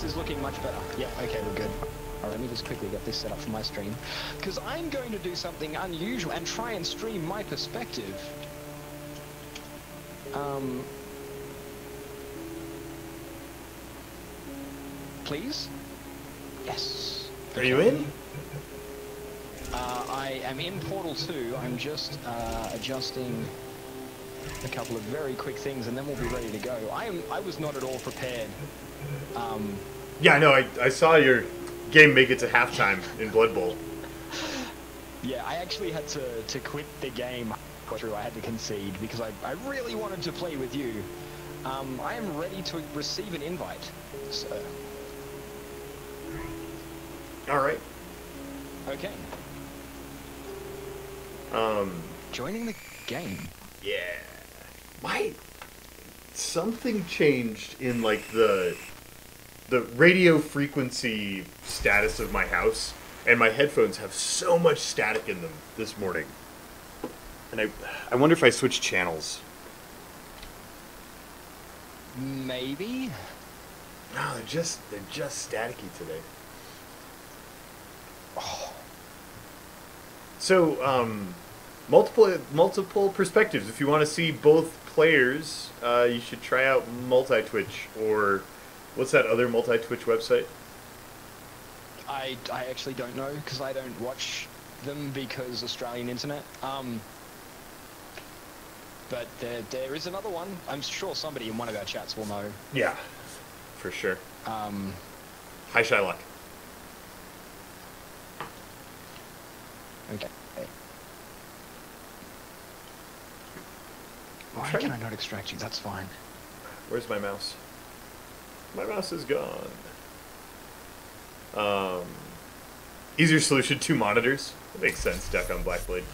This is looking much better. Yep, okay, we're good. Alright, let me just quickly get this set up for my stream. Because I'm going to do something unusual and try and stream my perspective. Um... Please? Yes. Are you in? Uh, I am in Portal 2. I'm just uh, adjusting a couple of very quick things, and then we'll be ready to go. I am. I was not at all prepared. Um, Yeah, I know. I, I saw your game make it to halftime in Blood Bowl. yeah, I actually had to, to quit the game through. I had to concede because I, I really wanted to play with you. Um, I am ready to receive an invite. So, All right. okay. Um, Joining the game. yeah. My something changed in like the the radio frequency status of my house, and my headphones have so much static in them this morning. And I I wonder if I switch channels. Maybe. No, they're just they're just staticky today. Oh, So, um, multiple multiple perspectives. If you want to see both players, uh, you should try out multi Twitch or what's that other multi Twitch website? I, I actually don't know because I don't watch them because Australian internet. Um, but there, there is another one. I'm sure somebody in one of our chats will know. Yeah, for sure. Um, Hi, Shylock. okay. Why trying can to- I not extract you? That's fine. Where's my mouse? My mouse is gone. Um, easier solution: two monitors. That makes sense. Deck on Blackblade.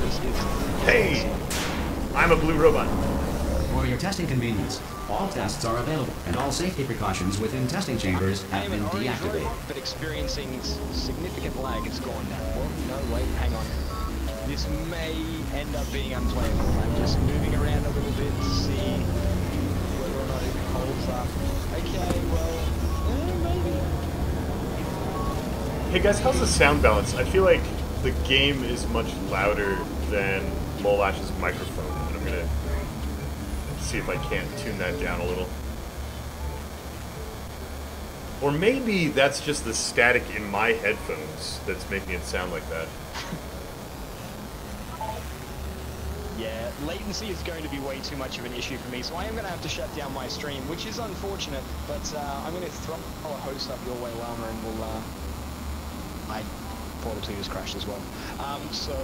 This is- Hey, I'm a blue robot. For your testing convenience, all tests are available, and all safety precautions within testing chambers have been deactivated. but experiencing significant lag. It's gone now. Well, no, wait, hang on. This may end up being unplayable. I'm just moving around a little bit to see whether or not it holds up. Okay, well, eh, maybe. Hey guys, how's the sound balance? I feel like the game is much louder than Lollash's microphone, and I'm gonna see if I can't tune that down a little. Or maybe that's just the static in my headphones that's making it sound like that. Yeah, latency is going to be way too much of an issue for me, so I am going to have to shut down my stream, which is unfortunate, but uh, I'm going to throw a host up your way, Llama, and we'll... Uh, I... Portal 2 has crashed as well. Um, so,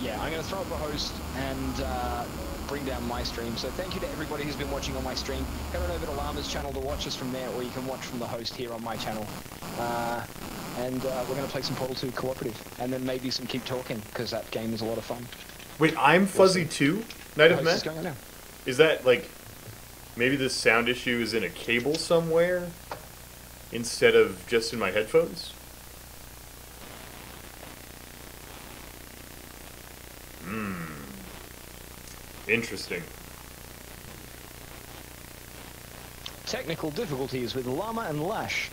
yeah, I'm going to throw up a host and uh, bring down my stream. So thank you to everybody who's been watching on my stream. Head on over to Llama's channel to watch us from there, or you can watch from the host here on my channel. Uh, and uh, we're going to play some Portal 2 cooperative, and then maybe some Keep Talking, because that game is a lot of fun. Wait, I'm Fuzzy too? Night of host is going on now. Is that like maybe the sound issue is in a cable somewhere instead of just in my headphones? Hmm. Interesting. Technical difficulties with Llama and Lash.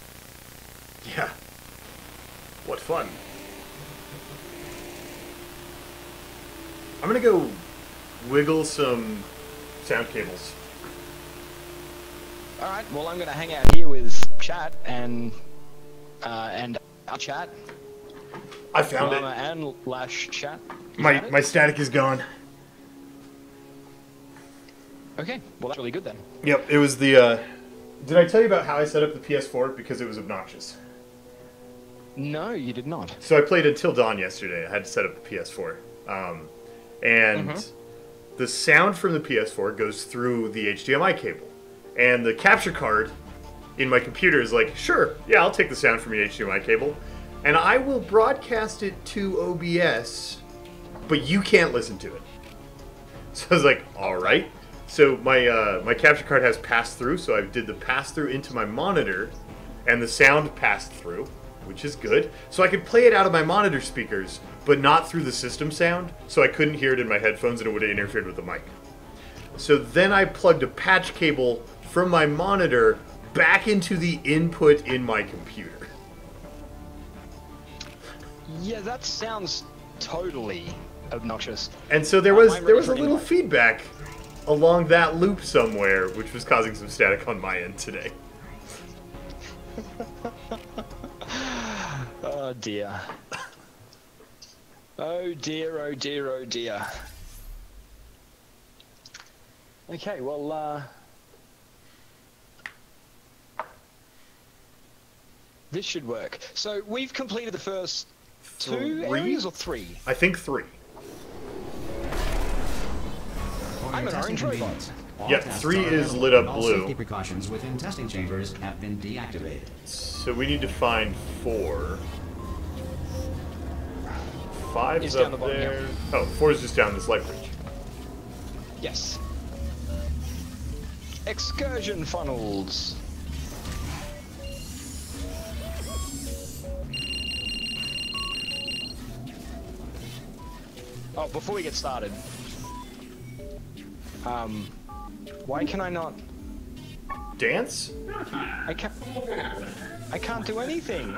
Yeah. What fun. I'm gonna go wiggle some sound cables. All right. Well, I'm going to hang out here with chat and uh, and our chat, I found Llama it. and Lash chat. My my static is gone. Okay. Well, that's really good then. Yep, it was the. Uh, did I tell you about how I set up the PS4 because it was obnoxious? No, you did not. So I played Until Dawn yesterday. I had to set up the PS4, um, and Mhm. the sound from the PS4 goes through the HDMI cable, and the capture card in my computer is like, sure, yeah, I'll take the sound from your HDMI cable, and I will broadcast it to OBS, but you can't listen to it. So I was like, all right. So my uh, my capture card has pass through, so I did the pass through into my monitor, and the sound passed through, which is good. So I could play it out of my monitor speakers, but not through the system sound, so I couldn't hear it in my headphones and it would have interfered with the mic. So then I plugged a patch cable from my monitor back into the input in my computer. Yeah, that sounds totally obnoxious. And so there was there was a little feedback along that loop somewhere, which was causing some static on my end today. Oh dear. Oh dear, oh dear, oh dear. Okay, well, uh... This should work. So, we've completed the first two Three? areas or three? I think three. For I'm an testing orange robot. convenience, all Yeah, three is lit up and all blue. safety precautions within testing chambers have been deactivated. So we need to find four. Five's It's down up the bottom there. here. Oh, four is just down this light bridge. Yes. Excursion funnels. Oh, before we get started, um, why can I not? Dance? I can't. I can't do anything.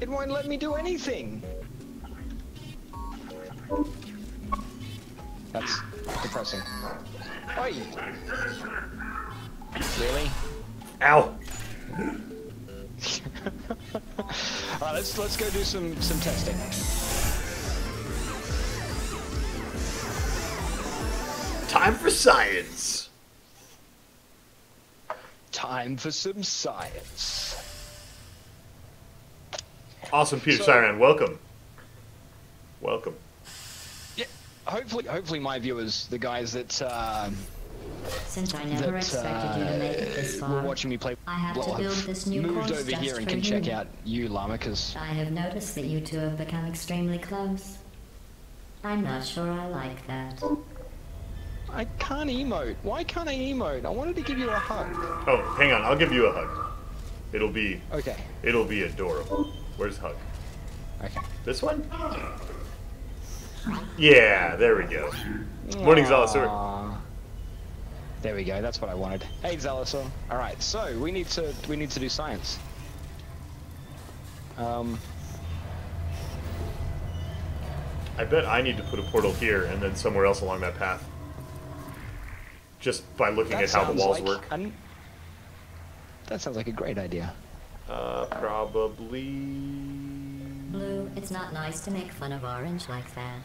It won't let me do anything. That's depressing. Oi! Really? Ow! Alright, let's let's go do some some testing. Time for science! Time for some science. Awesome, Peter So- Siran, welcome. Welcome. Yeah, hopefully hopefully my viewers, the guys that uh, Since I never that expected you to make it this uh, far, were watching me play I have to well, build this new moved course over just here and for can check out you, Llama, because I have noticed that you two have become extremely close. I'm not sure I like that. I can't emote. Why can't I emote? I wanted to give you a hug. Oh, hang on, I'll give you a hug. It'll be Okay. it'll be adorable. Where's hug? Okay. This one? Yeah, there we go. Morning, Zalasaur. There we go. That's what I wanted. Hey, Zalasaur. All right. So we need to we need to do science. Um. I bet I need to put a portal here and then somewhere else along that path. Just by looking at how the walls like work. an- that sounds like a great idea. Uh, probably. Blue, it's not nice to make fun of Orange like that.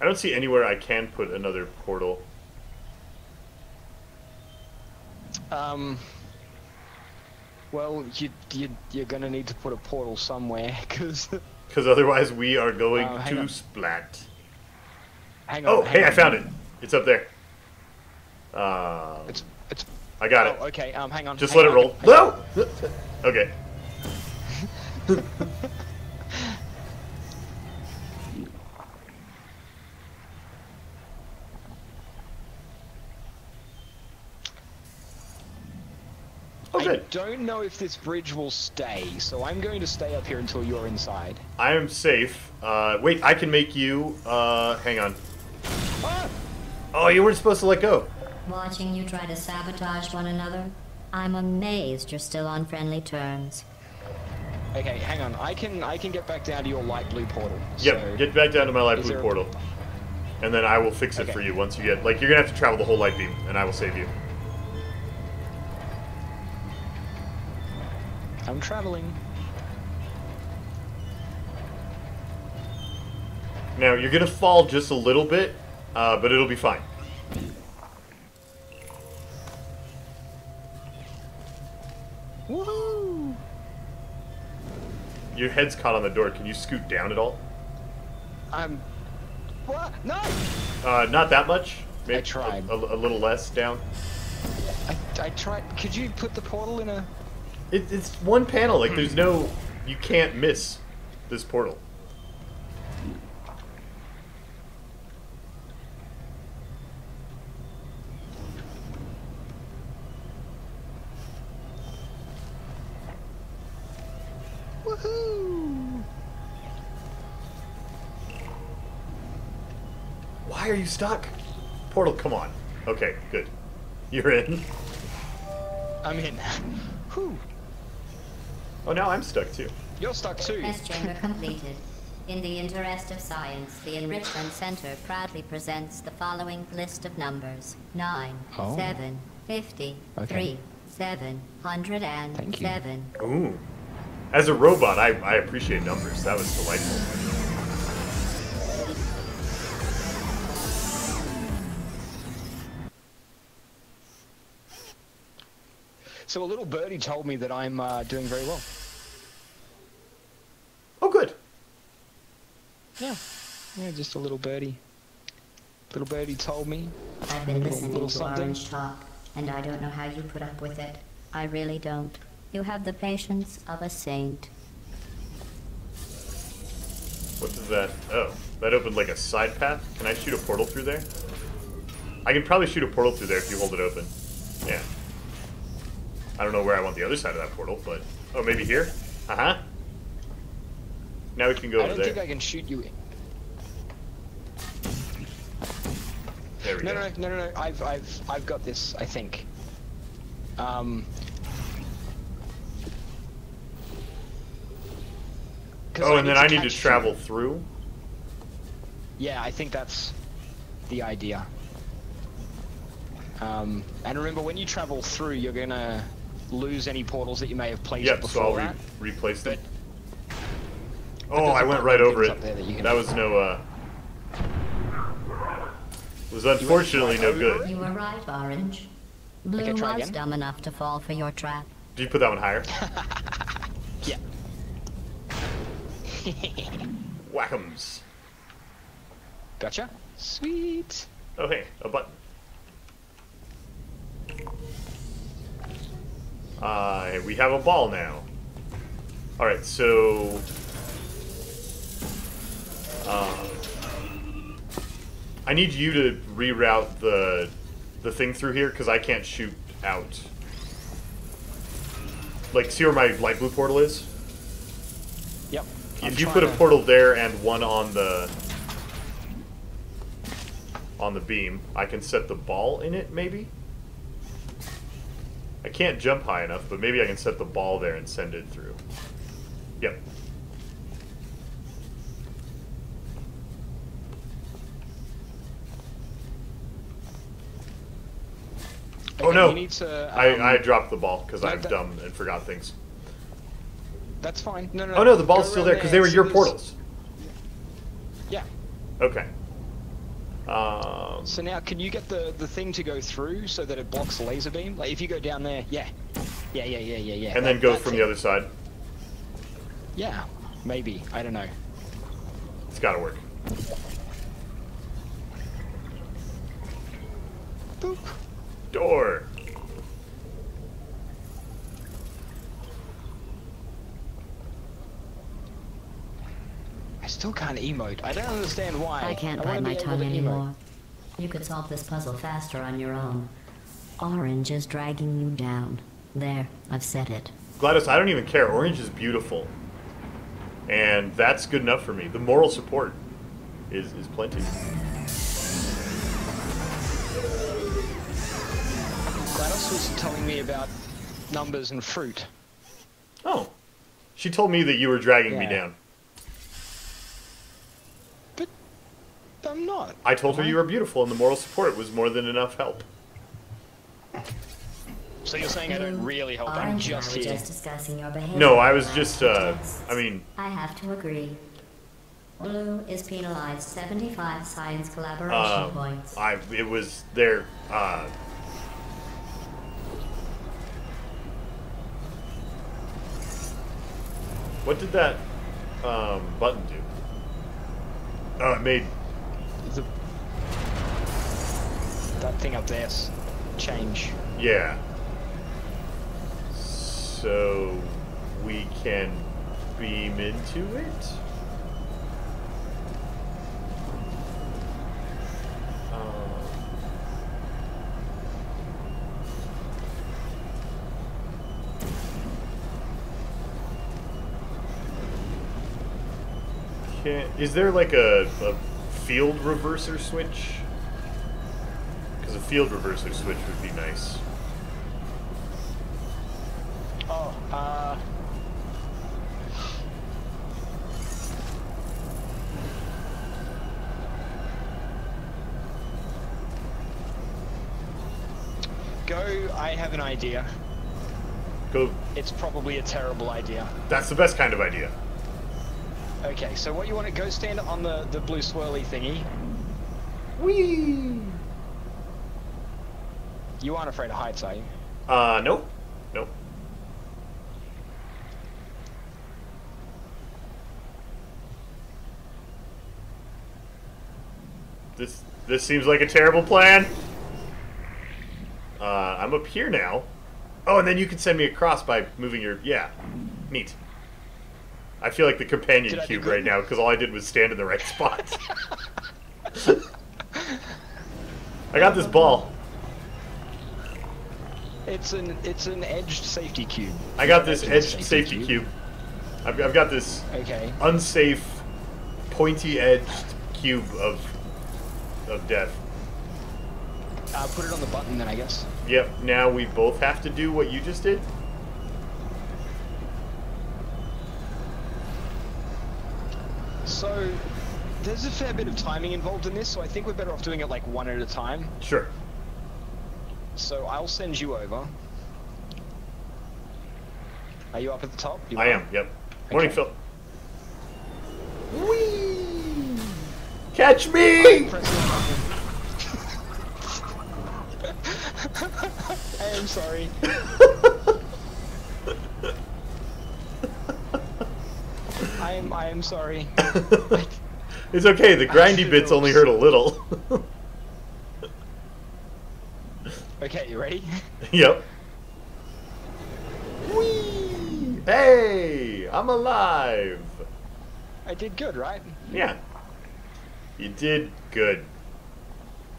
I don't see anywhere I can put another portal. Um. Well, you you you're gonna need to put a portal somewhere, cause. Because otherwise we are going Uh, to on. splat. hang on. Oh, hang hey, I found it. It's up there. Uh, It's it's. I got Oh, it. okay. Um, hang on. Just hang let it roll. hang. No! okay. I don't know if this bridge will stay, so I'm going to stay up here until you're inside. I am safe. Uh, wait, I can make you. Uh, hang on. Ah! Oh, you weren't supposed to let go. Watching you try to sabotage one another, I'm amazed you're still on friendly terms. Okay, hang on. I can I can get back down to your light blue portal. Yep, So, get back down to my light blue portal. And then I will fix it Okay. for you once you get. Like, you're gonna have to travel the whole light beam, and I will save you. I'm traveling. Now, you're gonna fall just a little bit, uh, but it'll be fine. Woohoo! Your head's caught on the door. Can you scoot down at all? I'm. What? No! Uh, not that much. Maybe tried. A, a- a little less down. I, I tried. Could you put the portal in a? It, it's one panel. Like, there's no. You can't miss this portal. Why are you stuck? Portal, come on. Okay, good. You're in. I'm in. Whew. Oh, now I'm stuck too. You're stuck too. Test chamber completed. In the interest of science, the Enrichment Center proudly presents the following list of numbers. 9, oh. 7, 50, okay. 3, 7, 107. Ooh. As a robot, I, I appreciate numbers. That was delightful. So a little birdie told me that I'm uh, doing very well. Oh, good. Yeah. Yeah, just a little birdie. Little birdie told me. I've been Little- listening to something. Orange talk, and I don't know how you put up with it. I really don't. You have the patience of a saint. What does that? Oh, that opened like a side path. Can I shoot a portal through there? I can probably shoot a portal through there if you hold it open. Yeah. I don't know where I want the other side of that portal, but oh, maybe here. Uh huh. Now we can go there. I don't think I can shoot you in. There we No, go. no, no, no, no. I've, I've, I've got this. I think. Um. Oh, and then I need to catch you. travel through. Yeah, I think that's the idea. Um, and remember, when you travel through, you're gonna lose any portals that you may have placed Yep. before So I'll re- that. replace them. But Oh, I went right over it. that you That was no. uh Was unfortunately right no good. You were right, Orange. Blue Okay, was again. dumb enough to fall for your trap. Did you put that one higher? Whackums. Gotcha. Sweet. Oh hey, a button. Uh, we have a ball now. Alright, so... Uh, I need you to reroute the the thing through here, because I can't shoot out. Like, see where my light blue portal is? If you put a portal there and one on the on the beam, I can set the ball in it, maybe? I can't jump high enough, but maybe I can set the ball there and send it through. Yep. Oh no! To, um, I, I dropped the ball because I'm dumb and forgot things. That's fine. No, no. Oh no, the ball's still there because they were your portals. Yeah. Okay. Um, So now, can you get the the thing to go through so that it blocks the laser beam? Like if you go down there, yeah, yeah, yeah, yeah, yeah, yeah. and then go from thing. the other side. Yeah, maybe. I don't know. It's gotta work. Boop. Door. Still can't emote. I don't understand why. I can't wanna bite my be tongue to emote. anymore. You could solve this puzzle faster on your own. Orange is dragging you down. There, I've said it. GLaDOS, I don't even care. Orange is beautiful. And that's good enough for me. The moral support is, is plenty. GLaDOS was telling me about numbers and fruit. Oh. She told me that you were dragging me down. But I'm not. I told her you were beautiful and the moral support was more than enough help. So you're saying I don't really help? I'm just and I were here. just discussing your behavior. No, I was just, uh. I mean, I have to agree. Blue is penalized 75 science collaboration uh, points. I, it was there, uh, What did that um, button do? Oh, it made that thing up there's change. Yeah. So we can beam into it. Um, is there like a, a field reverser switch? Field reverser switch would be nice. Oh, uh. Go, I have an idea. Go. It's probably a terrible idea. That's the best kind of idea. Okay, so what you want to go stand on the, the blue swirly thingy. Whee! You aren't afraid of heights, are you? Uh, nope. Nope. This this seems like a terrible plan. Uh, I'm up here now. Oh, and then you can send me across by moving your yeah. Neat. I feel like the companion Did cube right now because all I did was stand in the right spot. I got this ball. It's an it's an edged safety cube. I got this Edged edge safety cube. I've, I've got this Okay. unsafe, pointy-edged cube of of death. Uh, put it on the button then, I guess. Yep. Now we both have to do what you just did. So, there's a fair bit of timing involved in this, so I think we're better off doing it like one at a time. Sure. So I'll send you over. Are you up at the top? You I are? am. Yep. Morning, Phil. Whee! Catch me! Press the button. I am sorry. I am I am sorry. it's okay. The grindy bits only hurt a little. Okay, you ready? yep. Whee! Hey, I'm alive. I did good, right? Yeah. You did good.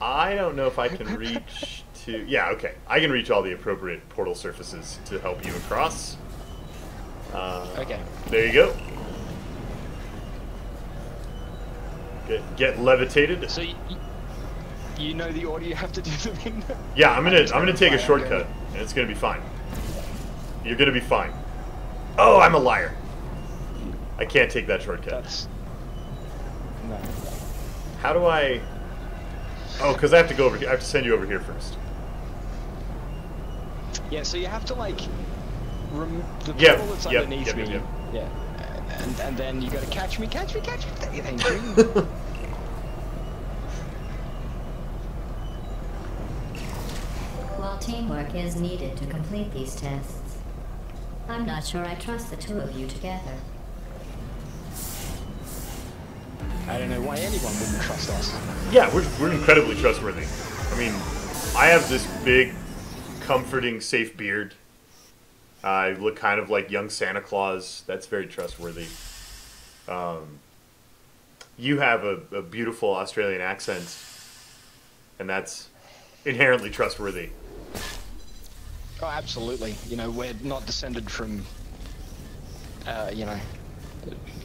I don't know if I can reach to. Yeah, okay. I can reach all the appropriate portal surfaces to help you across. Uh, Okay. There you go. Get, get levitated. So you, you know the order you have to do the thing. Yeah, I'm gonna I'm gonna take a shortcut, and it's gonna be fine. You're gonna be fine. Oh, I'm a liar. I can't take that shortcut. That's no. How do I? Oh, because I have to go over here. I have to send you over here first. Yeah, so you have to like rem- the Yep, portal that's yep, underneath yep, me. yep, Yeah, and and then you got to catch me, catch me, catch me. Thank you. While teamwork is needed to complete these tests, I'm not sure I trust the two of you together. I don't know why anyone wouldn't trust us. Yeah, we're, we're incredibly trustworthy. I mean, I have this big, comforting, safe beard. I look kind of like young Santa Claus. That's very trustworthy. Um, you have a, a beautiful Australian accent, and that's inherently trustworthy. Oh, absolutely. You know, we're not descended from, uh, you know,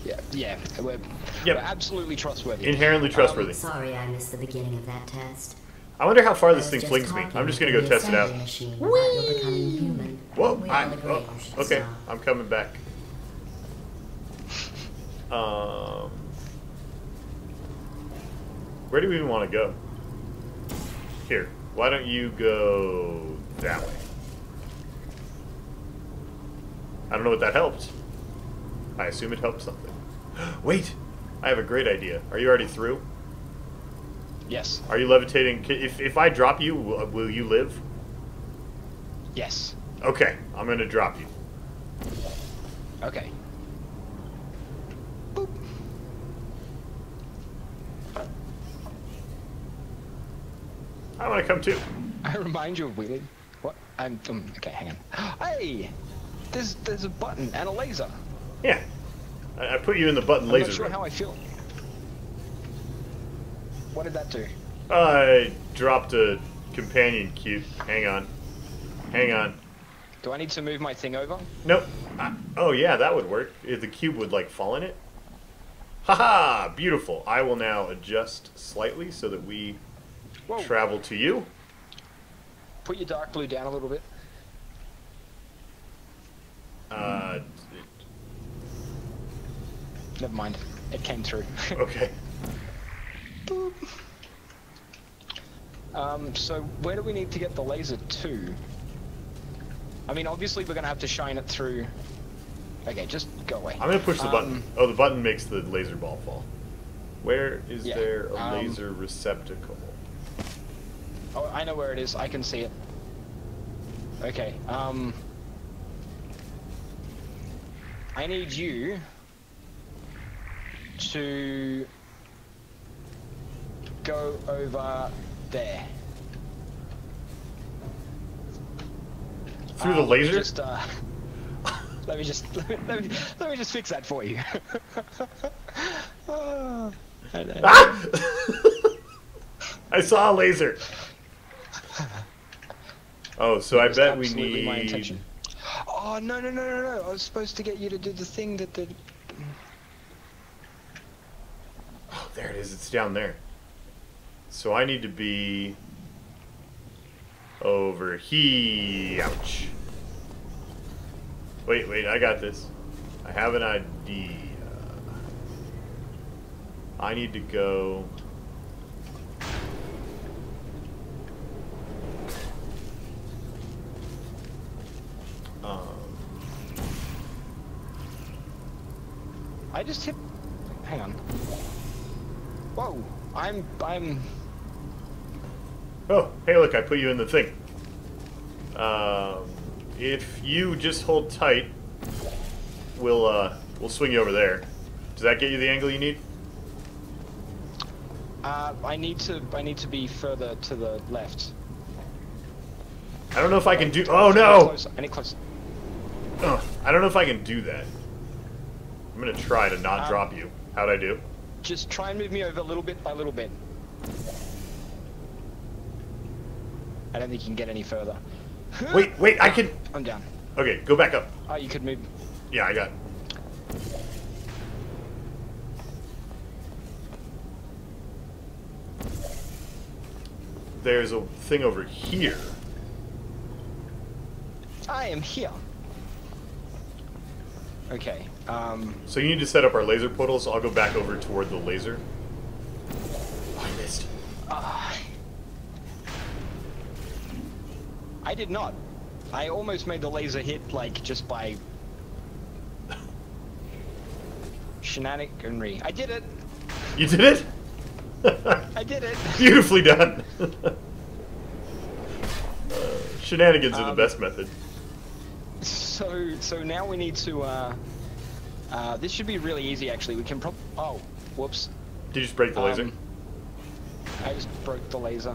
yeah, yeah, we're, Yep. we're absolutely trustworthy. Inherently trustworthy. Sorry I missed the beginning of that test. I wonder how far I this thing flings me. I'm just gonna go test it out. assembly machine becoming human. Whoa! I, oh, okay, stop. I'm coming back. Um, where do we even want to go? Here, why don't you go that way? I don't know what that helped. I assume it helped something. Wait, I have a great idea. Are you already through? Yes, Are you levitating? If if I drop you, will, will you live? yes. Okay, I'm gonna drop you. Okay. Want to come too. I remind you of Wheelie. What? I'm. Um, okay, hang on. Hey, there's there's a button and a laser. Yeah. I, I put you in the button I'm laser not sure room. how I feel. What did that do? I dropped a companion cube. Hang on. Hang on. Do I need to move my thing over? Nope. I, oh yeah, that would work. If the cube would like fall in it. Haha! Beautiful. I will now adjust slightly so that we Whoa. travel to you. Put your dark blue down a little bit. Uh, Never mind. It came through. okay. um, so where do we need to get the laser to? I mean, obviously we're gonna have to shine it through. Okay, just go away. I'm gonna push the button. Um, Oh, the button makes the laser ball fall. Where is Yeah, there a um, laser receptacle? Oh, I know where it is. I can see it. Okay. Um. I need you to go over there. Through Uh, the let me laser? Just, uh, let me just let me, let me, let me just fix that for you. And then- Ah! I saw a laser. Oh, so I bet we absolutely my need. intention. Oh no no no no no! I was supposed to get you to do the thing that the. Oh, there it is. It's down there. So I need to be over here. Ouch. Wait, wait. I got this. I have an idea. I need to go. Um, I just hit. Hang on. Whoa! I'm I'm. Oh, hey, look, I put you in the thing. Um, if you just hold tight, we'll uh, we'll swing you over there. Does that get you the angle you need? Uh, I need to I need to be further to the left. I don't know if I can do. Oh no! Closer. I need close. I don't know if I can do that. I'm gonna try to not Um, drop you. How'd I do? Just try and move me over a little bit by little bit. I don't think you can get any further. Wait, wait, I can. I'm down. Okay, go back up. Oh, you could move. Yeah, I got. There's a thing over here. I am here. Okay. Um. So you need to set up our laser portals. I'll go back over toward the laser. Oh, I missed. ah. I did not. I almost made the laser hit like just by shenaniganry. I did it. You did it? I did it. Beautifully done. uh, shenanigans are the Um, best method. So so now we need to. uh... Uh, this should be really easy actually. We can prob. Oh, whoops. Did you just break the laser? Um, I just broke the laser.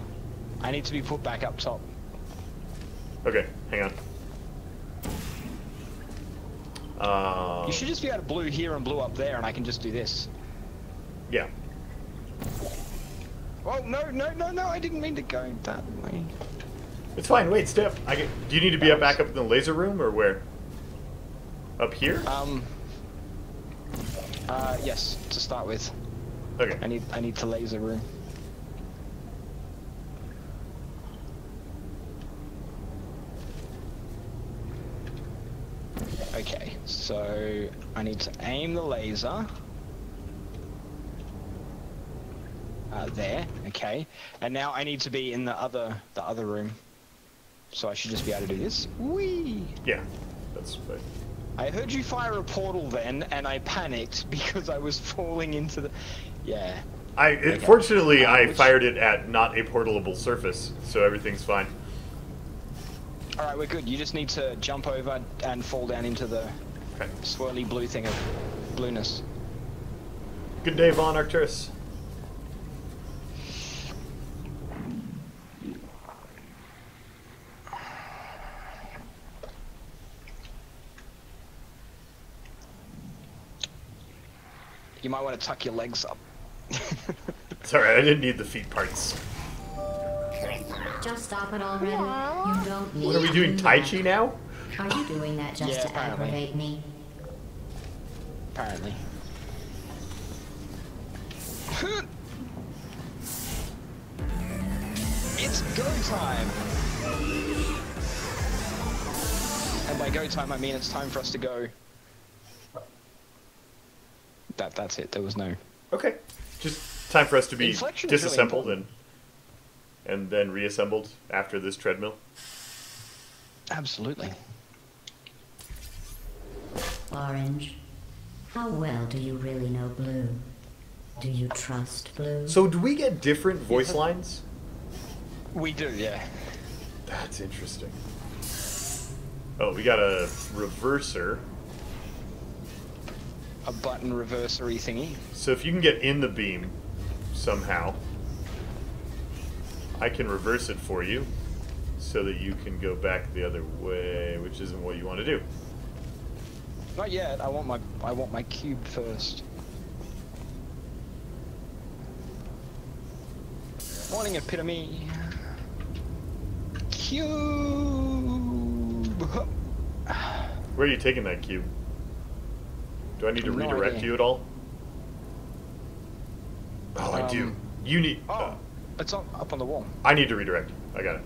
I need to be put back up top. Okay, hang on. Uh, You should just be able to blue here and blue up there, and I can just do this. Yeah. Oh no no no no! I didn't mean to go that way. It's fine. Wait, Steph. I get, do you need to be up back up in the laser room or where? Up here? Um. Uh, yes. To start with, Okay. I need I need to laser room. Okay, so I need to aim the laser. Uh, there, okay. And now I need to be in the other the other room. So I should just be able to do this. Whee! Yeah. That's fine. I heard you fire a portal then, and I panicked because I was falling into the. Yeah. I fortunately Uh, I which- fired it at not a portable surface, so everything's fine. All right, we're good. You just need to jump over and fall down into the Okay. swirly blue thing of blueness. Good day, Von Arcturus. You might want to tuck your legs up. It's alright, I didn't need the feet parts. Just stop it already. You don't need What are we doing, Tai Chi now? Are you doing that just Yeah, to apparently. aggravate me? Apparently. It's go time! And by go time, I mean it's time for us to go. That that's it. There was no. Okay. Just time for us to be Inflection is really disassembled and and then reassembled after this treadmill. Absolutely. Orange, how well do you really know Blue? Do you trust Blue? So do we get different voice lines? We do, yeah. That's interesting. Oh, we got a reverser. A button reversery thingy. So if you can get in the beam somehow, I can reverse it for you so that you can go back the other way, which isn't what you want to do. Not yet. I want my I want my cube first. Morning epitome. Cube. Where are you taking that cube? Do I need to No redirect idea. you at all? Oh, I do. Um, You need. Oh, uh, it's up up on the wall. I need to redirect. I got it.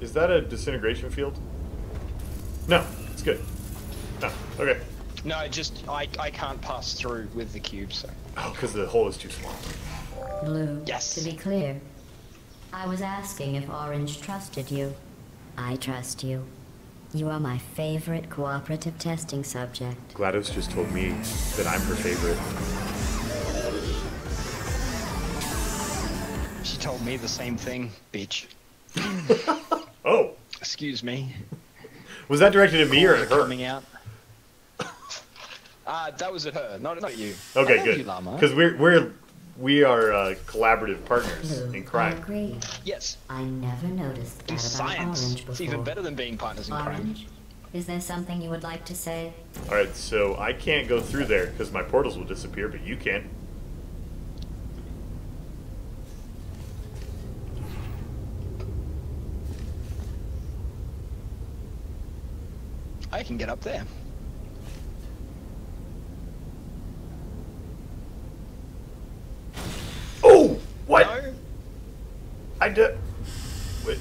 Is that a disintegration field? No, it's good. No, okay. No, just I I can't pass through with the cube, so. Oh, because the hole is too small. Blue, Yes. to be clear, I was asking if Orange trusted you. I trust you. You are my favorite cooperative testing subject. GLaDOS just told me that I'm her favorite. She told me the same thing, bitch. Oh, Excuse me. was that directed at me or at her? coming out. Uh, that was at her, not not you. Okay, love good. You, llama. Because we're we're we are uh, collaborative partners Blue, in crime. agree. yes, I never noticed that do about science. Orange before. It's even better than being partners in crime. Is there something you would like to say? All right, so I can't go through there because my portals will disappear, but you can. I can get up there. Oh, what? No, I did.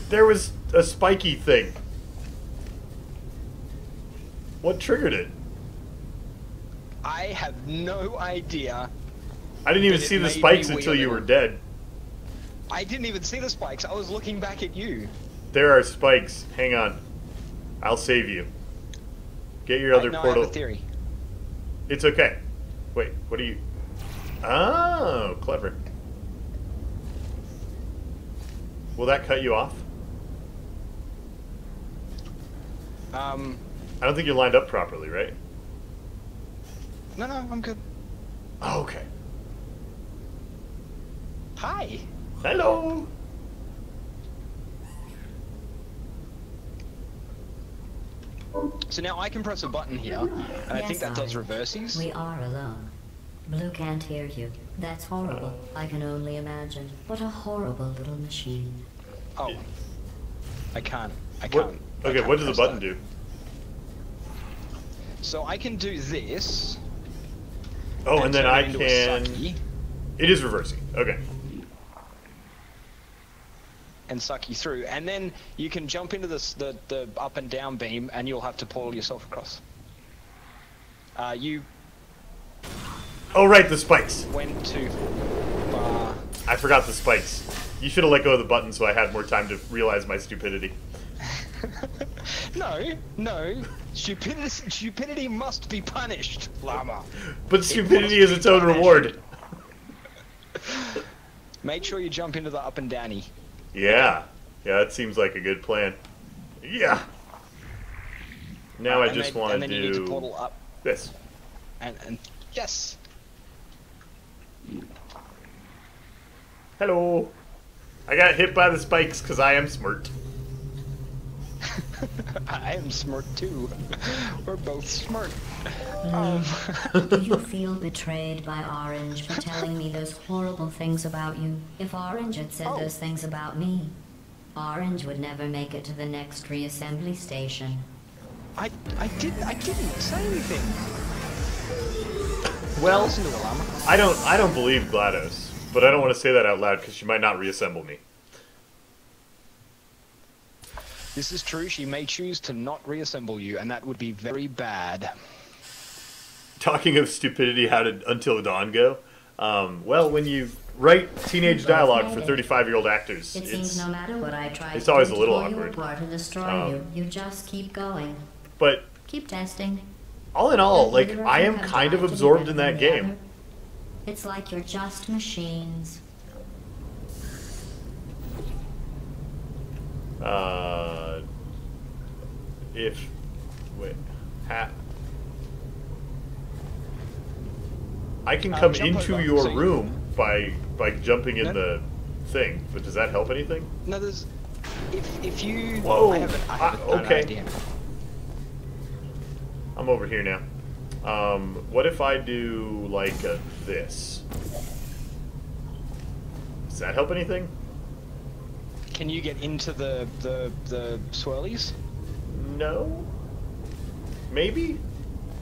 There was a spiky thing. What triggered it? I have no idea. I didn't even see the spikes until you were dead. I didn't even see the spikes. I was looking back at you. There are spikes. Hang on. I'll save you. Get your other I know portal. I have a theory. It's okay. Wait, what are you? Oh, clever. Will that cut you off? Um, I don't think you're lined up properly, right? no, no, I'm good. Oh, okay. Hi. Hello. So now I can press a button here, and I think Yes, that does Orange. reversies. We are alone. Blue can't hear you. That's horrible. I can only imagine. What a horrible little machine. Oh, I can't. I can't. I Okay, can't what does the button that. do? So I can do this. Oh, and then I it into a can. It is reversing. Okay. and suck you through, and then you can jump into this the the up and down beam, and you'll have to pull yourself across. Uh, you Oh, right, the spikes. went too far. I forgot the spikes. You should have let go of the button so I had more time to realize my stupidity. no, no. Stupidity, stupidity must be punished, llama. But stupidity is its own reward. Make sure you jump into the up and downy. Yeah. Yeah, that seems like a good plan. Yeah. Now uh, I And just want to then you need to do portal up, this. and and yes. Hello. I got hit by the spikes because I am smart. I am smart too. We're both smart. Blue, mm. um, do you feel betrayed by Orange for telling me those horrible things about you? If Orange had said Oh. those things about me, Orange would never make it to the next reassembly station. I I didn't I didn't say anything. Well, Listen to the llama. I don't I don't believe GLaDOS, but I don't want to say that out loud because she might not reassemble me. This is true. She may choose to not reassemble you, and that would be very bad. Talking of stupidity, how did Until Dawn go? Um, well, when you write teenage dialogue for 35 year old actors, It seems it's. no matter what I try it's always a little pull you awkward. apart destroy Um, you, you just keep going. But Keep testing. All in all, like, I am kind of tried to be absorbed in that game. other. It's like you're just machines. Uh, if. Wait. Ha, I can Uh, come jump into your so you- room by by jumping in No. the thing, but does that help anything? No, there's. If if you. Whoa, I have, a, I have ah, a, an okay. idea. I'm over here now. Um, what if I do like a, this? Does that help anything? Can you get into the the the swirlies? No. Maybe.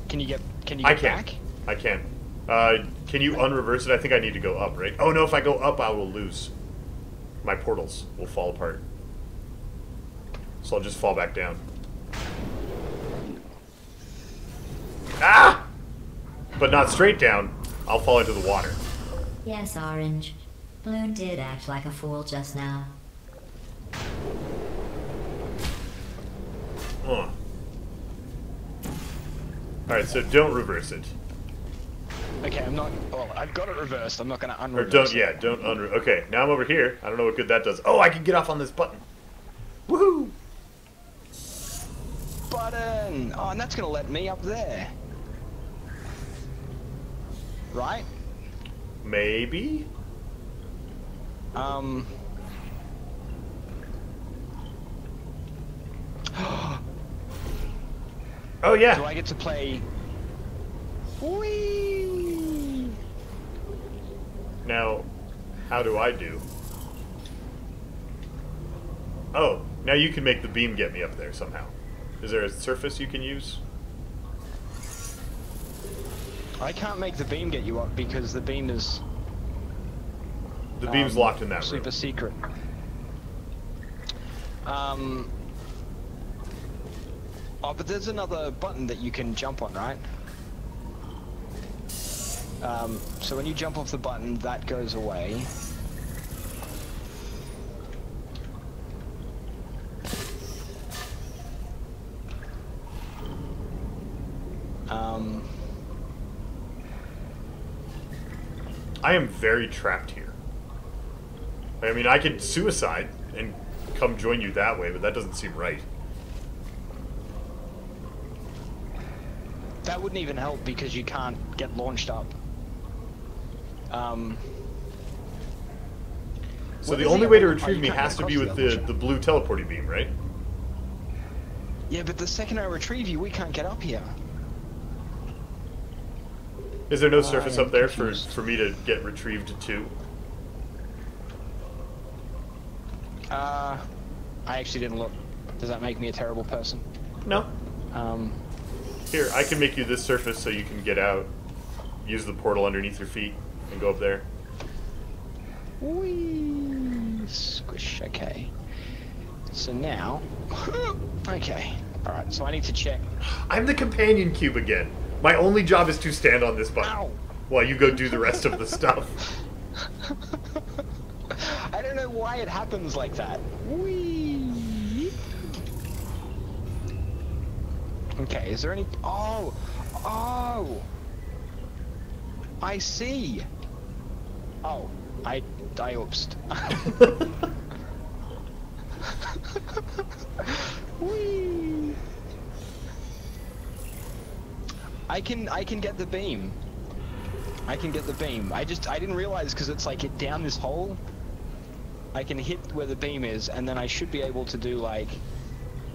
Can you get Can you I can. back? I can. Uh, can you unreverse it? I think I need to go up, right? Oh no, if I go up, I will lose. My portals will fall apart. So I'll just fall back down. Ah! But not straight down. I'll fall into the water. Yes, Orange. Blue did act like a fool just now. Huh. Alright, so don't reverse it. Okay, I'm not. Well, I've got it reversed. I'm not going to unreverse. Or don't, it. yeah, don't unre- Okay, now I'm over here. I don't know what good that does. Oh, I can get off on this button. Woohoo! Button. Oh, and that's going to let me up there. Right? Maybe? Um. Oh, yeah. Do I get to play? Whee! Now, how do I do? Oh, now you can make the beam get me up there somehow. Is there a surface you can use? I can't make the beam get you up because the beam is The beam's um, locked in that super room. secret. Um. Oh, but there's another button that you can jump on, right? Um, so when you jump off the button, that goes away. Um, I am very trapped here. I mean, I could suicide and come join you that way, but that doesn't seem right. that wouldn't even help because you can't get launched up. Um, So the only way to retrieve me has to be with the the, the blue teleporting beam, right? yeah, but the second I retrieve you, we can't get up here. Is there no I surface up there for, for me to get retrieved to? Uh, I actually didn't look. Does that make me a terrible person? No. Um, Here, I can make you this surface so you can get out. Use the portal underneath your feet and go up there. whee, squish. Okay. So now, okay. All right. So I need to check. I'm the companion cube again. My only job is to stand on this button Ow. while you go do the rest of the stuff. I don't know why it happens like that. Whee. Okay. Is there any? Oh, oh. I see. Oh, I, I oopsed. Whee! I can I can get the beam. I can get the beam. I just I didn't realize because it's like it down this hole. I can hit where the beam is, and then I should be able to do like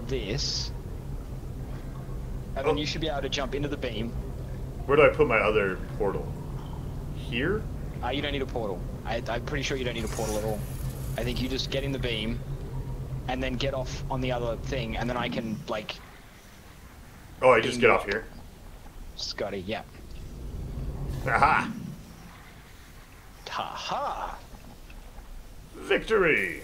this, and then Oh. you should be able to jump into the beam. Where do I put my other portal? Here? Uh, you don't need a portal. I, I'm pretty sure you don't need a portal at all. I think you just get in the beam, and then get off on the other thing, and then I can like Oh, I just get off here. Scotty. Yeah. Aha! Ha ha. Victory!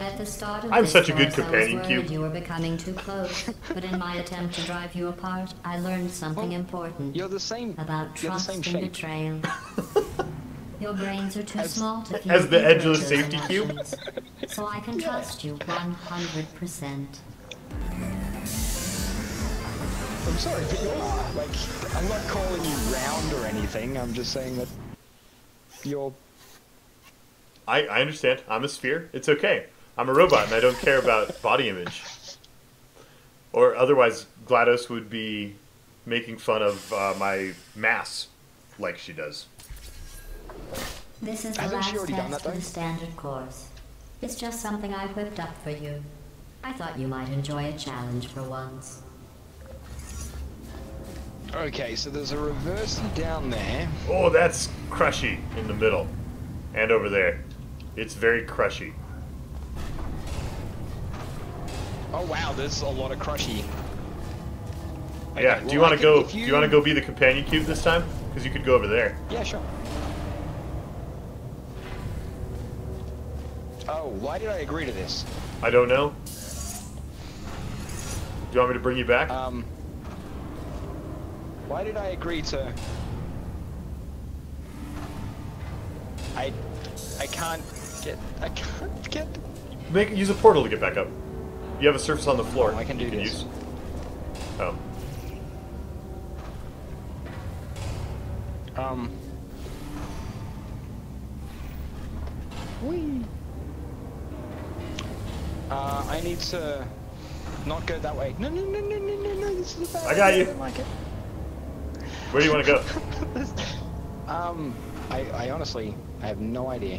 At the start of I'm this such a good companion I was cube. you were becoming too close. but in my attempt to drive you apart, I learned something important You're the same. about You're the trust same and shape. betrayal. Your brains are too As- small to keep as the secrets edgeless as safety cube? So I can trust you 100%. I'm sorry, but you're like I'm not calling you round or anything. I'm just saying that you're. I, I understand. I'm a sphere. It's okay. I'm a robot and I don't care about body image. Or otherwise, GLaDOS would be making fun of uh, my mass like she does. This is the Hasn't last already done test that, for the standard course. It's just something I whipped up for you. I thought you might enjoy a challenge for once. Okay, so there's a reversey down there. Oh, that's crushy in the middle. And over there. It's very crushy. Oh wow, there's a lot of crushy. yeah, Okay, do you want to go if do you want to go be the companion cube this time? Cuz you could go over there. Yeah, sure. Oh, why did I agree to this? I don't know. Do you want me to bring you back? Um, why did I agree to? I, I can't get. I can't get. Make use a portal to get back up. You have a surface on the floor. Oh, I can do you this. Use. Oh. Um. Whee. Uh, I need to not go that way. No, no, no, no, no, no, no. This is a bad. I got you. don't like it. Where do you want to go? um, I, I honestly, I have no idea.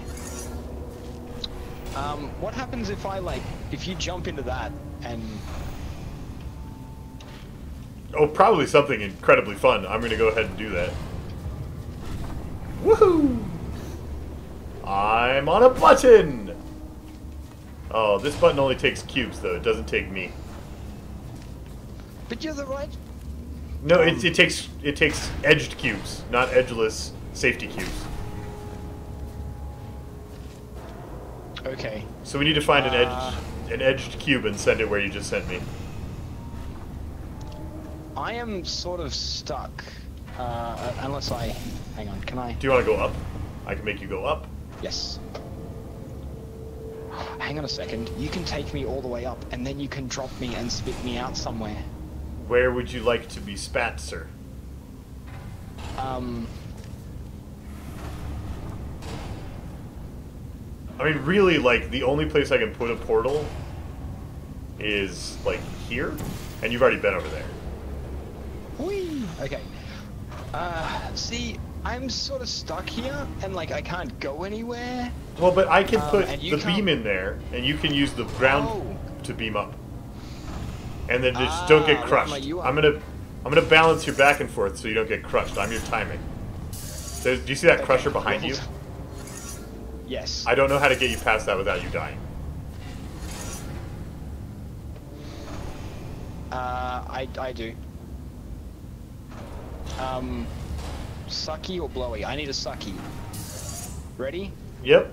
Um, what happens if I like, if you jump into that and Oh, probably something incredibly fun. I'm gonna go ahead and do that. Woohoo! I'm on a button! Oh, this button only takes cubes, though. It doesn't take me. but you're the right. No, it, it takes it takes edged cubes, not edgeless safety cubes. Okay. So we need to find an Uh. edged an edged cube and send it where you just sent me. I am sort of stuck. Uh, unless I, hang on, can I? Do you want to go up? I can make you go up. Yes. Hang on a second. You can take me all the way up, and then you can drop me and spit me out somewhere. Where would you like to be spat, sir? Um, I mean, really, like, the only place I can put a portal is, like, here, and you've already been over there. whee! Okay. Uh, see, I'm sort of stuck here, and like I can't go anywhere. Well, but I can Um, put the beam can't- in there, and you can use the ground Oh. to beam up. And then just don't Ah, get crushed. like you are. I'm gonna, I'm gonna balance you back and forth so you don't get crushed. I'm your timing. There's, do you see that Okay, crusher behind you? Yes. I don't know how to get you past that without you dying. Uh, I, I do. Um, sucky or blowy? I need a sucky. Ready? Yep.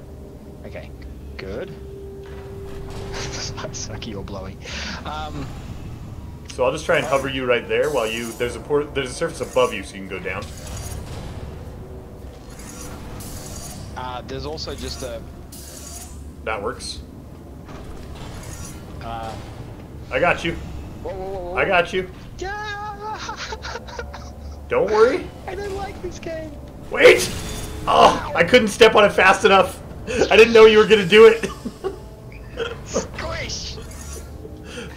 Okay. Good. sucky or blowy. Um, So I'll just try and hover you right there while you. There's a port. There's a surface above you, so you can go down. uh, there's also just a, That works. uh, I got you. whoa, whoa, whoa. I got you. Yeah! Don't worry. I don't like this game. Wait! Oh, I couldn't step on it fast enough. I didn't know you were gonna do it. Squish!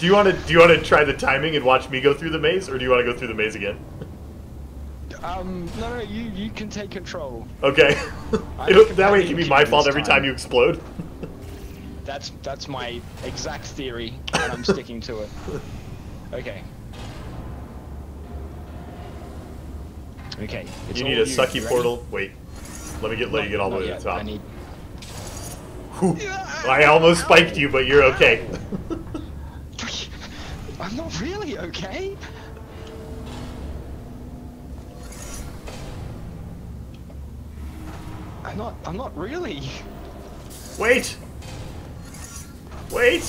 Do you want to? Do you want to try the timing and watch me go through the maze, or do you want to go through the maze again? Um, no, no, you, you can take control. Okay. That way it can be my fault every time. time you explode. That's that's my exact theory, and I'm sticking to it. Okay. Okay. It's you need a you. sucky You ready? portal. Wait. Let me get let you get all the way to the top. I need. I almost spiked you, but you're okay. I'm not really okay. I'm not. I'm not really. Wait! Wait!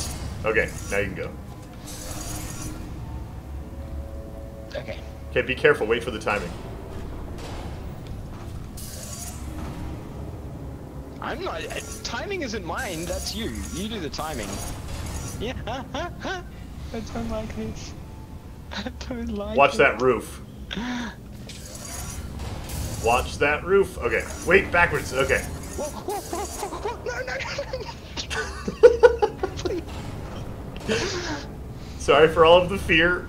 Okay, now you can go. Okay. Okay, be careful. Wait for the timing. I'm not. uh, Timing isn't mine. That's you. You do the timing. Yeah. I don't like this. I don't like. Watch it. that roof. Watch that roof. Okay, wait, backwards. Okay. Whoa, whoa, whoa, whoa, whoa, no, no. Sorry for all of the fear.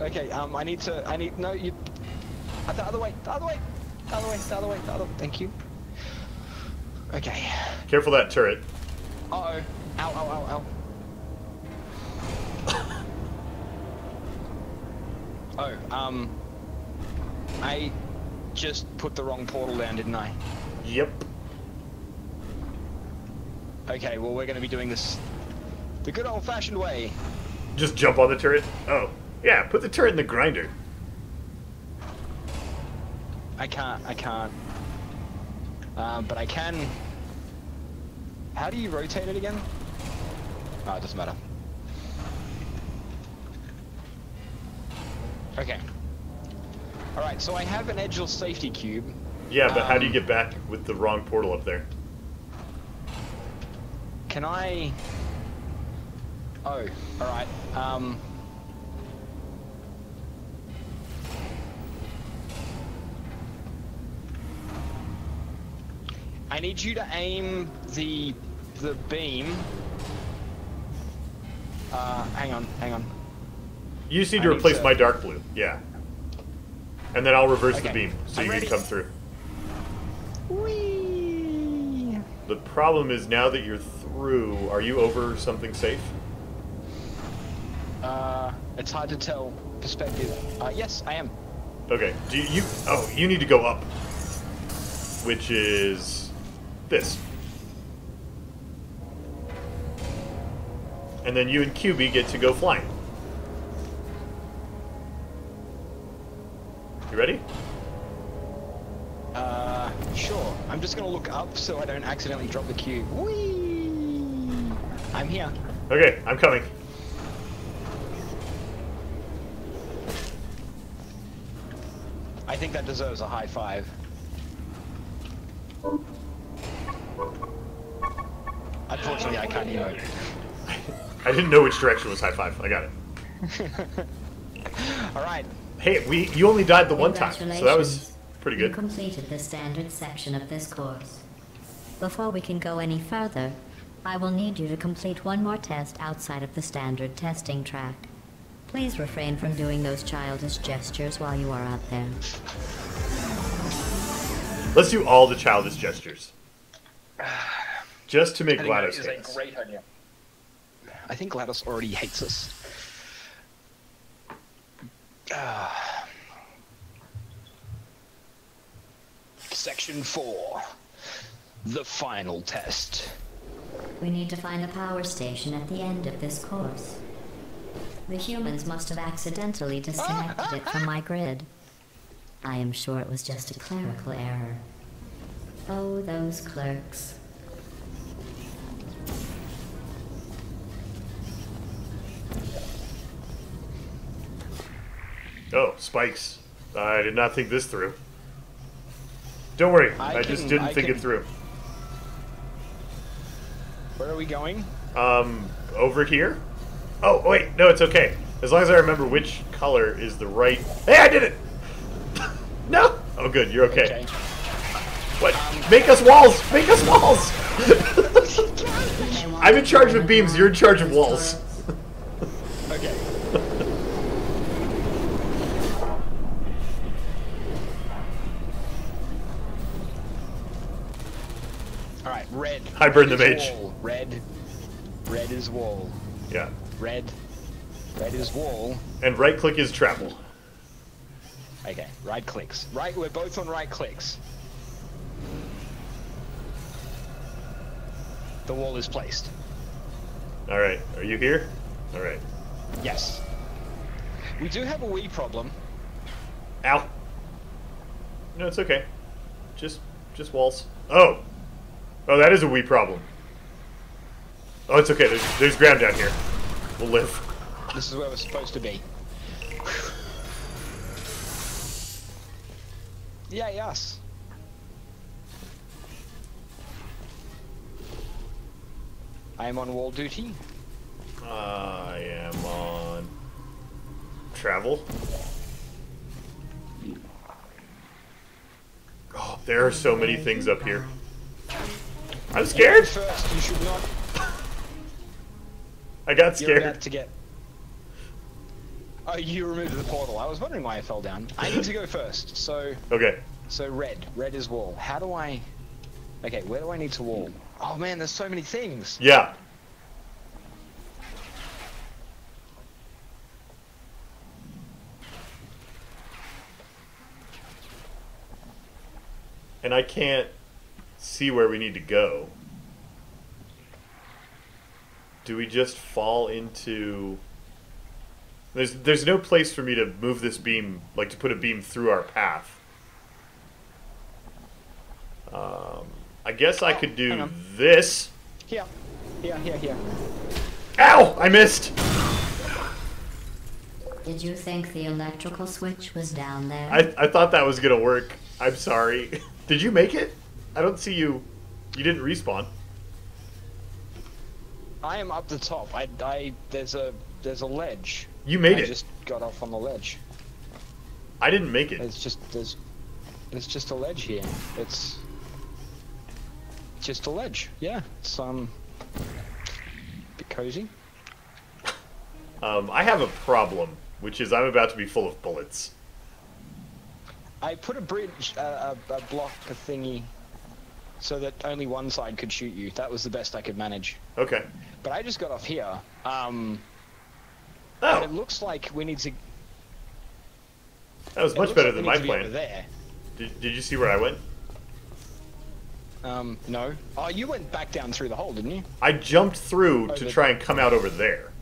Okay. Um. I need to. I need. No. You. uh, The other way. The other way. The other way. The other way. The other. Thank you. Okay. Careful that turret. Uh oh. Ow, ow, ow, ow. Oh, um. I just put the wrong portal down, didn't I? Yep. Okay, well, we're gonna be doing this the good old fashioned way. Just jump on the turret. Oh, yeah. Put the turret in the grinder. I can't, I can't. Um, but I can. How do you rotate it again? Oh, it doesn't matter. Okay. Alright, so I have an edgeless safety cube. Yeah, but how do you Um, get back with the wrong portal up there? Can I... Oh, alright. Um... I need you to aim the the beam. Uh, hang on, hang on. You just need I to need replace to- my dark blue. Yeah. And then I'll reverse the beam so I'm you ready. can come through. Whee! The problem is now that you're through, are you over something safe? Uh, it's hard to tell perspective. Uh, yes, I am. Okay. Do you, you? Oh, you need to go up. Which is this. And then you and QB get to go flying. Sure. I'm just gonna look up so I don't accidentally drop the cube. Whee! I'm here. Okay, I'm coming. I think that deserves a high five. Unfortunately, I can't emote. I didn't know which direction was high five. I got it. All right. Hey, we you only died the one time, so that was Congratulations. pretty You completed the standard section of this course. Before we can go any further, I will need you to complete one more test outside of the standard testing track. Please refrain from doing those childish gestures while you are out there. Let's do all the childish gestures. Just to make I think GLaDOS is hate us. a great idea. I think GLaDOS already hates us. Ah. Section 4. The final test. We need to find the power station at the end of this course. The humans must have accidentally disconnected it from my grid. I am sure it was just a clerical error. Oh, those clerks. Oh, spikes. I did not think this through. Don't worry, I, I just can- didn't I think can- it through. Where are we going? Um, over here? Oh, wait, no, it's okay. As long as I remember which color is the right. Hey, I did it! no! Oh, good, you're okay. Okay. What? Make us walls! Make us walls! I'm in charge of beams, you're in charge of walls. Okay. Alright, red. Hi, Burn Red the Mage. Wall. Red. Red is wall. Yeah. Red. Red is wall. And right click is travel. Okay, right clicks. Right, we're both on right clicks. The wall is placed. All right. Are you here? All right. Yes. We do have a wee problem. Ow. No, it's okay. Just, just walls. Oh. Oh, that is a wee problem. Oh, it's okay. There's, there's ground down here. We'll live. This is where we're supposed to be. Yeah, yes. I am on wall duty. I am on travel. Oh, there are so many things up here. I'm scared. First, you should not. I got scared. You're about to get. Oh, you removed the portal. I was wondering why I fell down. I need to go first. So, Okay. so red. Red is wall. How do I? Okay, where do I need to wall? Oh man, there's so many things. Yeah. And I can't see where we need to go. Do we just fall into There's there's no place for me to move this beam like to put a beam through our path. Um I guess I could do on. this. Here, here, here, here. Ow! I missed. Did you think the electrical switch was down there? I, I thought that was gonna work. I'm sorry. Did you make it? I don't see you. You didn't respawn. I am up the top. I, I, there's a, there's a ledge. You made I it. I just got off on the ledge. I didn't make it. It's just, there's, there's just a ledge here. It's just a ledge. Yeah, it's um, bit cozy. Um, I have a problem, which is I'm about to be full of bullets. I put a bridge, uh, a, a block, a thingy, so that only one side could shoot you. That was the best I could manage. Okay. But I just got off here. Um, and it Oh, looks like we need to. that was much better like than my over plan. There. Did, did you see where I went? Um, no. Oh, you went back down through the hole, didn't you? I jumped through Oh, to try and come out over there.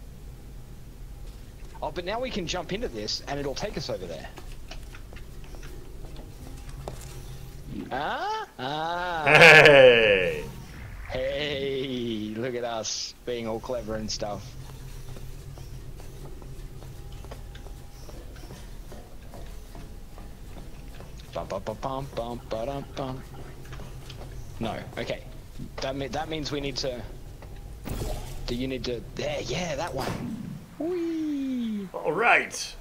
Oh, but now we can jump into this, and it'll take us over there. Ah? Ah. Hey! hey, look at us being all clever and stuff. Bum, bum, bum, bum, bum, bum. No, okay. That, me- that means we need to... Do you need to... There, yeah, that one. Whee! All right.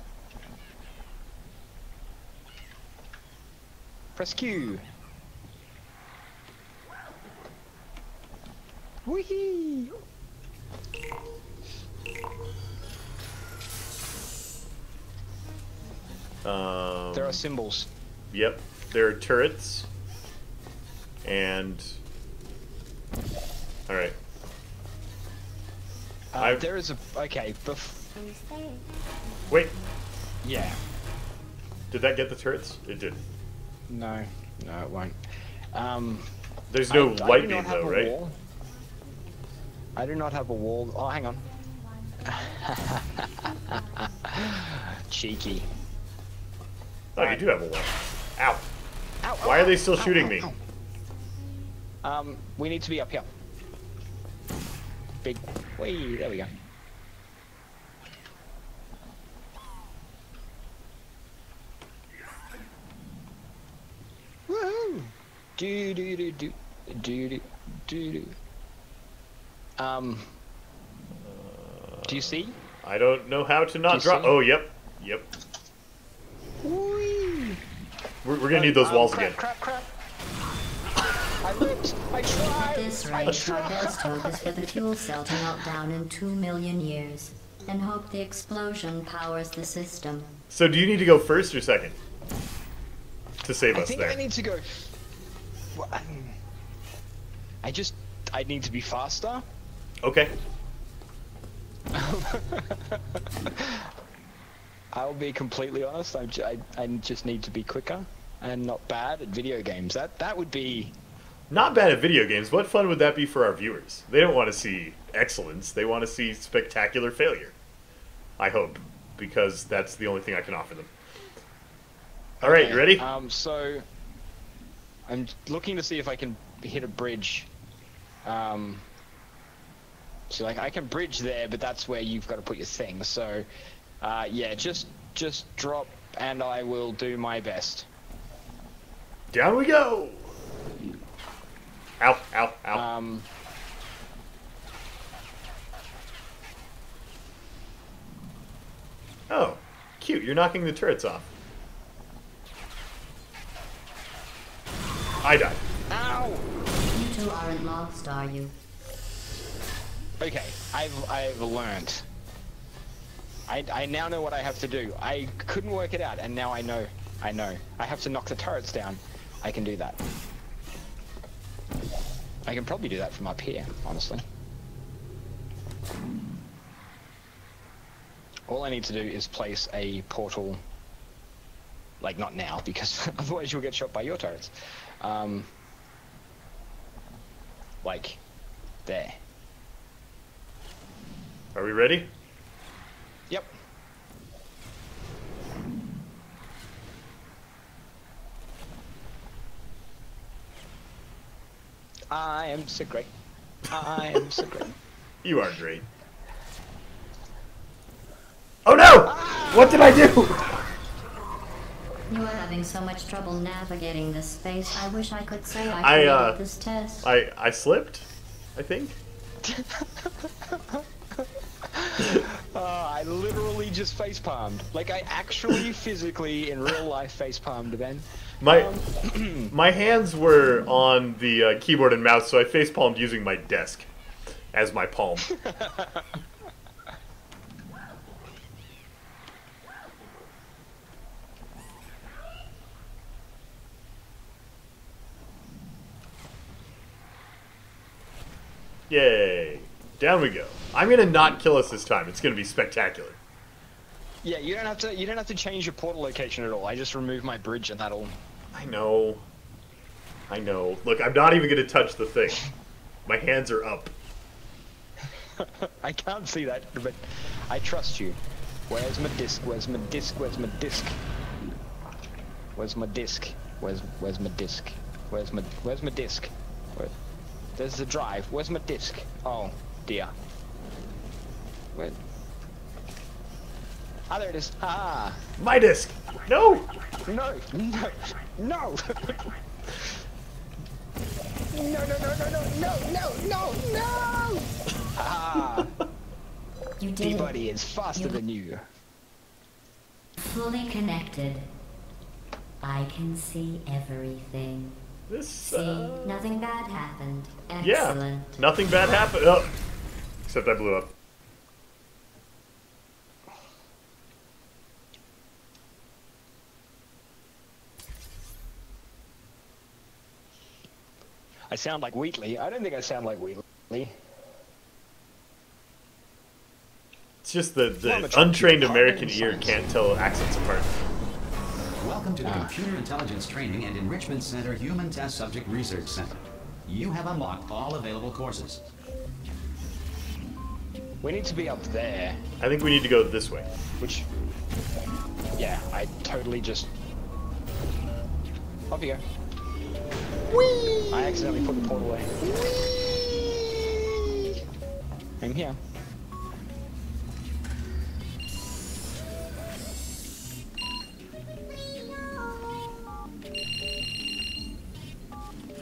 Press Q. Whee! Um, There are symbols. Yep. There are turrets. And. all right. Uh, there is a... Okay, bef- Wait. yeah. Did that get the turrets? It did. No, no, it won't. Um, There's no I, I light beam though, right? Wall. I do not have a wall. Oh, hang on. Cheeky. Oh, you do have a wall. Ow. Ow, Why ow, are they still ow, shooting me? Um, we need to be up here. Big. Wait, there we go. Woohoo! Do do do do do do do do. Um. Do you see? I don't know how to not drop. see? Oh, yep. Yep. Whee! We're, we're gonna need those Um, walls crap, again. Crap, crap, I lived. I At tried. this I rate, our tried. best hope is for the fuel cell to melt down in two million years, and hope the explosion powers the system. So, do you need to go first or second to save I us think there? I need to go. I just. I need to be faster. Okay. I'll be completely honest. I, I, I just need to be quicker and not bad at video games. That that would be not bad at video games. What fun would that be for our viewers? They don't want to see excellence. They want to see spectacular failure. I hope, because that's the only thing I can offer them. All right, you ready? Um, so I'm looking to see if I can hit a bridge. Um, so like I can bridge there, but that's where you've got to put your thing. So uh, yeah, just just drop, and I will do my best. Down we go. Ow, ow, ow. Um, oh, cute. You're knocking the turrets off. I died. ow! You two aren't lost, are you? Okay, I've I've learned. I I now know what I have to do. I couldn't work it out, and now I know. I know. I have to knock the turrets down. I can do that. I can probably do that from up here, honestly. All I need to do is place a portal. Like not now, because otherwise you'll get shot by your turrets. Um, like there. Are we ready? Yep. I am so great. I am so great. You are great. Oh no! What did I do? You are having so much trouble navigating this space. I wish I could say I I, uh, this test. I I slipped. I think. Uh, I literally just face palmed. Like I actually physically in real life face palmed Ben. My Um, my hands were on the uh, keyboard and mouse, so I face palmed using my desk as my palm. Yay! Down we go. I'm gonna not kill us this time. It's gonna be spectacular. Yeah, you don't have to. You don't have to change your portal location at all. I just remove my bridge and that'll. I know. I know. Look, I'm not even gonna touch the thing. My hands are up. I can't see that, but I trust you. Where's my disc? Where's my disc? Where's my disc? Where's my disc? Where's Where's my disc? Where's my Where's my disc? Where, there's the drive. Where's my disc? Oh dear. Where? Ah, there it is. Ah. My disc. No. No, no, no! No, no, no, no, no, no, no, no, no! Ah, you did it. P-body is faster You- than you. Fully connected. I can see everything. This. See, Uh, nothing bad happened. yeah. Nothing bad happened. Oh. Except I blew up. I sound like Wheatley. I don't think I sound like Wheatley. It's just the, Well, the untrained. American ear can't tell accents apart. Welcome to the ah. Computer Intelligence Training and Enrichment Center Human Test Subject Research Center. You have unlocked all available courses. We need to be up there, I think we need to go this way. which... Yeah, I totally just... Off you go. Whee! I accidentally put the portal away. Whee! I'm here.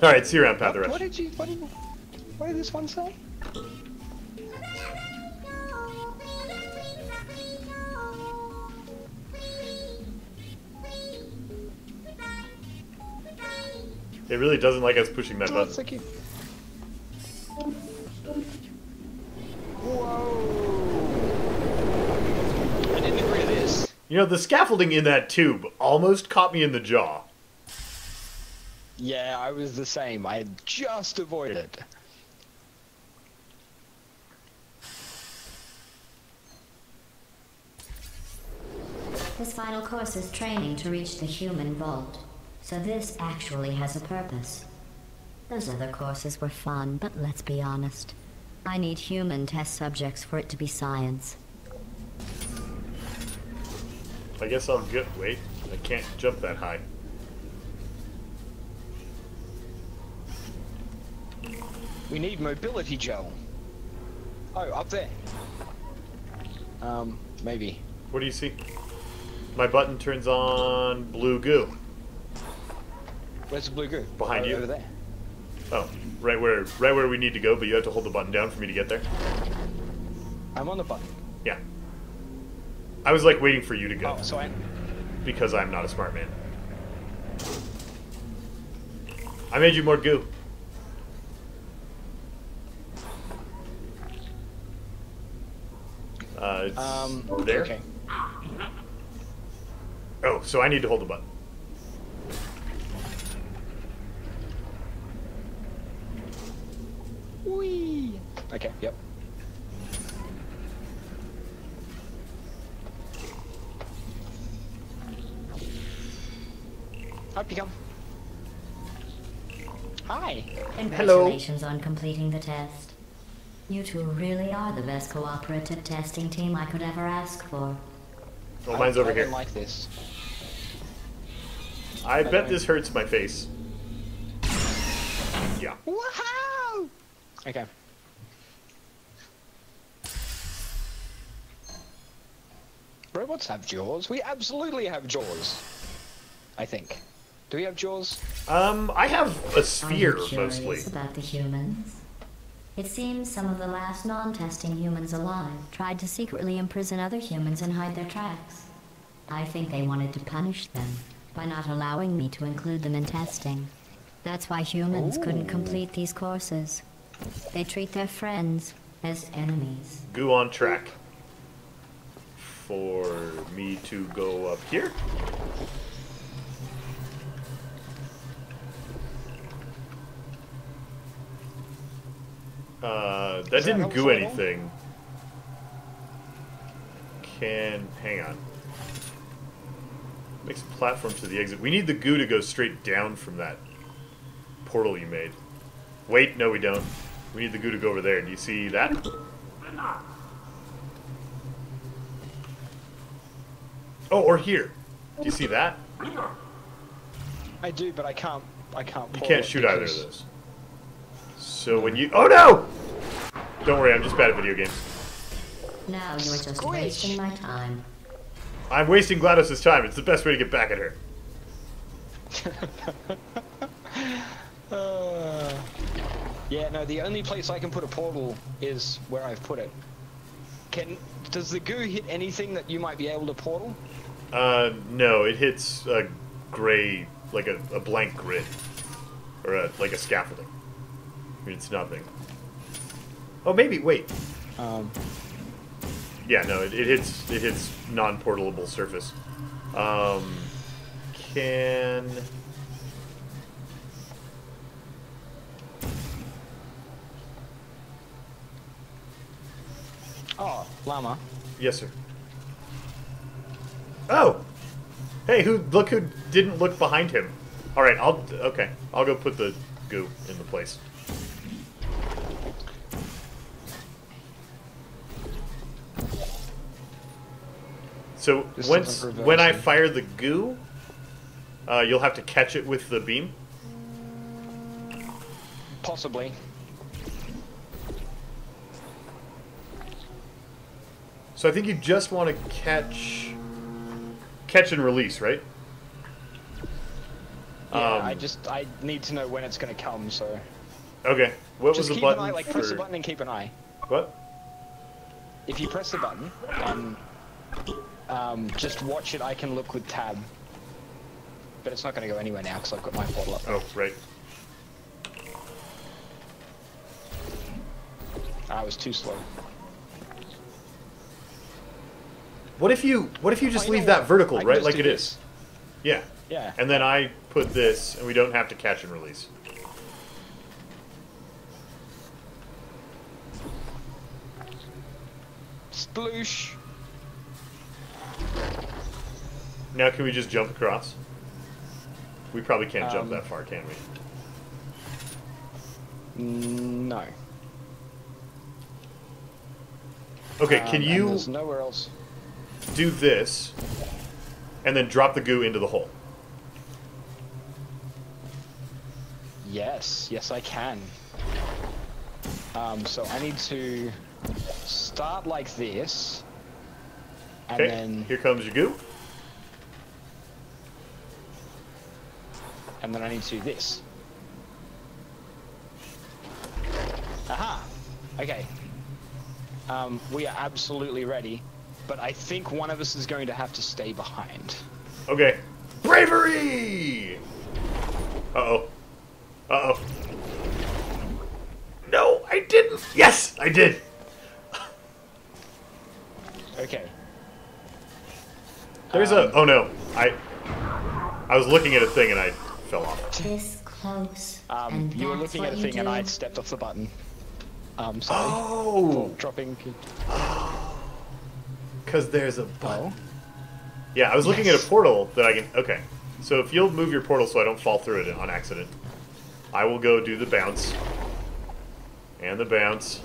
All right, see you around, Path of What, Rush. did you... What did, what did this one say? It really doesn't like us pushing that Oh, button. it's so cute. Whoa! I didn't agree to this. You know, the scaffolding in that tube almost caught me in the jaw. Yeah, I was the same. I just avoided it. This final course is training to reach the human vault. So this actually has a purpose. Those other courses were fun, but let's be honest. I need human test subjects for it to be science. I guess I'll get. Wait, I can't jump that high. We need mobility gel. Oh, up there. Um, maybe. What do you see? My button turns on blue goo. Where's the blue goo? Behind Oh, you. Over there. Oh, right where right where we need to go, but you have to hold the button down for me to get there. I'm on the button. Yeah. I was like waiting for you to go Oh, so I. because I'm not a smart man. I made you more goo. Uh, it's Um, there. Okay. Oh, so I need to hold the button. Whee! Okay, yep. Up you come. Hi. Congratulations on completing the test. You two really are the best cooperative testing team I could ever ask for. Oh, mine's over I here. don't like this. I bet this hurts my face. Yeah. Wow! Okay. Robots have jaws. We absolutely have jaws. I think. Do we have jaws? Um, I have a sphere Are you curious mostly. about the humans? It seems some of the last non-testing humans alive tried to secretly imprison other humans and hide their tracks. I think they wanted to punish them by not allowing me to include them in testing. That's why humans couldn't oh. complete these courses. They treat their friends as enemies. Goo on track. For me to go up here. Uh, that that didn't goo anything. Can hang on. Makes a platform to the exit. We need the goo to go straight down from that portal you made. Wait, no, we don't. We need the goo to go over there. Do you see that? Oh, or here. Do you see that? I do, but I can't. I can't. You can't shoot either of those. So when you... Oh, no! Don't worry, I'm just bad at video games. Now you're just Squish. wasting my time. I'm wasting GLaDOS' time. It's the best way to get back at her. Uh, yeah, no. The only place I can put a portal is where I've put it. Can does the goo hit anything that you might be able to portal? Uh, no, it hits a gray, like a, a blank grid. Or a, like a scaffolding. It's nothing. Oh, maybe, wait. Um, Yeah, no, it, it hits it hits non-portable surface. Um, can oh, llama. yes, sir. Oh, hey, who? Look who didn't look behind him. All right, I'll okay. I'll go put the goo in the place. So This once doesn't when I it. fire the goo, uh, you'll have to catch it with the beam. Possibly. So I think you just want to catch, catch and release, right? Yeah, Um, I just I need to know when it's gonna come. So Okay. What just was the keep button an eye. Like for? press the button and keep an eye. What? If you press the button and um, just watch it, I can look with tab. But it's not gonna go anywhere now because I've got my portal up. Oh, right. I was too slow. What if you What if you just Oh, you leave that what? vertical, I right, like do it is? this. Yeah. Yeah. And then I put this, and we don't have to catch and release. Sploosh. Now, can we just jump across? We probably can't jump Um, that far, can we? No. Okay, Um, can and you There's nowhere else. do this and then drop the goo into the hole? Yes, yes, I can. Um, so I need to start like this, and Okay, then here comes your goo. And then I need to do this. Aha! Okay. Um, we are absolutely ready, but I think one of us is going to have to stay behind. Okay. Bravery! Uh-oh. Uh-oh. No, I didn't. Yes, I did. Okay. There's a... Oh, no. I... I was looking at a thing and I fell off. This close. Um, you were looking at a you thing and? I stepped off the button. Um, sorry. Oh! Dropping. Because there's a button. Oh. Yeah, I was looking at a portal that I can... Okay. So if you'll move your portal so I don't fall through it on accident, I will go do the bounce. And the bounce.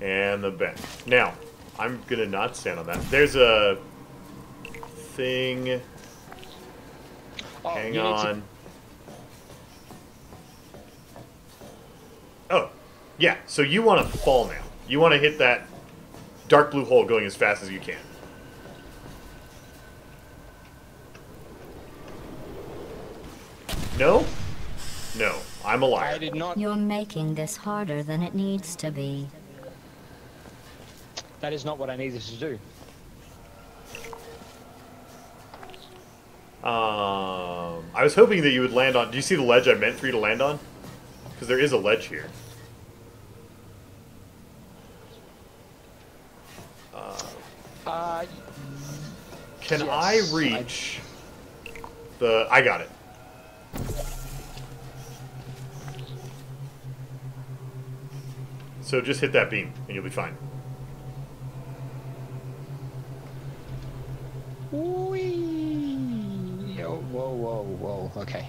And the bounce. Now, I'm gonna not stand on that. There's a thing. Oh, Hang you need to- on. Oh, yeah. So you want to fall now. You want to hit that dark blue hole going as fast as you can. No? No. I'm a liar. I did not. You're making this harder than it needs to be. That is not what I needed to do. Um, I was hoping that you would land on. Do you see the ledge I meant for you to land on? Because there is a ledge here. Uh, Can Yes, I I- reach the? I got it. So just hit that beam and you'll be fine. whee! Oh, whoa, whoa, whoa. Okay.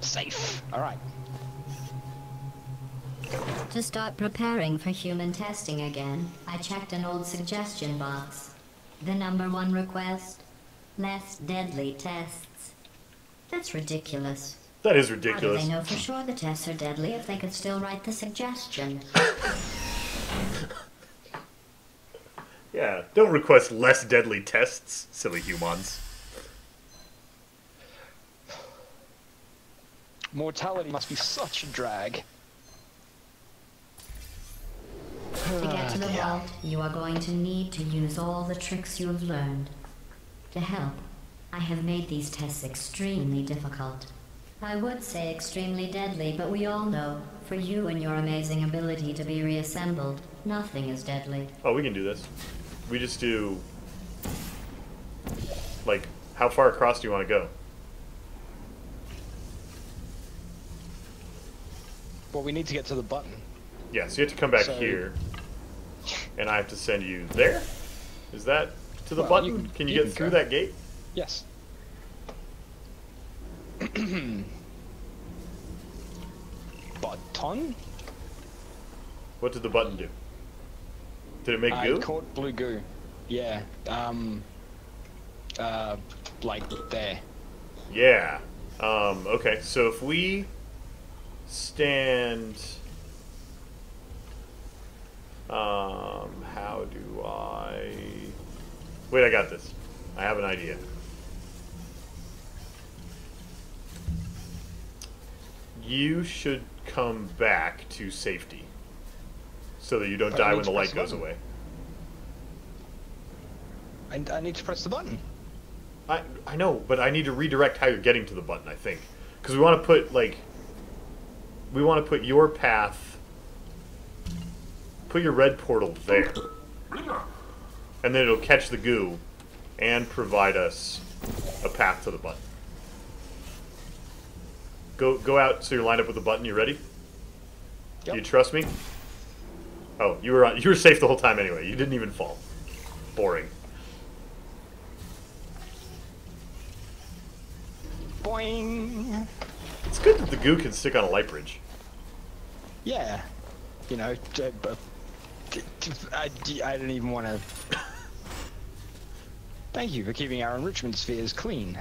Safe. All right. To start preparing for human testing again, I checked an old suggestion box. The number one request? Less deadly tests. That's ridiculous. That is ridiculous. How do ridiculous. they know for sure the tests are deadly if they could still write the suggestion? Yeah, don't request less deadly tests, silly humans. Mortality must be such a drag. To get to the vault, you are going to need to use all the tricks you have learned. To help, I have made these tests extremely difficult. I would say extremely deadly, but we all know, for you and your amazing ability to be reassembled, nothing is deadly. Oh, we can do this. We just do. Like, how far across do you want to go? Well, we need to get to the button. Yeah, so you have to come back So- here, and I have to send you there. Is that to the Well, button? you can- can you, you get can through go. that gate? Yes. Button? What did the button do? Did it make I goo? caught blue goo. Yeah. Um. Uh, like there. Yeah. Um, okay, so if we stand. Um, how do I. Wait, I got this. I have an idea. You should come back to safety so that you don't I die when the light the goes away. I, I need to press the button. I I know, but I need to redirect how you're getting to the button. I think because we want to put like we want to put your path, put your red portal there, and then it'll catch the goo, and provide us a path to the button. Go go out so you're lined up with the button. You ready? Do you trust me? Oh, you were on, you were safe the whole time anyway. You didn't even fall. Boring. Boing. It's good that the goo can stick on a light bridge. Yeah. You know, d- but d- d- I, I didn't even want to. Thank you for keeping our enrichment spheres clean.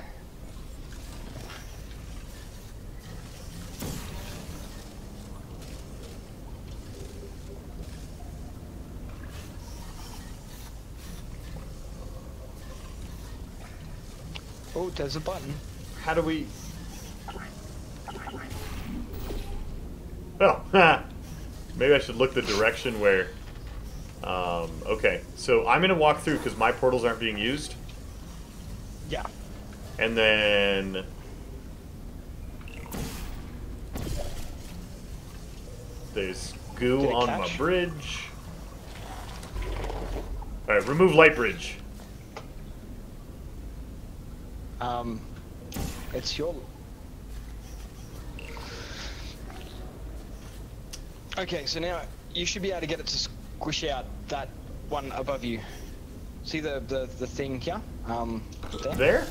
Oh, there's a button. How do we? Oh, maybe I should look the direction where. Um, okay, so I'm gonna walk through because my portals aren't being used, Yeah. and then. There's goo on my bridge. All right, remove light bridge. Um, it's your. Okay, so now you should be able to get it to squish out that one above you. See the the, the thing here? Um, there. There?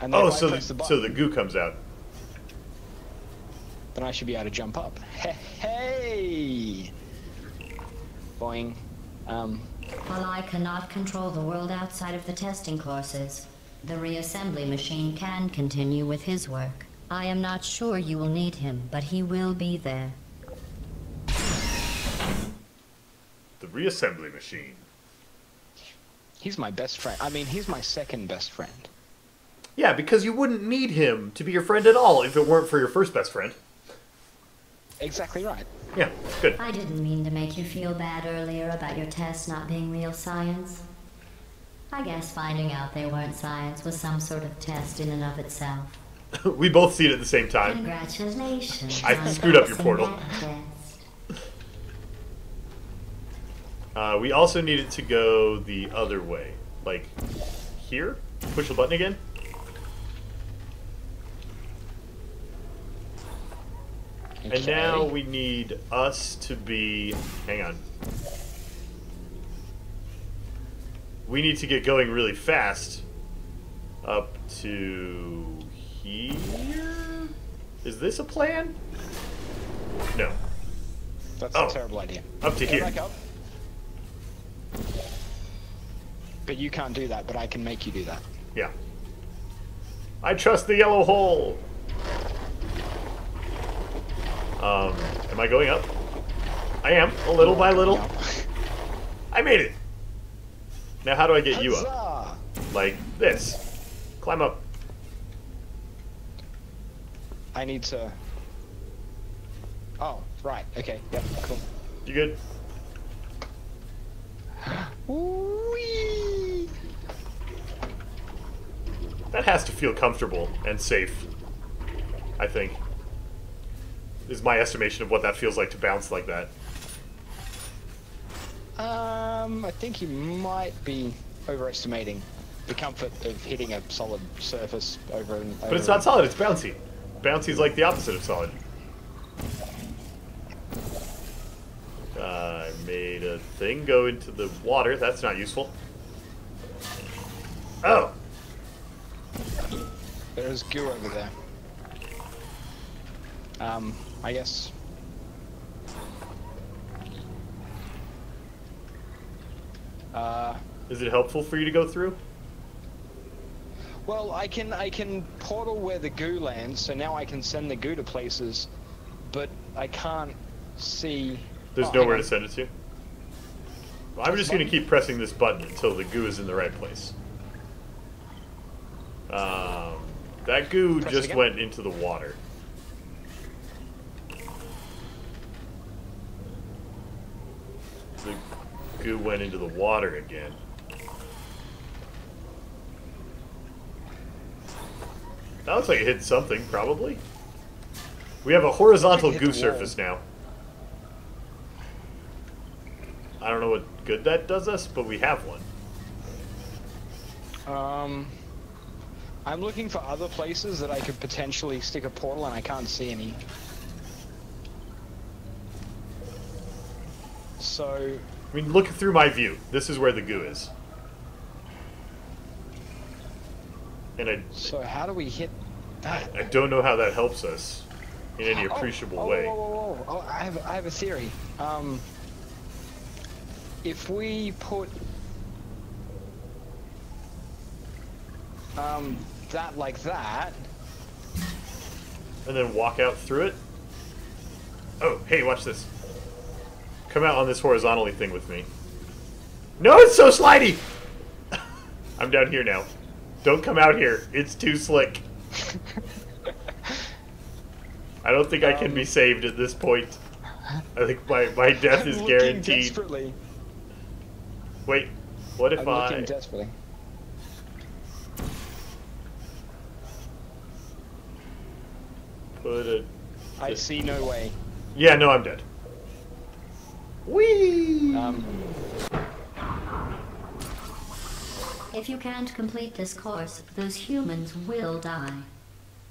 And then Oh, so the, the so the goo comes out. then I should be able to jump up. Hey, hey! Boing. Um, While I cannot control the world outside of the testing courses, the reassembly machine can continue with his work. I am not sure you will need him, but he will be there. The reassembly machine. he's my best friend. I mean, he's my second best friend. Yeah, because you wouldn't need him to be your friend at all if it weren't for your first best friend. Exactly right. Yeah, good. I didn't mean to make you feel bad earlier about your test not being real science. I guess finding out they weren't science was some sort of test in and of itself. we both see it at the same time. Congratulations. I screwed up your portal. Uh, we also needed to go the other way. Like, here? Push the button again? And now we need us to be... Hang on. We need to get going really fast. Up to here? Is this a plan? No. That's Oh. a terrible idea. Up to Go here. up. But you can't do that, but I can make you do that. Yeah. I trust the yellow hole. Um, am I going up? I am, a little by little. I made it. Now how do I get you up? Like this. Climb up. I need to. Oh, right. Okay. Yep. Cool. You good? Whee! That has to feel comfortable and safe. I think. Is my estimation of what that feels like to bounce like that. Um, I think you might be overestimating the comfort of hitting a solid surface over and. over. But it's not solid, it's bouncy. Bouncy is like the opposite of solid. I made a thing go into the water. That's not useful. Oh, There's goo over there. Um, I guess. Uh, is it helpful for you to go through? well, I can I can portal where the goo lands, so now I can send the goo to places, but I can't see. There's Oh, nowhere to send it to. Well, I'm just going to keep pressing this button until the goo is in the right place. Um, that goo Press just again. went into the water. The goo went into the water again. That looks like it hit something, probably. We have a horizontal goo surface now. I don't know what good that does us, but we have one. Um, I'm looking for other places that I could potentially stick a portal, and I can't see any. So, I mean, look through my view. This is where the goo is. And I, so how do we hit that? I don't know how that helps us in any appreciable oh, way. Whoa, whoa, whoa, whoa. Oh, I have, I have a theory. Um, if we put um, that like that, And then walk out through it? Oh, hey, watch this. Come out on this horizontally thing with me. No, it's so slidey! I'm down here now. Don't come out here. It's too slick. I don't think I can be um, saved at this point. I think my, my death is I'm looking guaranteed. Desperately. Wait, what if I'm I... looking desperately. put a... I see no way. Yeah, no, I'm dead. Whee! Um, If you can't complete this course, those humans will die.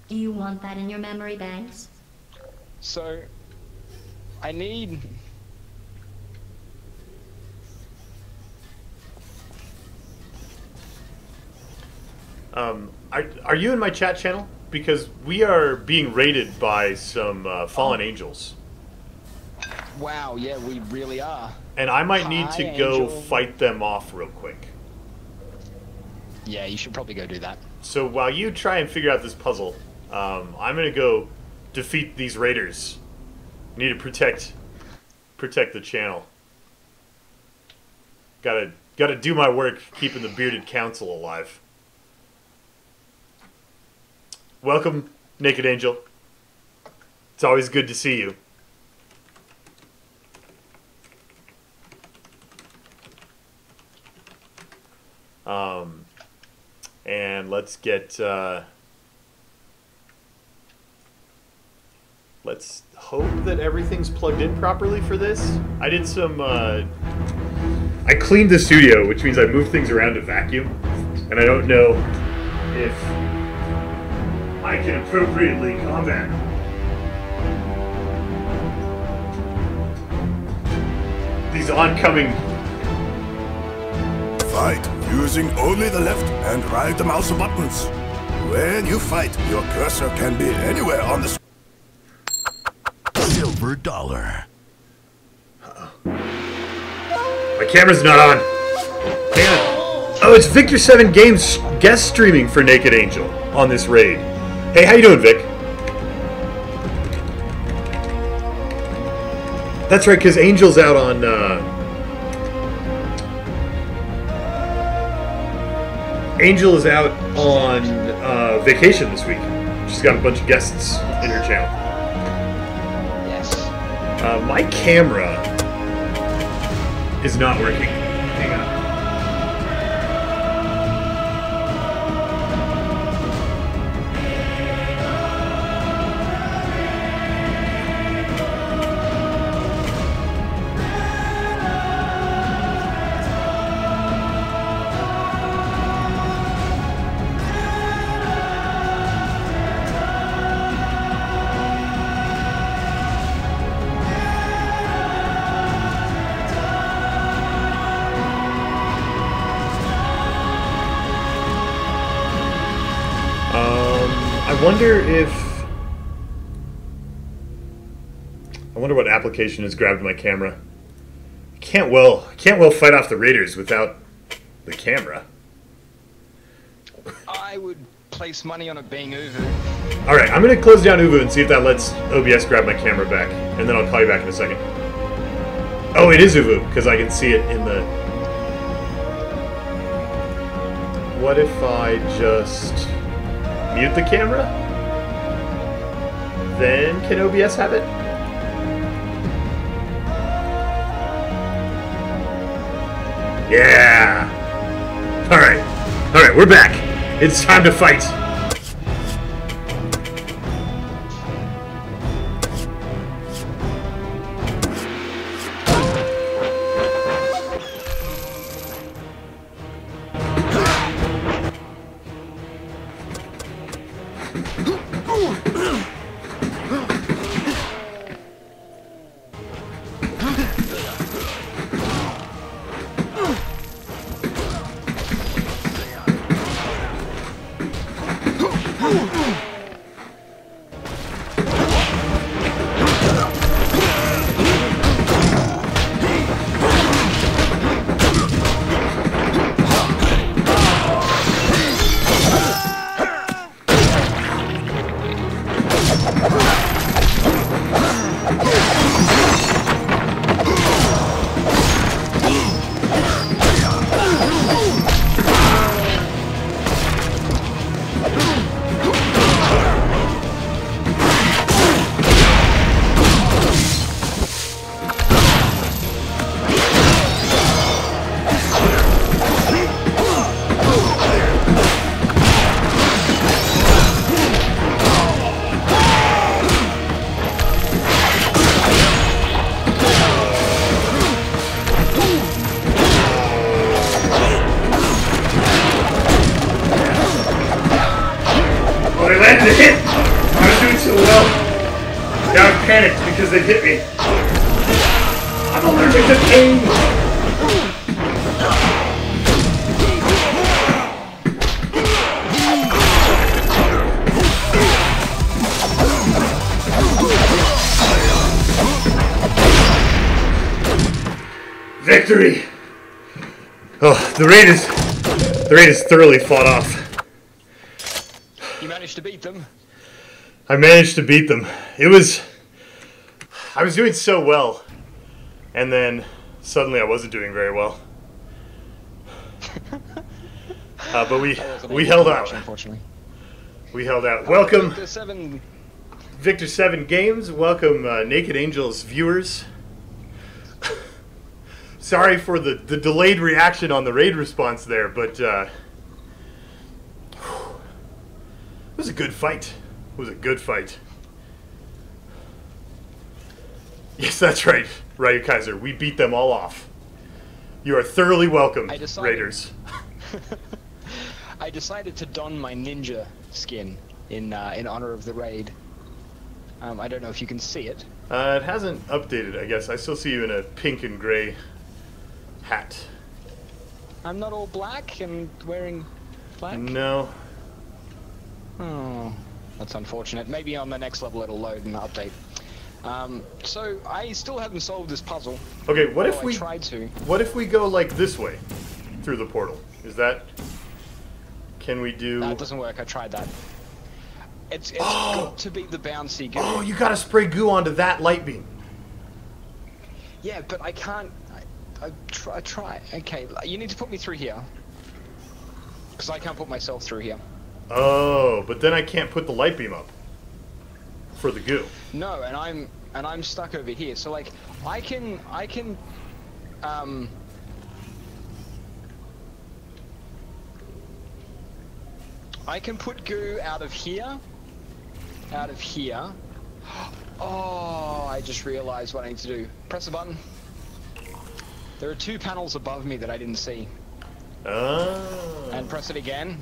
Do you want that in your memory banks? so I need. Um, are, are you in my chat channel? Because we are being raided by some uh, fallen angels. Wow, yeah, we really are. And I might need to Hi, go fight them off real quick. Yeah, you should probably go do that. So while you try and figure out this puzzle, um, I'm gonna go defeat these raiders. Need to protect protect the channel. Gotta gotta do my work keeping the bearded council alive. Welcome, Naked Angel. It's always good to see you. Um, and let's get uh, let's hope that everything's plugged in properly for this. I did some uh, i cleaned the studio which means i moved things around to vacuum. And i don't know if i can appropriately combat these oncoming Fight using only the left and right mouse buttons. When you fight, your cursor can be anywhere on the silver dollar. My camera's not on. Hang on. Oh, it's Victor Seven Games guest streaming for Naked Angel on this raid. Hey, how you doing, Vic? That's right, because Angel's out on. Uh... Angel is out on uh, vacation this week. She's got a bunch of guests in her channel. Yes. Uh, my camera is not working. Hang on. Has grabbed my camera. Can't well, can't well fight off the raiders without the camera. I would place money on it being Uvu. All right, I'm gonna close down Uvu and see if that lets OBS grab my camera back, and then I'll call you back in a second. Oh, it is Uvu because I can see it in the. What if I just mute the camera? Then can OBS have it? Yeah. All right. All right, we're back. It's time to fight. The raid is the raid is thoroughly fought off. You managed to beat them. I managed to beat them. It was I was doing so well, and then suddenly I wasn't doing very well. Uh, but we That was an we held out. Unfortunately. We held out. Welcome, The seven. Victor Seven Games. Welcome, uh, Naked Angels viewers. Sorry for the, the delayed reaction on the raid response there, but uh, it was a good fight. It was a good fight. Yes, that's right, Ryu Kaiser. We beat them all off. You are thoroughly welcome, I decided- Raiders. I decided to don my ninja skin in uh, in honor of the raid. Um, I don't know if you can see it. Uh, it hasn't updated, I guess. I still see you in a pink and gray hat. I'm not all black and wearing black. No. Oh, that's unfortunate. Maybe on the next level it'll load and update. Um, so I still haven't solved this puzzle. Okay, what if we I tried to? what if we go like this way through the portal? Is that can we do No, it doesn't work. I tried that. It's it's Oh! got to be the bouncy goo. Oh, you gotta spray goo onto that light beam. Yeah, but I can't. I, I try. Try. Okay, you need to put me through here. Because I can't put myself through here. Oh, but then I can't put the light beam up for the goo. No, and I'm and I'm stuck over here. So like, I can I can, um. I can put goo out of here, out of here. Oh, I just realized what I need to do. Press a button. There are two panels above me that I didn't see. Oh. And press it again.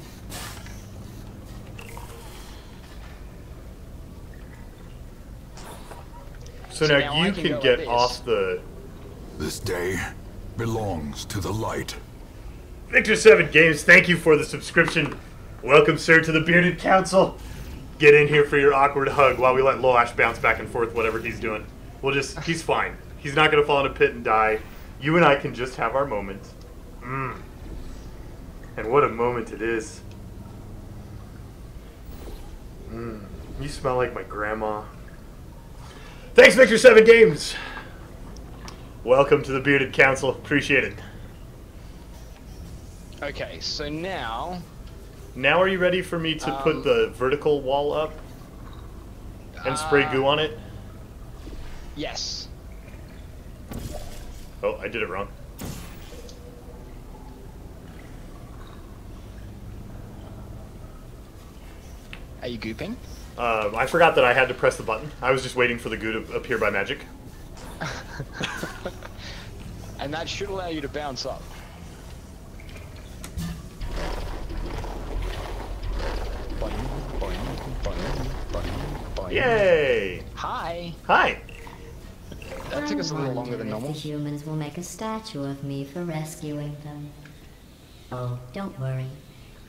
so, so now, now I you can can, go like get off the This day belongs to the light. Victor Seven Games. Thank you for the subscription. Welcome, sir, to the Bearded Council. Get in here for your awkward hug while we let Lollash bounce back and forth, whatever he's doing. We'll just, he's fine. He's not gonna fall in a pit and die. You and I can just have our moment. Mmm. And what a moment it is. Mmm. You smell like my grandma. Thanks, Victor Seven Games. Welcome to the Bearded Council. Appreciate it. Okay, so now Now are you ready for me to Um, put the vertical wall up and spray Uh, goo on it? yes. Oh, I did it wrong. Are you gooping? Uh, I forgot that I had to press the button. I was just waiting for the goo to appear by magic. And that should allow you to bounce up. Boing, boing, boing, boing, boing. Yay! Hi. Hi! That took us a little longer than I wonder normal. if the humans will make a statue of me for rescuing them. Oh, don't worry.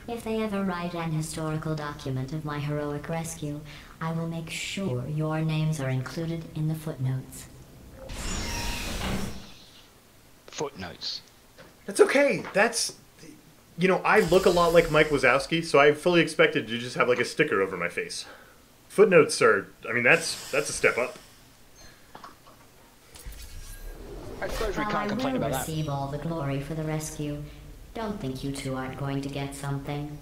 If they ever write an historical document of my heroic rescue, I will make sure your names are included in the footnotes. Footnotes. That's okay. That's. You know, I look a lot like Mike Wazowski, so I fully expected to just have like a sticker over my face. Footnotes are. I mean, that's that's a step up. I suppose we While can't I complain will about that. receive all the glory for the rescue, don't think you two aren't going to get something.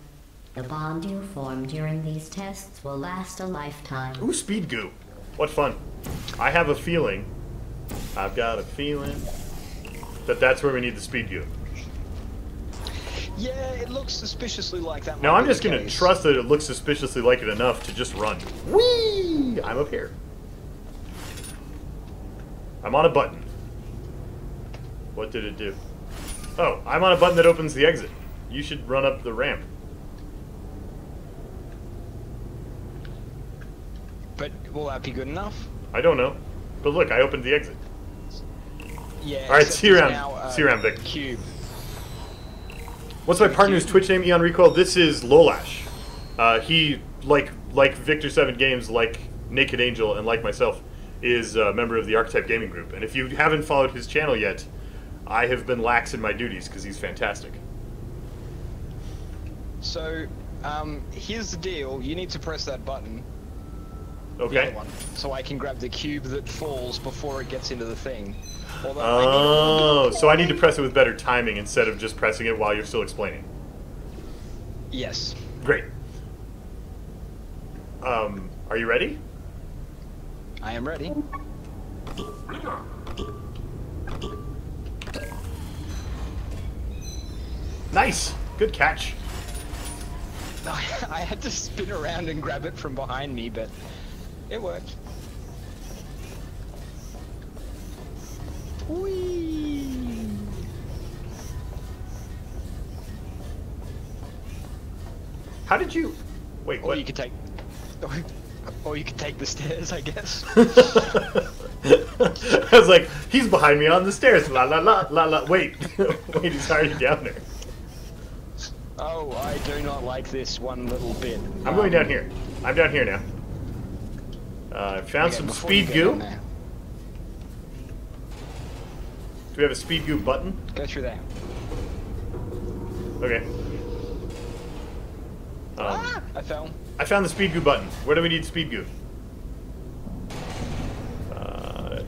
The bond you form during these tests will last a lifetime. Ooh, speed goo. What fun. I have a feeling. I've got a feeling that that's where we need the speed goo. Yeah, it looks suspiciously like that. Now I'm just gonna case. trust that it looks suspiciously like it enough to just run. Whee! I'm up here. I'm on a button. What did it do? Oh, I'm on a button that opens the exit. You should run up the ramp. But will that be good enough? I don't know. But look, I opened the exit. Yeah. All right, except see you around. now, uh, See you around, Vic. Cube. What's my partner's Twitch name? Eon Recoil. This is Lollash. Uh, he like like Victor Seven Games, like Naked Angel, and like myself, is a member of the Archetype Gaming Group. And if you haven't followed his channel yet, I have been lax in my duties because he's fantastic. So, um, here's the deal. You need to press that button. Okay. one, so I can grab the cube that falls before it gets into the thing. Although I need- Oh, so I need to press it with better timing instead of just pressing it while you're still explaining. Yes. Great. Um, are you ready? I am ready. Nice. Good catch. I had to spin around and grab it from behind me, but it worked. Whee! How did you? Wait, Or what? you could take, or you could take the stairs, I guess. I was like, he's behind me on the stairs. La la la la la. Wait, wait, he's already down there. Oh, I do not like this one little bit. I'm going Um, down here. I'm down here now. Uh, I found okay, some speed goo. Do we have a speed goo button? Go through there. Okay. Um, ah! I fell. I found the speed goo button. Where do we need speed goo? Uh,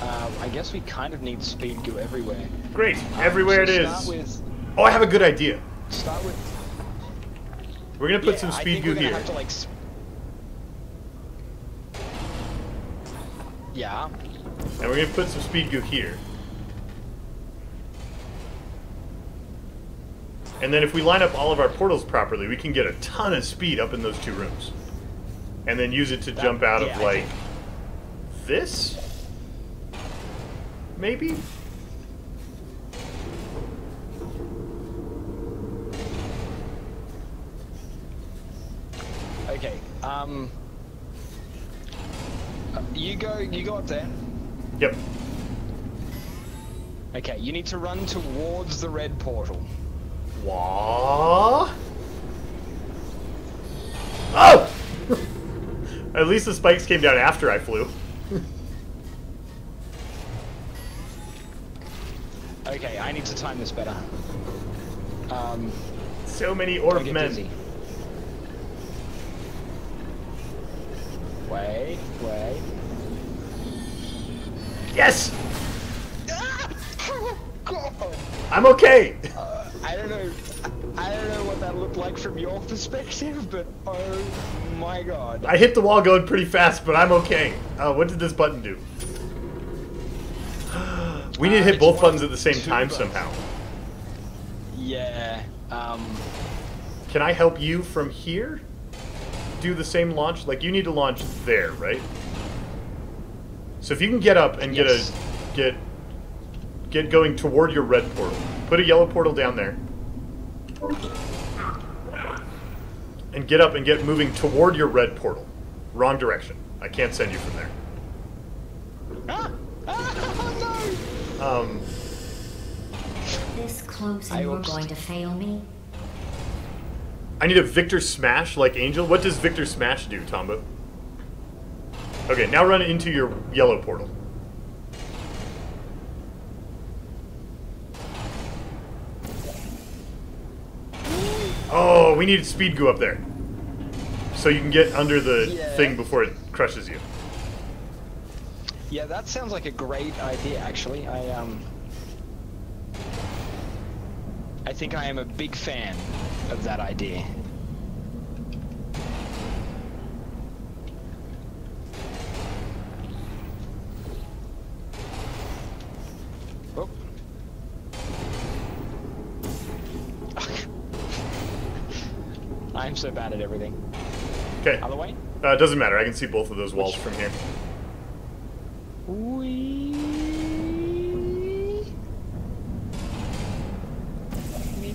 Um, I guess we kind of need speed goo everywhere. Great. Um, Everywhere so it is. with, Oh, I have a good idea. start with. We're gonna put yeah, some speed goo here. To, like, yeah. And we're gonna put some speed goo here. And then if we line up all of our portals properly, we can get a ton of speed up in those two rooms. And then use it to That- jump out yeah, of like this? Maybe? Okay. Um. uh, You go. You go up there. Yep. Okay. You need to run towards the red portal. Wah. Oh! At least the spikes came down after I flew. Okay. I need to time this better. Um. So many orb men. dizzy. Wait. Wait. Yes! Ah! I'm okay! Uh, I don't know. I don't know what that looked like from your perspective, but oh my god. I hit the wall going pretty fast, but I'm okay. Uh, what did this button do? We need to Uh, hit both buttons at the same time buttons. somehow. Yeah. Um. Can I help you from here? Do the same launch? Like, you need to launch there, right? So if you can get up and Yes. get a... Get... Get going toward your red portal. Put a yellow portal down there. And get up and get moving toward your red portal. Wrong direction. I can't send you from there. Ah! Ah! Um... This close I and you're going to fail me? I need a Victor Smash like Angel. What does Victor Smash do, Tombo? Okay, now run into your yellow portal. Oh, we need speed goo up there. So you can get under the Yeah. thing before it crushes you. Yeah, that sounds like a great idea. Actually, I um. I think I am a big fan of that idea. Oh. I'm so bad at everything. Okay. Other way? Uh, it doesn't matter. I can see both of those walls from here.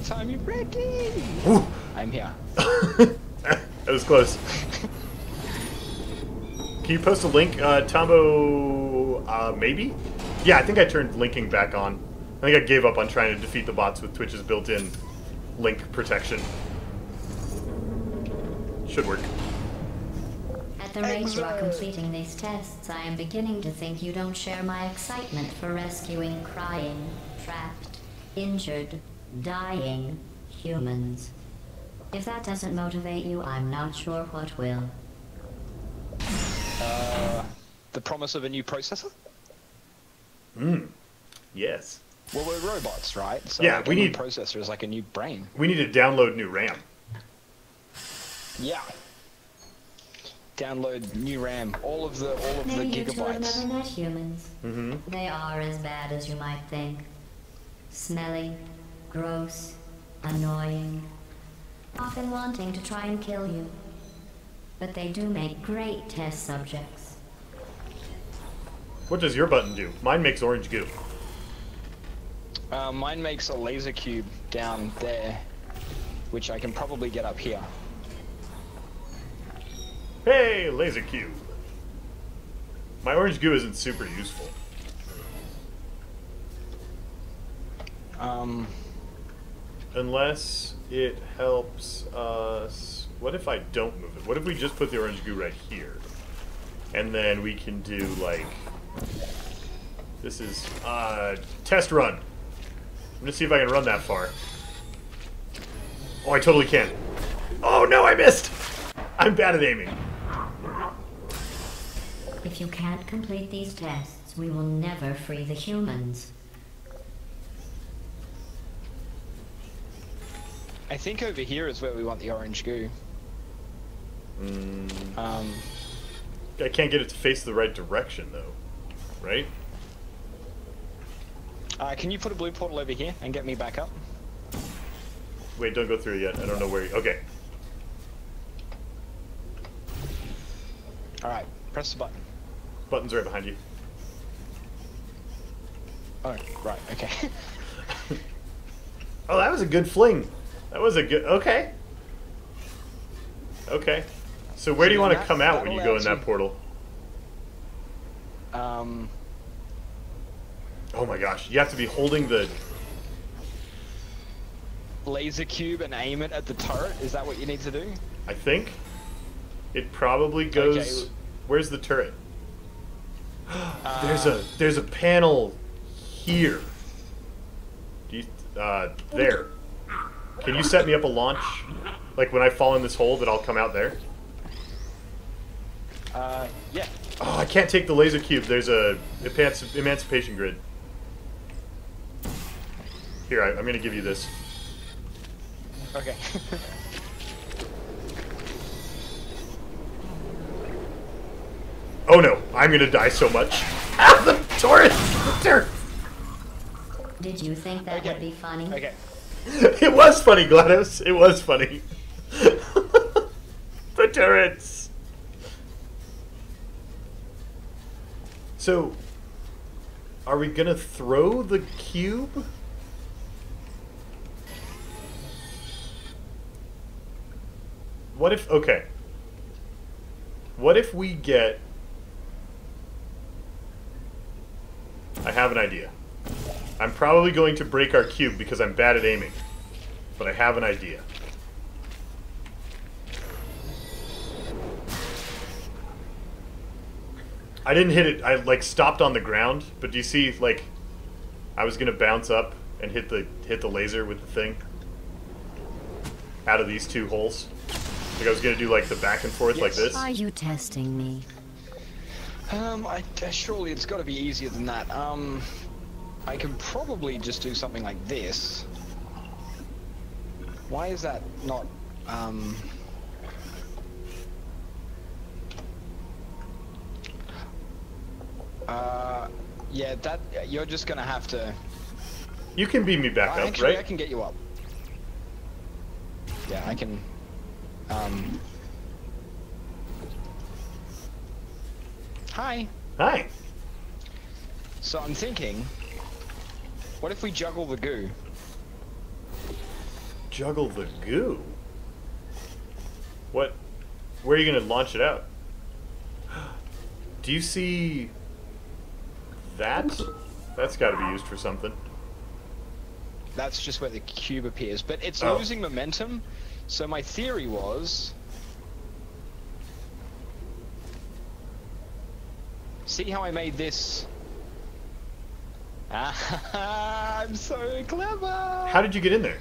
Wee. Anytime Ricky, Ricky! Woo. I'm here. that was close. Can you post a link, uh, Tombo? Uh, maybe? Yeah, I think I turned linking back on. I think I gave up on trying to defeat the bots with Twitch's built-in link protection. Should work. At the rate you are completing these tests, I am beginning to think you don't share my excitement for rescuing crying, trapped, injured, dying humans. If that doesn't motivate you, I'm not sure what will. The promise of a new processor? Hmm. Yes. Well, we're robots, right? So Yeah, like we a new need- processor is like a new brain. We need to download new RAM. Yeah. Download new RAM, all of the all of the Maybe you two have never met humans. Mm-hmm. They are as bad as you might think. Smelly, gross, annoying, often wanting to try and kill you. But they do make great test subjects. What does your button do? Mine makes orange goo. Uh, mine makes a laser cube down there, which I can probably get up here. Hey, laser cube. My orange goo isn't super useful. Um, Unless it helps us. What if I don't move it? What if we just put the orange goo right here? And then we can do like. This is uh test run. I'm gonna see if I can run that far. Oh, I totally can. Oh no, I missed. I'm bad at aiming. If you can't complete these tests, we will never free the humans. I think over here is where we want the orange goo. Mm, Um, I can't get it to face the right direction though, right? uh, can you put a blue portal over here and get me back up? Wait, don't go through yet. I don't know where. You, okay. All right, press the button. Button's right behind you. Oh, right, okay. Oh, that was a good fling. That was a good. Okay. Okay. So where do you want to come out when you go in that portal? um, Oh my gosh, you have to be holding the. laser cube and aim it at the turret. Is that what you need to do? I think it probably goes. Okay. Where's the turret? there's a there's a panel here. Do you, uh, there. Can you set me up a launch? Like when I fall in this hole, that I'll come out there. Uh, yeah. Oh, I can't take the laser cube. There's a emanci- emancipation grid. Here, I, I'm gonna give you this. Okay. Oh no, I'm gonna die so much. Ah, the turret! The turret! Did you think that Okay. would be funny? okay. It was funny, GLaDOS. It was funny. the turrets. So, are we gonna throw the cube? What if? Okay. What if we get? I have an idea. I'm probably going to break our cube because I'm bad at aiming. But I have an idea. I didn't hit it. I like stopped on the ground, but do you see like I was gonna bounce up and hit the hit the laser with the thing out of these two holes. Like I was gonna do like the back and forth like Yes. this. Are you testing me? Um, I, surely it's got to be easier than that. Um, I can probably just do something like this. Why is that not, um... Uh, yeah, that, you're just gonna have to... You can beam me back Uh, up, actually, right? I can get you up. Yeah, I can, um... Hi. Hi. So I'm thinking, what if we juggle the goo? juggle the goo. What? Where are you going to launch it out? Do you see that? That's got to be used for something. That's just where the cube appears, but it's Oh. losing momentum. So my theory was, see how I made this. I'm so clever. How did you get in there?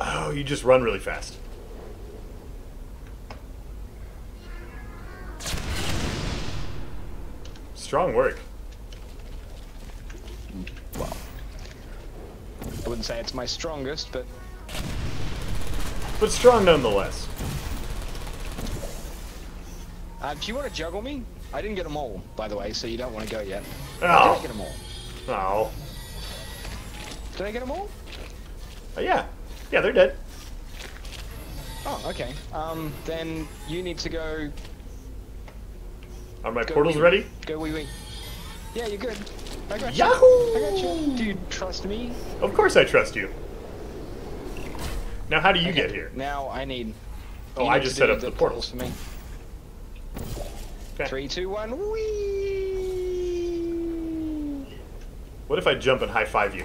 Oh, you just run really fast. Strong work. Well, I wouldn't say it's my strongest, but But strong nonetheless. Uh, do you want to juggle me? I didn't get them all, by the way, so you don't want to go yet. Did Oh. I get them all? Oh. Did I get them all? Oh, yeah. Yeah, they're dead. Oh, okay. Um, then you need to go. Are my go portals wee- ready? Go wee wee. Yeah, you're good. I got Yahoo! you. I got you. Do you trust me? Of course I trust you. Now, how do you Okay, get here? Now I need. Oh, I just set up the portals. for me. Okay. Three, two, one. Whee! What if I jump and high five you?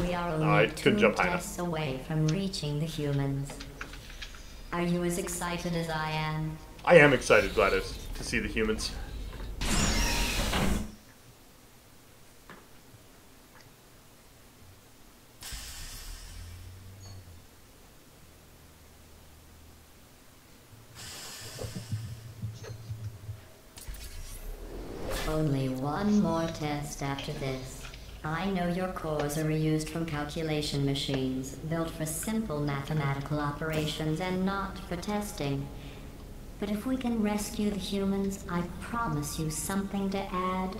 We are only Oh, I two couldn't jump high enough. tests away from reaching the humans. Are you as excited as I am? I am excited, GLaDOS, to see the humans. Only one more test after this. I know your cores are reused from calculation machines, built for simple mathematical operations and not for testing. But if we can rescue the humans, I promise you something to add,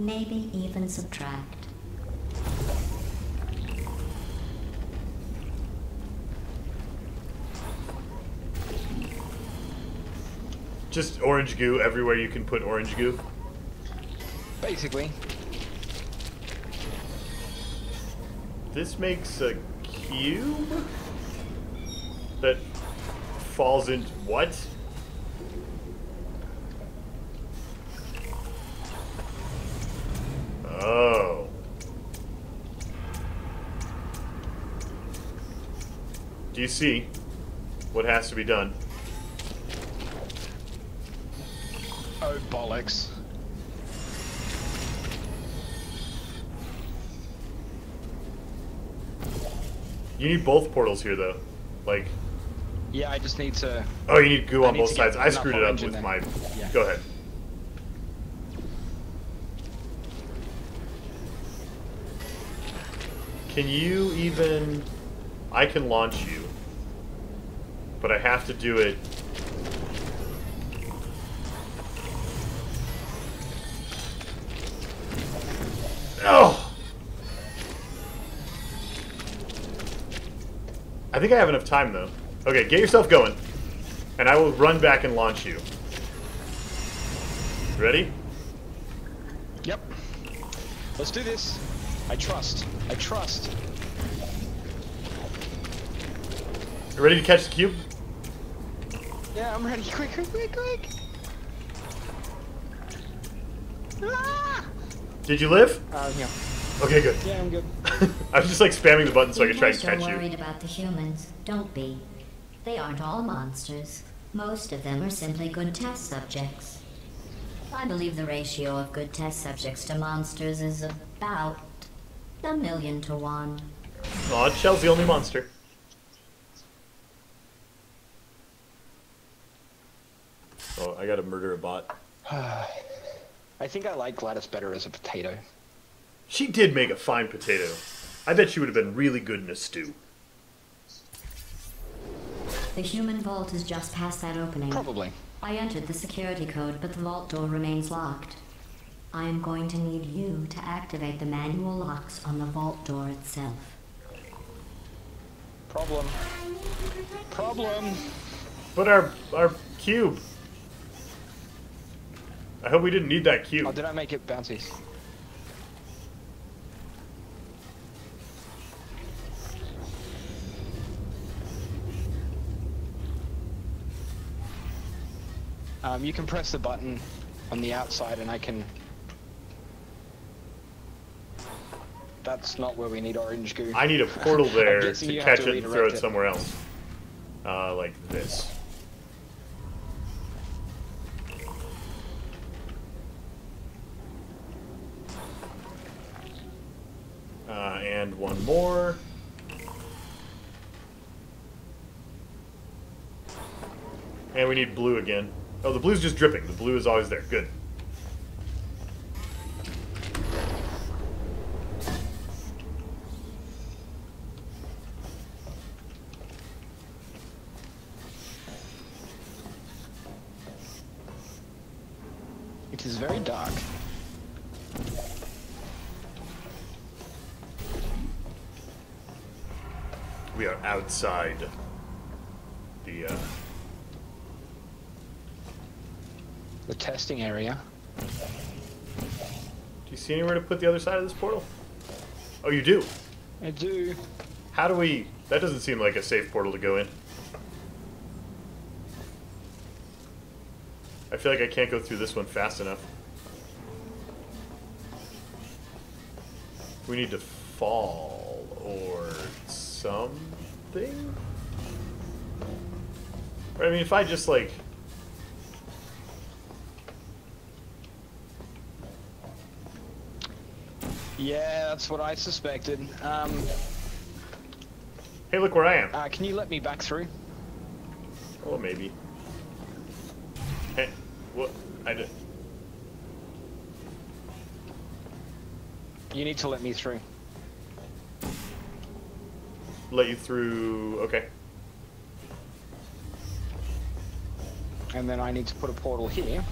maybe even subtract. Just orange goo everywhere you can put orange goo. Basically. This makes a cube that falls into what? Oh. Do you see what has to be done? Oh bollocks. You need both portals here, though. Like, Yeah, I just need to. oh, you need goo I on need both sides. I screwed it up with my. Yeah. Go ahead. Can you even? I can launch you, but I have to do it. I think I have enough time though. Okay, get yourself going, and I will run back and launch you. Ready? Yep. Let's do this. I trust. I trust. You ready to catch the cube? Yeah, I'm ready. Quick, quick, quick, quick. Ah! Did you live? Uh, yeah. Okay, good. Yeah, I'm good. I was just like spamming the button so I could try and If you're catch you. worried about the humans, don't be. They aren't all monsters. Most of them are simply good test subjects. I believe the ratio of good test subjects to monsters is about a million to one. Aw, Shell's the only monster. Oh, I gotta murder a bot. I think I like GLaDOS better as a potato. She did make a fine potato. I bet she would have been really good in a stew. The human vault is just past that opening. Probably. I entered the security code, but the vault door remains locked. I am going to need you to activate the manual locks on the vault door itself. Problem. Problem. But our our cube. I hope we didn't need that cube. Oh, cube. did I make it bouncy? Um, you can press the button on the outside and I can... That's not where we need orange goo. I need a portal there to catch to it and throw it it. somewhere else. Uh, like this. Uh, and one more. And we need blue again. Oh, the blue's just dripping. The blue is always there. Good. It is very dark. We are outside the, uh, The testing area. Do you see anywhere to put the other side of this portal? Oh, you do. I do. How do we? That doesn't seem like a safe portal to go in. I feel like I can't go through this one fast enough. We need to fall or something. I mean, if I just like. Yeah, that's what I suspected. Um, Hey, look where I am. uh, can you let me back through? Oh, maybe. Hey, what? I did. You need to let me through. Let you through. Okay. And then I need to put a portal here.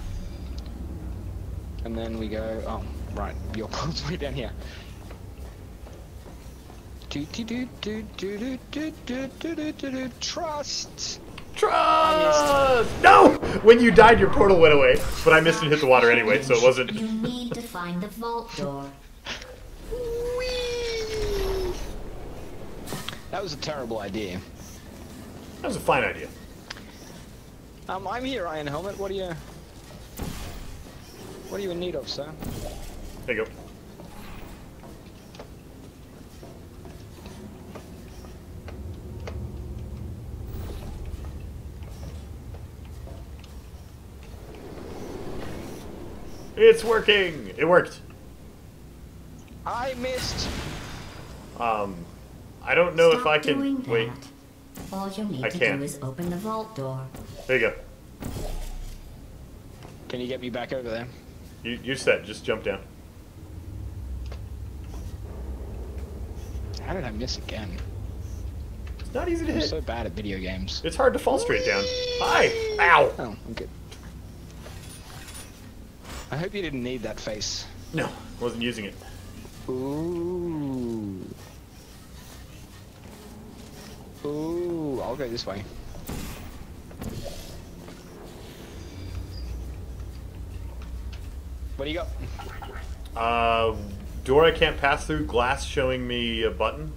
And then we go, oh, right, your portal's way down here. Do do do do do do do do do do do do trust. Trust! No! When you died, your portal went away, but I missed and hit the water anyway, so it wasn't. You need to find the vault door. That was a terrible idea. That was a fine idea. Um, I'm here, Iron Helmet. What do you? What are you in need of, sir? There you go. It's working! It worked. I missed. Um, I don't know if I can. doing that. Wait, All you need I to can't. do is open the vault door. there you go. Can you get me back over there? You, you're set. Just jump down. How did I miss again? It's not easy to I'm hit. so bad at video games. It's hard to fall straight down. Hi! Ow! Oh, I'm good. I hope you didn't need that face. No, wasn't using it. Ooh. Ooh, I'll go this way. What do you got? Uh, door I can't pass through, glass showing me a button.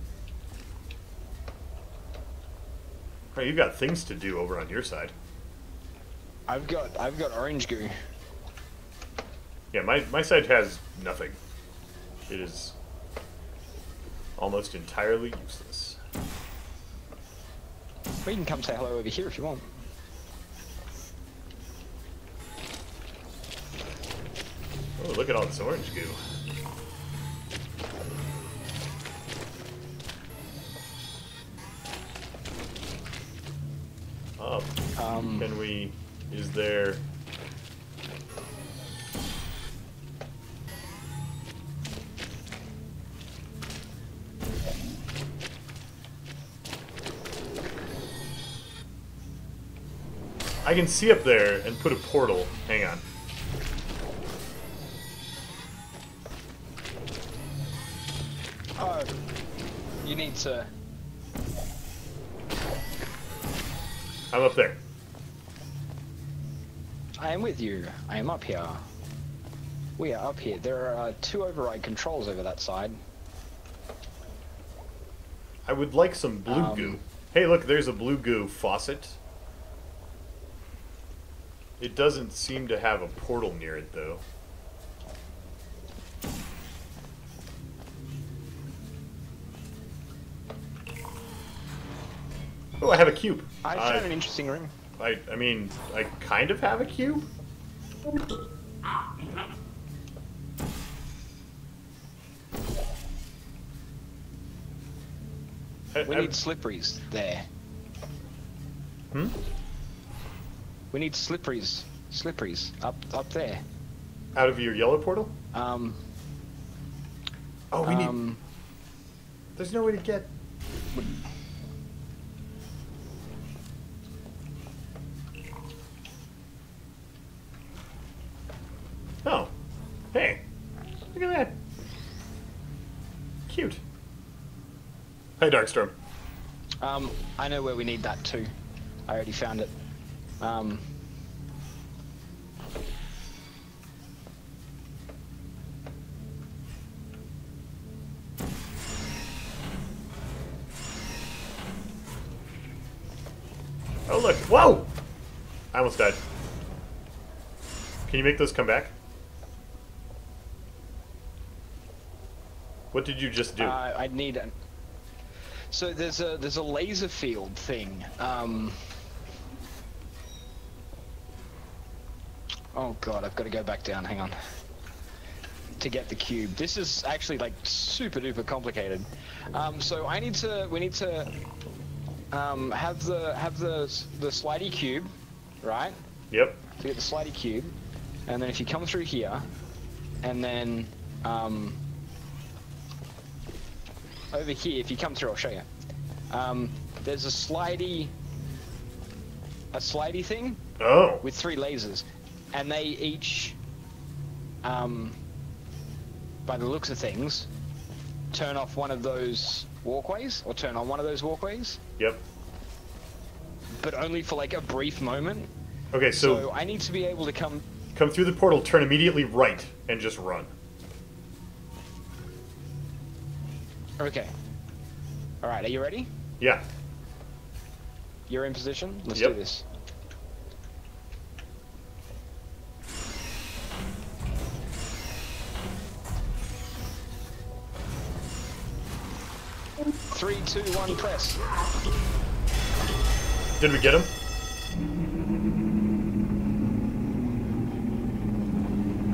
You've got things to do over on your side. I've got I've got orange goo. Yeah, my, my side has nothing. It is almost entirely useless. We can come say hello over here if you want. Oh, look at all this orange goo. Um, Can we... Is there... I can see up there and put a portal. Hang on. oh, you need to. I'm up there. I am with you. I am up here. We are up here. There are uh, two override controls over that side. I would like some blue Um, goo. Hey, look, there's a blue goo faucet. It doesn't seem to have a portal near it, though. Oh, I have a cube. I Uh, found an interesting room. I, I mean, I kind of have a cube. I- We I- need slipperies there. Hmm? We need slipperies. Slipperies up up there. out of your yellow portal. Um, Oh, we need. um, There's no way to get. Darkstorm. um, I know where we need that too. I already found it. Um, Oh, look. Whoa! I almost died. Can you make those come back? What did you just do? uh, I need an. So there's a there's a laser field thing. Um, oh god, I've got to go back down. Hang on. To get the cube. This is actually like super duper complicated. Um, so I need to we need to um, have the have the the slidey cube, right? yep. to get the slidey cube, and then if you come through here, and then um, over here, if you come through, I'll show you. Um, there's a slidey, a slidey thing Oh. with three lasers, and they each, um, by the looks of things, turn off one of those walkways or turn on one of those walkways, Yep. but only for like a brief moment. Okay, so, so I need to be able to come come through the portal, turn immediately right, and just run. Okay. All right, are you ready? Yeah. You're in position. Let's Yep. do this. Three, two, one, press. Did we get him?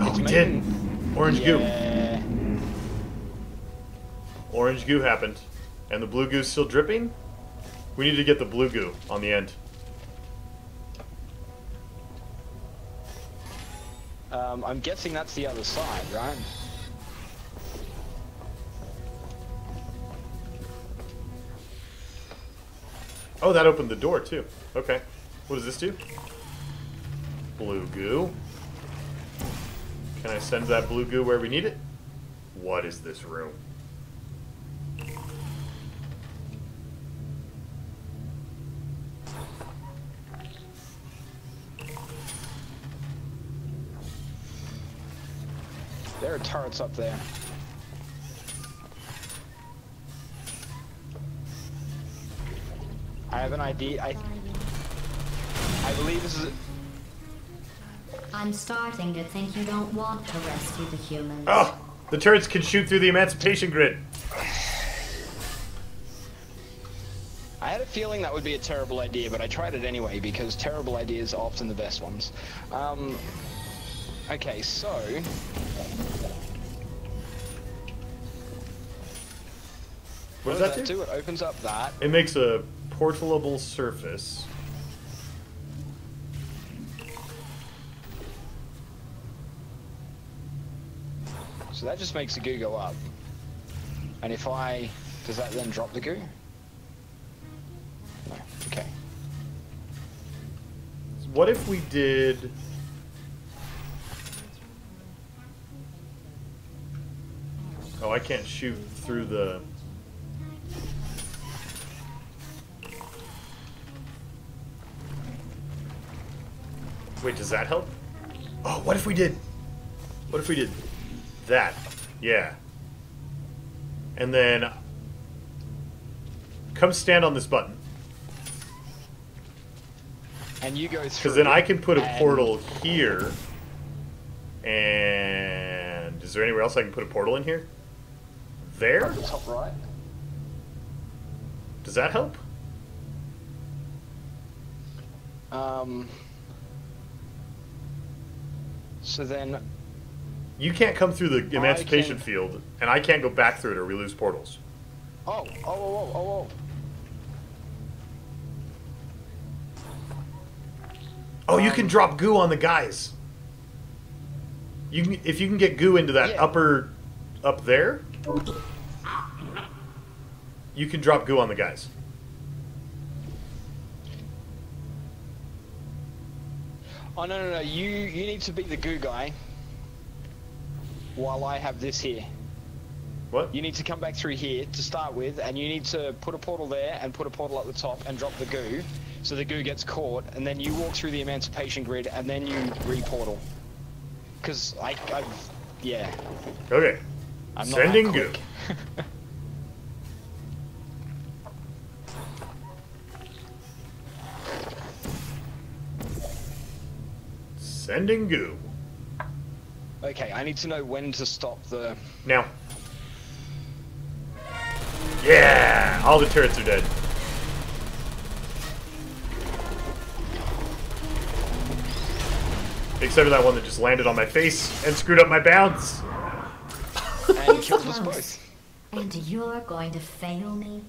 Oh, It's we did. Orange goo. Orange goo happened. And the blue goo's still dripping? We need to get the blue goo on the end. Um, I'm guessing that's the other side, right? Oh, that opened the door too. Okay. What does this do? Blue goo. Can I send that blue goo where we need it? What is this room? There are turrets up there. I have an ID. I I believe this is. I'm starting to think you don't want to rescue the humans. Oh! The turrets can shoot through the emancipation grid. I had a feeling that would be a terrible idea, but I tried it anyway because terrible ideas are often the best ones. Um, okay, so What does what that do? It opens up that. It makes a portalable surface. So that just makes the goo go up. And if I, does that then drop the goo? No. Okay. What if we did... Oh, I can't shoot through the... Wait, does that help? Oh, what if we did... What if we did that? Yeah. And then come stand on this button. And you go through. Because then I can put a portal here. And is there anywhere else I can put a portal in here? There? The top right. Does that help? Um. So then, You can't come through the emancipation can- field, and I can't go back through it or we lose portals. oh, oh, oh, oh, oh, Oh, you Um, can drop goo on the guys. You can, if you can get goo into that Yeah. upper, up there, you can drop goo on the guys. oh. No, no, no! You you need to be the goo guy. While I have this here, What? you need to come back through here to start with, and you need to put a portal there and put a portal at the top and drop the goo, so the goo gets caught, and then you walk through the emancipation grid, and then you re-portal. Cause I, I've, yeah, Okay. I'm not Sending that goo. Sending goo. Okay, I need to know when to stop the. Now. Yeah! All the turrets are dead. Except for that one that just landed on my face and screwed up my bounce. And It's killed us close. both. And you're going to fail me?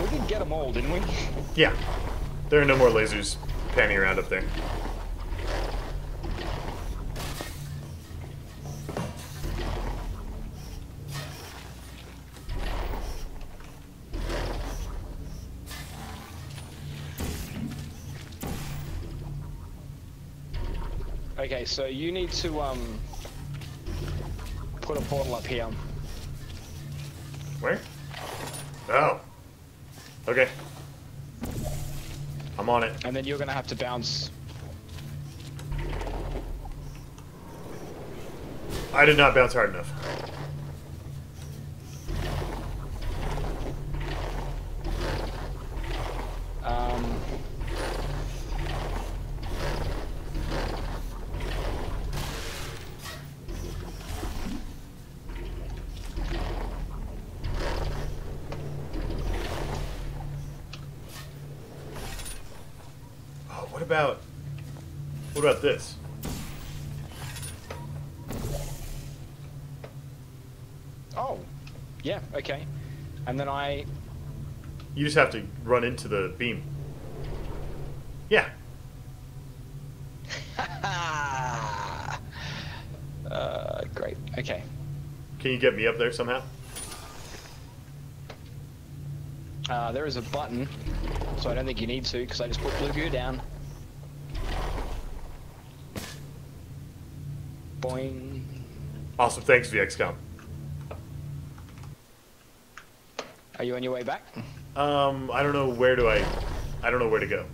We did get them all, didn't we? Yeah. There are no more lasers panning around up there. Okay, so you need to um put a portal up here. Where? Oh. Okay. I'm on it. And then you're gonna have to bounce. I did not bounce hard enough. Um, Oh, what about... What about this? oh, yeah, okay. And then I. You just have to run into the beam. Yeah. uh, great. Okay. Can you get me up there somehow? Uh, there is a button, so I don't think you need to, because I just put blue goo down. Boing. Awesome, thanks, VXCOM. Are you on your way back? Um, I don't know where do I... I don't know where to go.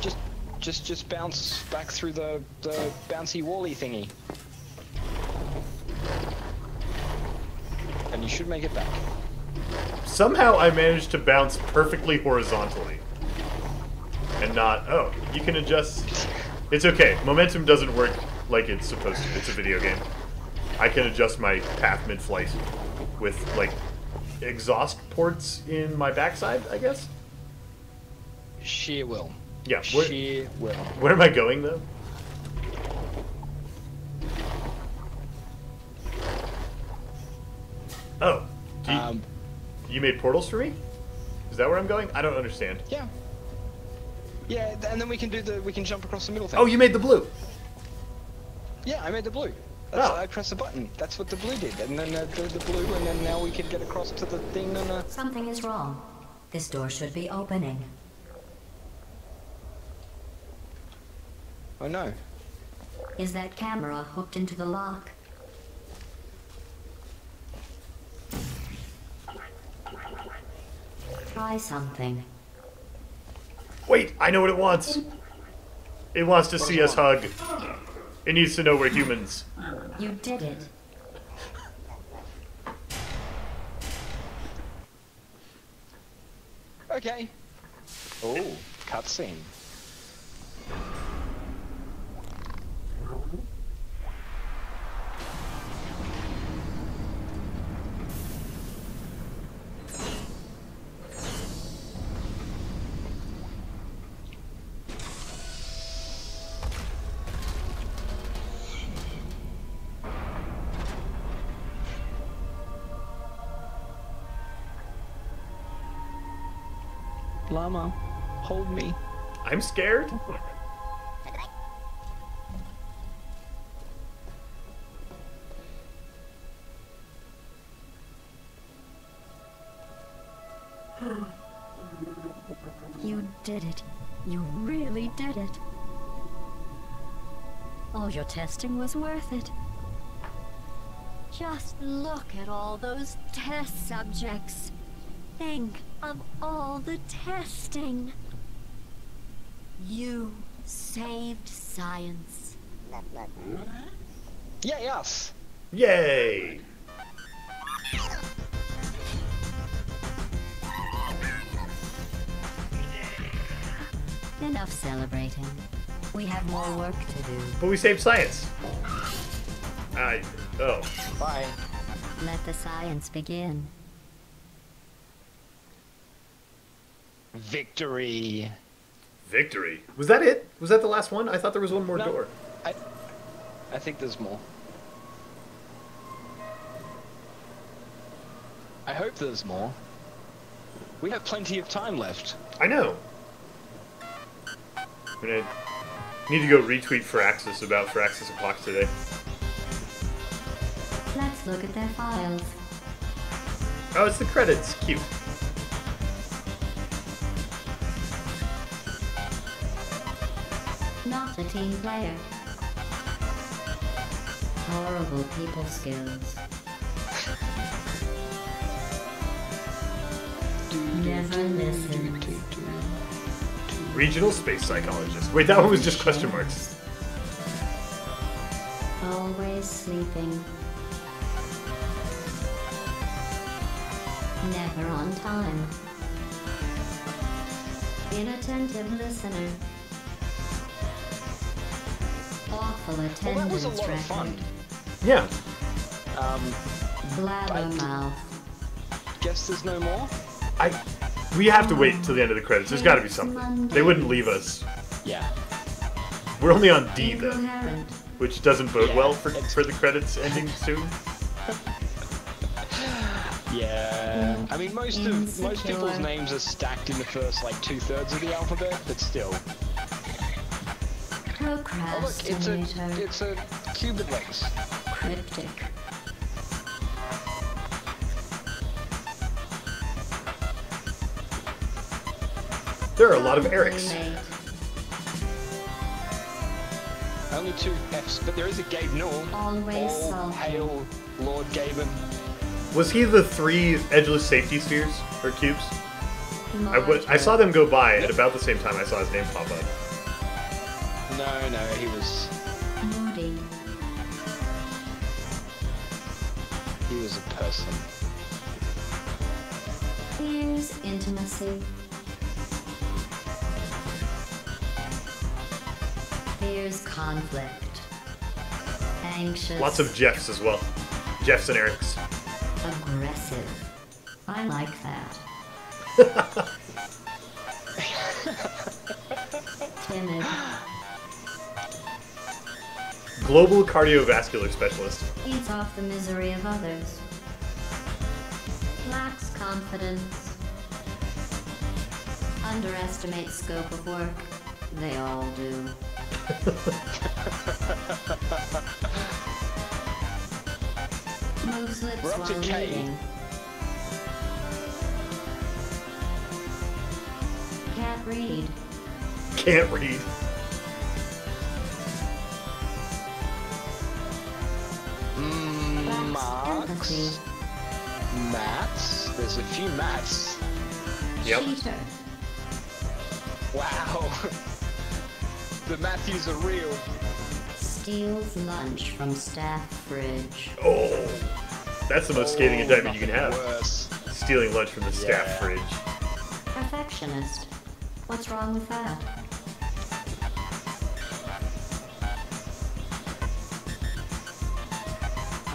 Just, just, just bounce back through the the bouncy wally thingy, and you should make it back. Somehow I managed to bounce perfectly horizontally. And not... Oh, you can adjust... It's okay. Momentum doesn't work like it's supposed to. It's a video game. I can adjust my path mid-flight with, like, exhaust ports in my backside, I guess? She will. Yeah. Where, Sheer will. where am I going, though? Oh. You, Um, you made portals for me? Is that where I'm going? I don't understand. yeah. Yeah, and then we can do the we can jump across the middle thing. Oh, you made the blue. Yeah, I made the blue. That's oh. I pressed the button. That's what the blue did. And then uh, the blue, and then now we can get across to the thing and uh... Something is wrong. This door should be opening. Oh no. Is that camera hooked into the lock? Try something. Wait, I know what it wants. It wants to see us hug. It needs to know we're humans. You did it. Okay. Oh, cutscene. Llama, hold me. I'm scared. You did it. You really did it. All your testing was worth it. Just look at all those test subjects. Think of all the testing. You saved science. Yeah, yes. Yay! Enough celebrating. We have more work to do. But we saved science. I. Oh. Bye. Let the science begin. Victory. Victory. Was that it? Was that the last one? I thought there was one more No. door. I, I think there's more. I hope there's more. We have plenty of time left. I know. I'm gonna need to go retweet Firaxis about Firaxis o'clock today. Let's look at their files. Oh, it's the credits. Cute. Team player. Horrible people skills. Never listen. Regional space psychologist. Wait, that one was just question marks. Always sleeping. Never on time. Inattentive listener. Awful Well, attendance that was a lot of fun. Yeah. Um, Blabbermouth. guess there's no more? I. We have to wait till the end of the credits. There's got to be something. They wouldn't leave us. Yeah. We're only on D though, which doesn't bode Yeah, well for for the credits ending soon. Yeah. I mean, most of most people's names are stacked in the first like two thirds of the alphabet, but still. Oh look, it's a Procrastinator. it's a Cuban race. Cryptic. There are a lot of Erics. Only two Fs, but there is a Gabe Newell. Always All sulky. hail Lord Gaben. Was he the three edgeless safety spheres or cubes? I, w- I saw them go by at about the same time I saw his name pop up. No, no, he was Moody. he was a person. There's intimacy. There's conflict. Anxious. Lots of Jeffs as well. Jeffs and Erics. aggressive. I like that. Timid. Global cardiovascular specialist. Eats off the misery of others. Lacks confidence. Underestimates scope of work. They all do. Moves lips We're up to while K. Can't read. Can't read. Mm, Lacks Marks. Mats. There's a few mats. Yep. Cheater. Wow. the Matthews are real. Steals lunch from staff fridge. Oh, that's the most scathing Oh, indictment you can have. Worse. Stealing lunch from the staff fridge. Perfectionist. What's wrong with that?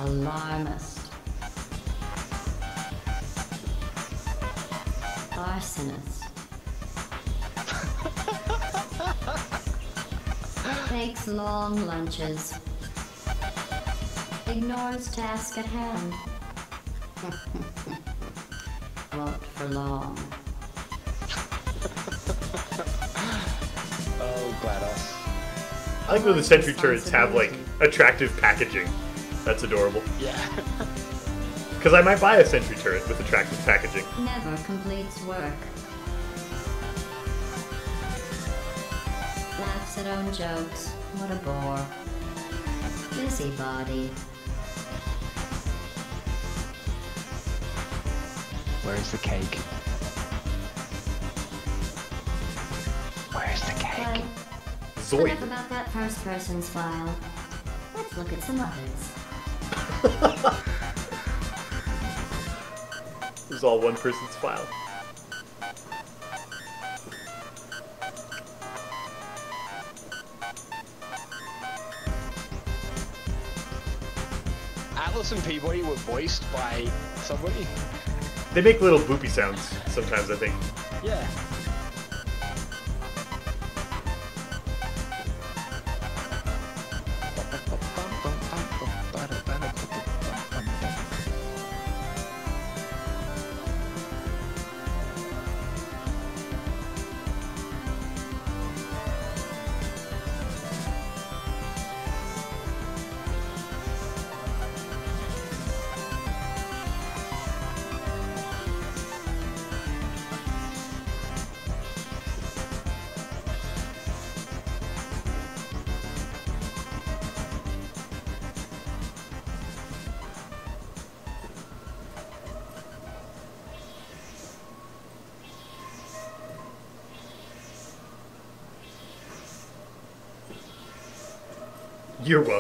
Alarmist. Arsonist. Takes long lunches. Ignores task at hand. Won't for long. Oh, GLaDOS. I like when the sentry turrets have like attractive packaging. That's adorable. Yeah. Because I might buy a sentry turret with attractive packaging. Never completes work. Laughs at own jokes. What a bore. Busybody. Where's the cake? Where's the cake? But Zoid. enough about that first person's file. Let's look at some others. This is all one person's file. Atlas and P-body were voiced by somebody. They make little boopy sounds sometimes, I think. Yeah.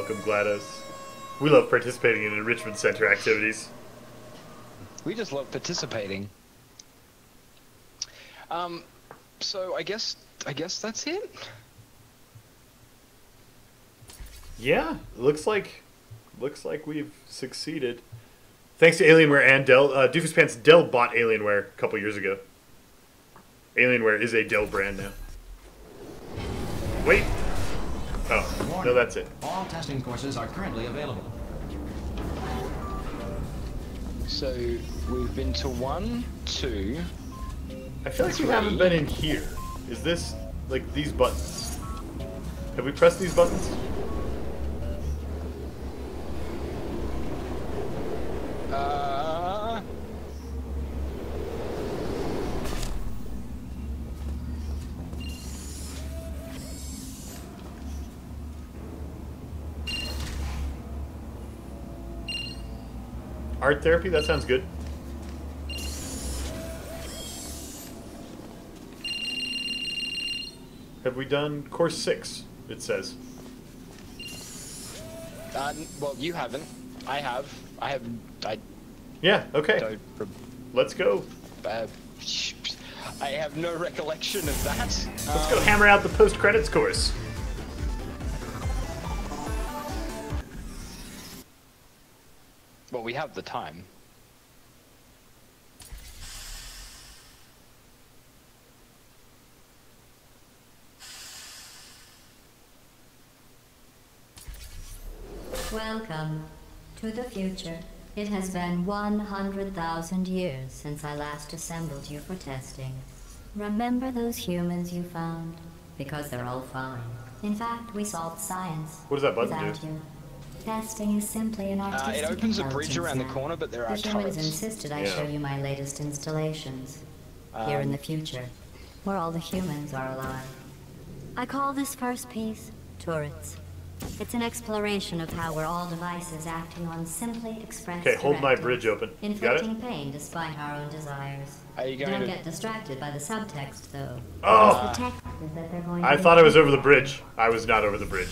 Welcome, GLaDOS. We love participating in enrichment center activities. We just love participating. Um, so I guess I guess that's it. Yeah, looks like looks like we've succeeded. Thanks to Alienware and Dell. Uh, Doofus Pants Dell bought Alienware a couple years ago. Alienware is a Dell brand now. Wait. Oh, no, that's it. All testing courses are currently available. So we've been to one, two. I feel like we haven't been in here. Is this like these buttons? Have we pressed these buttons? Uh, Art therapy? That sounds good. Have we done course six? It says. uh, well, you haven't. I have. I have. I Yeah. Okay. Let's go. Uh, I have no recollection of that. Let's go hammer out the post credits course. We have the time. Welcome to the future. It has been 100,000 years since I last assembled you for testing. Remember those humans you found? Because they're all fine. In fact, we solved science. What does that button without do? You. Testing is simply an Uh, it opens a bridge indulgence around the corner, but there are The humans turrets. insisted I Yeah. show you my latest installations. Here in Um, the future, where all the humans are alive. I call this first piece turrets. It's an exploration of how we're all devices acting on simply expressed Okay, hold my bridge open. You got it? Inflicting pain despite our own desires. Are you going Don't to- get distracted by the subtext, though. Oh! The text is that they're going I to thought I was over the bridge. I was not over the bridge.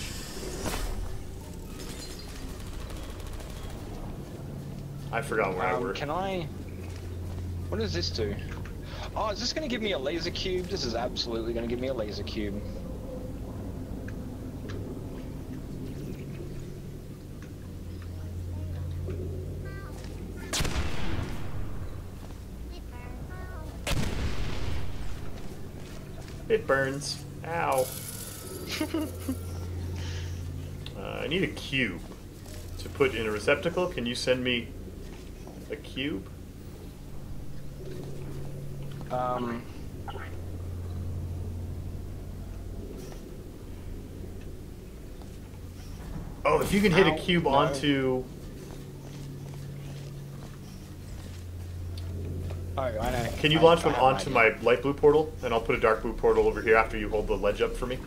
I forgot where I Um, were. can I? What does this do? Oh, is this going to give me a laser cube? This is absolutely going to give me a laser cube. It burns. Ow. uh, I need a cube to put in a receptacle. Can you send me a cube? Um, Oh, if you can hit a cube no. onto. I know. Can you launch I one onto my light blue portal? And I'll put a dark blue portal over here after you hold the ledge up for me.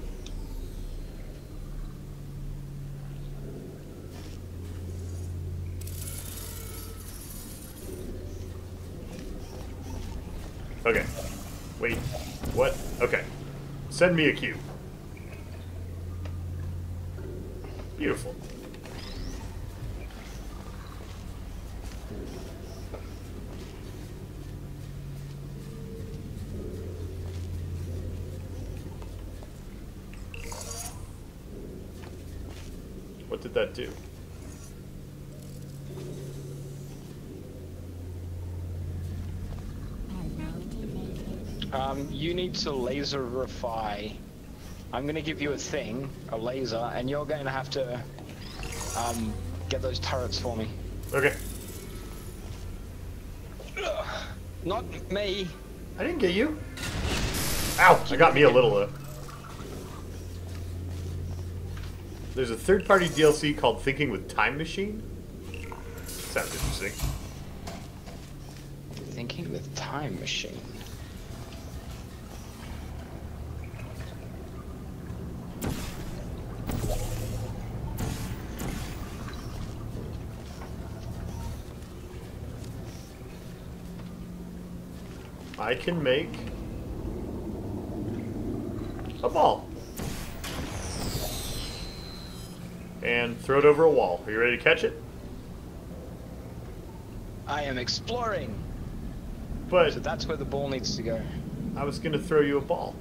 Okay. Wait. What? Okay. Send me a cube. Beautiful. What did that do? Um, you need to laserify. I'm going to give you a thing, a laser, and you're going to have to um, get those turrets for me. Okay. Not me. I didn't get you. Ow! I got me a little though. There's a third-party DLC called Thinking with Time Machine. Sounds interesting. Thinking with time machine. I can make a ball. And throw it over a wall. Are you ready to catch it? I am exploring. But So that's where the ball needs to go. I was gonna throw you a ball.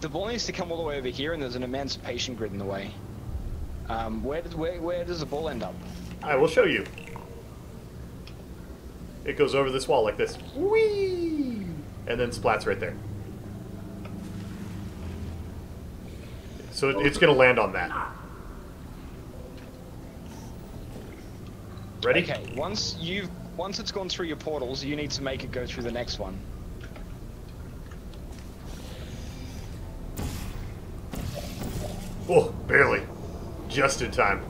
The ball needs to come all the way over here, and there's an emancipation grid in the way. Um, where, does where, where does the ball end up? I will show you. It goes over this wall like this. Whee! And then splats right there. So it- it's going to land on that. Ready? Okay, once you've once it's gone through your portals, you need to make it go through the next one. Oh, barely. Just in time.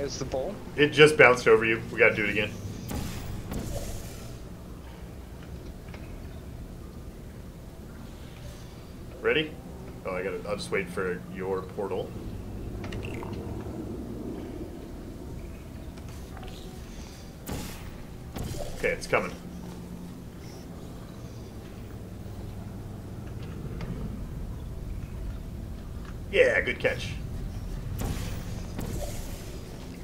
Where's the ball? It just bounced over you. We got to do it again. Ready? Oh, I gotta. I'll just wait for your portal. Okay, it's coming. Yeah, good catch.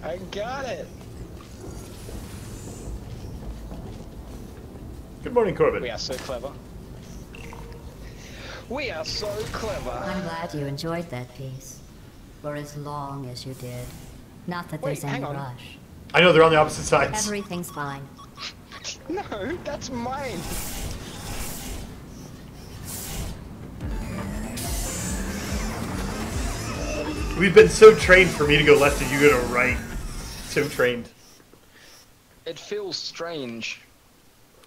I got it. Good morning, Corbin. We are so clever. We are so clever. I'm glad you enjoyed that piece. For as long as you did. Not that Wait, there's any hang on. rush. I know they're on the opposite sides. Everything's fine. No, that's mine. We've been so trained for me to go left and you go to right. So trained. It feels strange.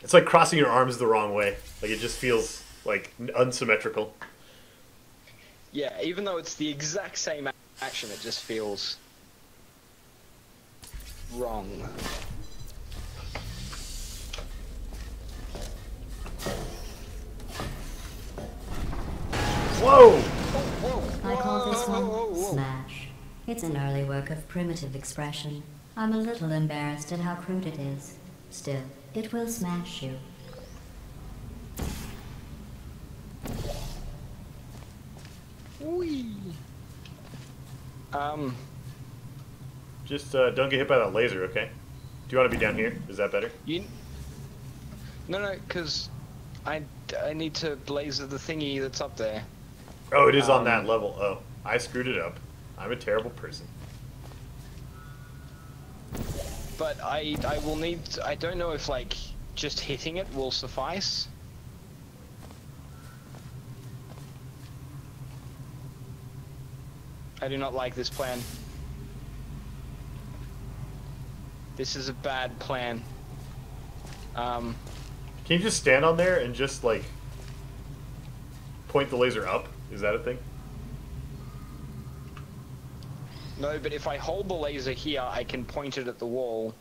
It's like crossing your arms the wrong way. Like it just feels like unsymmetrical. Yeah, even though it's the exact same action, it just feels wrong. Whoa! Whoa! I call this one whoa, whoa. Smash. It's an early work of primitive expression. I'm a little embarrassed at how crude it is. Still, it will smash you. Whee. Um, Just uh, don't get hit by that laser, okay? Do you want to be down here? Is that better? you. No, no, because I, I need to laser the thingy that's up there. Oh, it is on Um, that level. Oh, I screwed it up. I'm a terrible person. But I, I will need. I don't know if like just hitting it will suffice. I do not like this plan. This is a bad plan. Um, Can you just stand on there and just like point the laser up? Is that a thing? No, but if I hold the laser here, I can point it at the wall,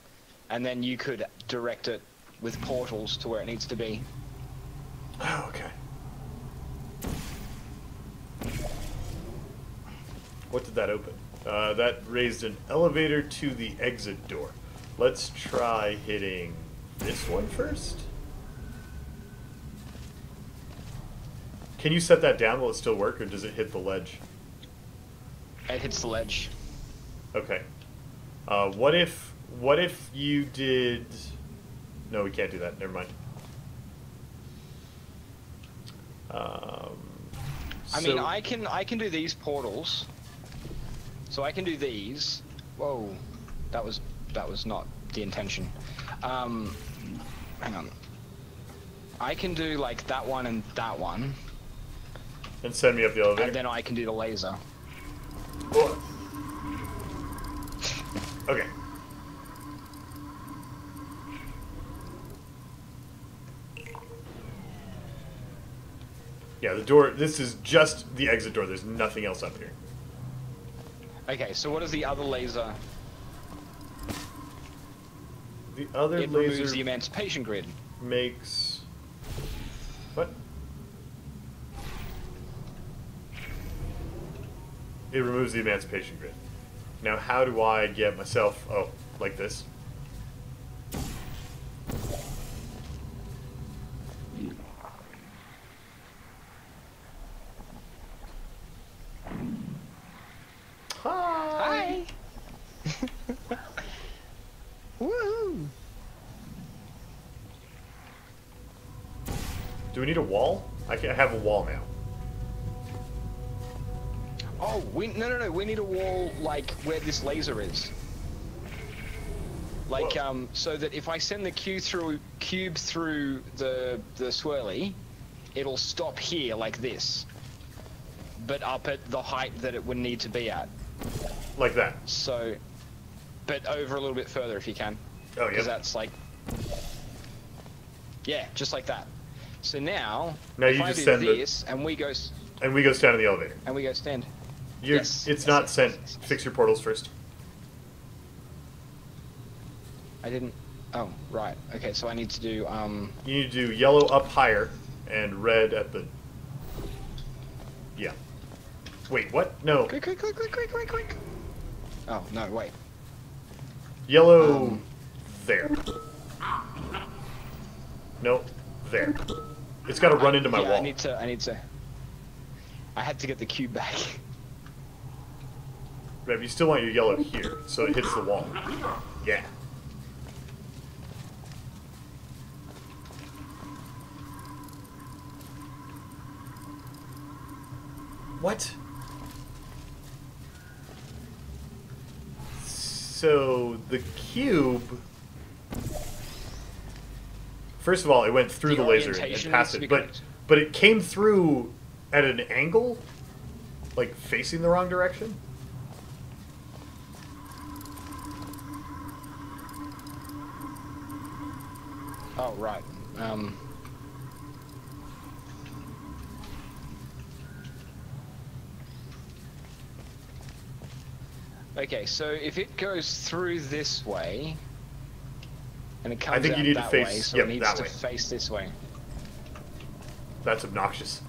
and then you could direct it with portals to where it needs to be. Oh, okay. What did that open? Uh, that raised an elevator to the exit door. Let's try hitting this one first. Can you set that down? Will it still work, or does it hit the ledge? It hits the ledge. Okay. Uh, what if what if you did? No, we can't do that. Never mind. Um, I mean, I can I can do these portals. So I can do these. Whoa, that was that was not the intention. Um, hang on. I can do like that one and that one, and send me up the elevator. and then I can do the laser. Oh. Okay. Yeah, the door. This is just the exit door. There's nothing else up here. Okay, so what is the other laser? The other It laser removes the emancipation grid. makes what? It removes the emancipation grid. Now, how do I get myself? Oh, like this. Hi. Hi. Woohoo! Do we need a wall? I can I have a wall now. Oh, we no no no. We need a wall like where this laser is. Like Whoa. um, so that if I send the cube through cube through the the swirly, it'll stop here like this. But up at the height that it would need to be at. Like that. So, but over a little bit further if you can. Oh, yeah. Because that's like, yeah, just like that. So now, Now if you I just do send the- this and we go And we go stand in the elevator. and we go stand. You're, Yes, It's yes, not yes, sent. yes. Fix your portals first. I didn't. Oh, right. Okay, so I need to do um. You need to do yellow up higher and red at the. Yeah. Wait, what? No. Quick, quick, quick, quick, quick, quick, quick. Oh no, wait. Yellow Um. there. No, there. It's got to run into my yeah, wall. I need to. I need to. I had to get the cube back. Right, but you still want your yellow here, so it hits the wall. Yeah. What? So the cube. First of all, it went through The the, laser and passed it, but correct. but it came through at an angle, like facing the wrong direction. Oh right. Um. Okay, so if it goes through this way, and it comes think you need to that face- way, so yep, it needs to way. face this way. That's obnoxious.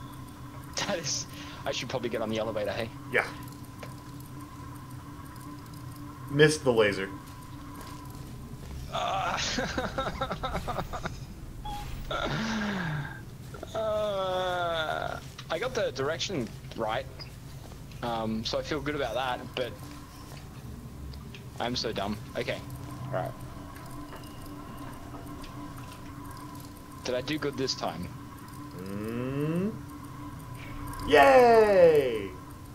that is. I should probably get on the elevator. Hey. Yeah. Missed the laser. Uh, uh, I got the direction right, um, so I feel good about that. But I'm so dumb. Okay, all right. Did I do good this time? Mm. Yay!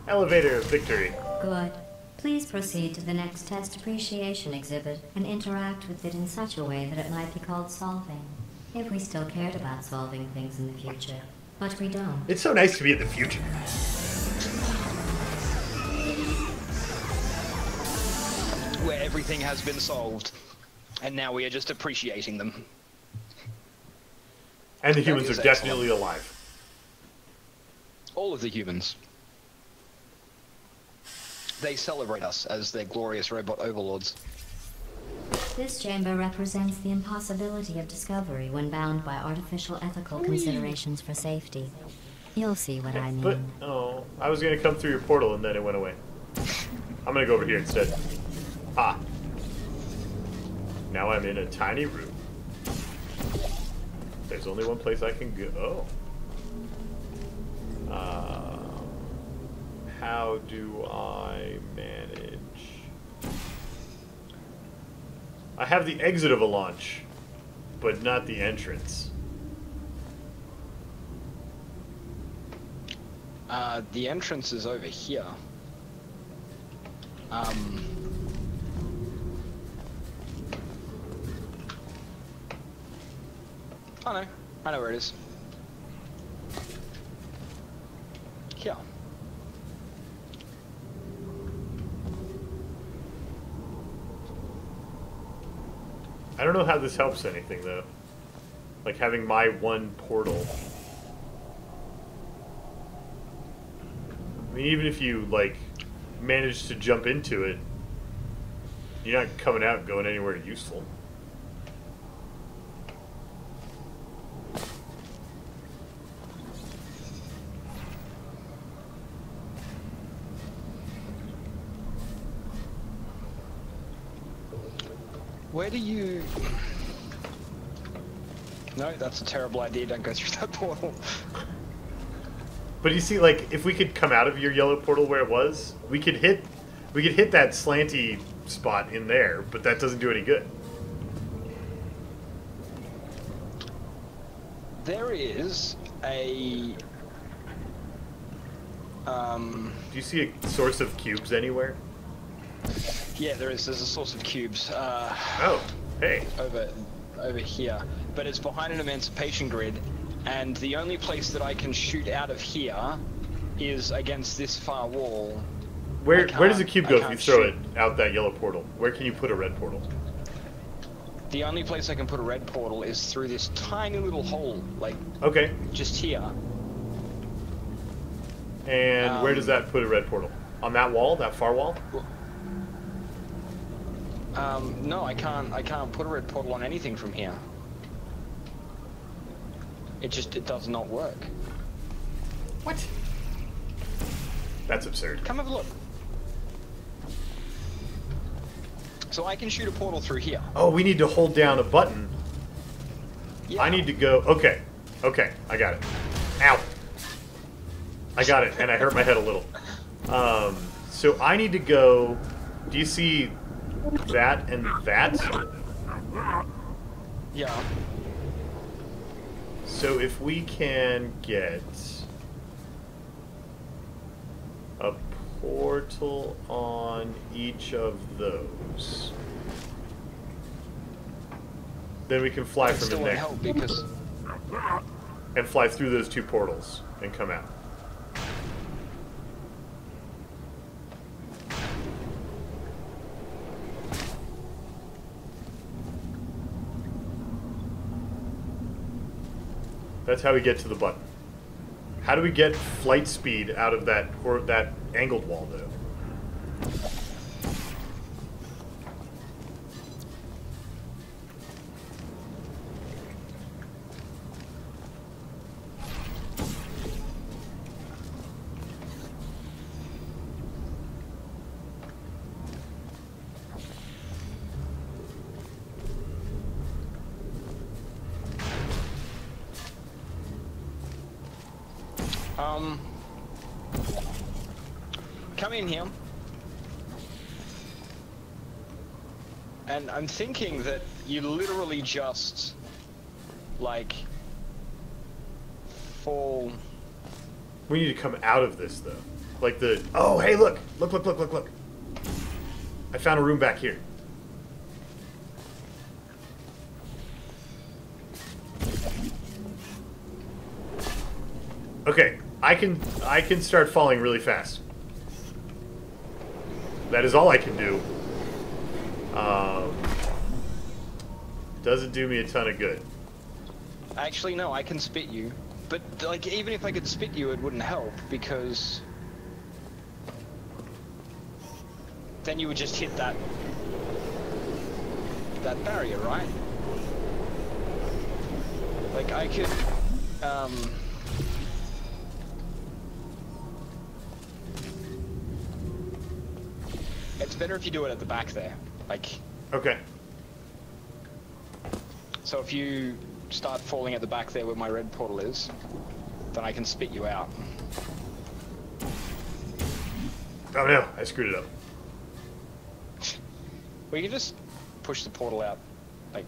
Elevator of victory. Good. Please proceed to the next test appreciation exhibit and interact with it in such a way that it might be called solving. If we still cared about solving things in the future. But we don't. It's so nice to be in the future. Where everything has been solved, and now we are just appreciating them. And the humans is are definitely alive. All of the humans. They celebrate us as their glorious robot overlords. This chamber represents the impossibility of discovery when bound by artificial ethical considerations for safety. You'll see what I mean. But, oh, I was gonna come through your portal and then it went away. I'm gonna go over here instead. Ah. Now I'm in a tiny room. There's only one place I can go. Um, how do I manage? I have the exit of a launch, but not the entrance. Uh, the entrance is over here. Um. Oh no, I know where it is. Here. I don't know how this helps anything though. Like having my one portal. I mean, even if you like manage to jump into it, you're not coming out going anywhere useful. Where do you... No, that's a terrible idea. Don't go through that portal. But you see, like, if we could come out of your yellow portal where it was, we could hit, we could hit that slanty spot in there, but that doesn't do any good. There is a... Um... Do you see a source of cubes anywhere? Yeah, there is. There's a source of cubes. Uh, Oh, hey. over over here, but it's behind an emancipation grid, and the only place that I can shoot out of here is against this far wall. Where where does the cube go if you throw shoot. it out that yellow portal? Where can you put a red portal? The only place I can put a red portal is through this tiny little hole, like Okay. just here. And where does Um, that put a red portal? On that wall, that far wall? Um, no, I can't. I can't put a red portal on anything from here. It just it does not work. What? That's absurd. Come have a look. So I can shoot a portal through here. Oh, we need to hold down a button. Yeah. I need to go. Okay. Okay, I got it. Ow. I got it, and I hurt my head a little. Um, so I need to go. Do you see that and that? Yeah. So if we can get a portal on each of those, then we can fly from in there help because and fly through those two portals and come out. That's how we get to the button. How do we get flight speed out of that or that angled wall though? I'm thinking that you literally just, like, fall. We need to come out of this though. Like the oh hey look look look look look look. I found a room back here. Okay, I can I can start falling really fast. That is all I can do. Um, doesn't do me a ton of good. Actually, no, I can spit you. But, like, even if I could spit you, it wouldn't help, because... Then you would just hit that... that barrier, right? Like, I could... Um... It's better if you do it at the back there. Like, Okay. So if you start falling at the back there where my red portal is, then I can spit you out. Oh no, I screwed it up. Well, you can just push the portal out. Like,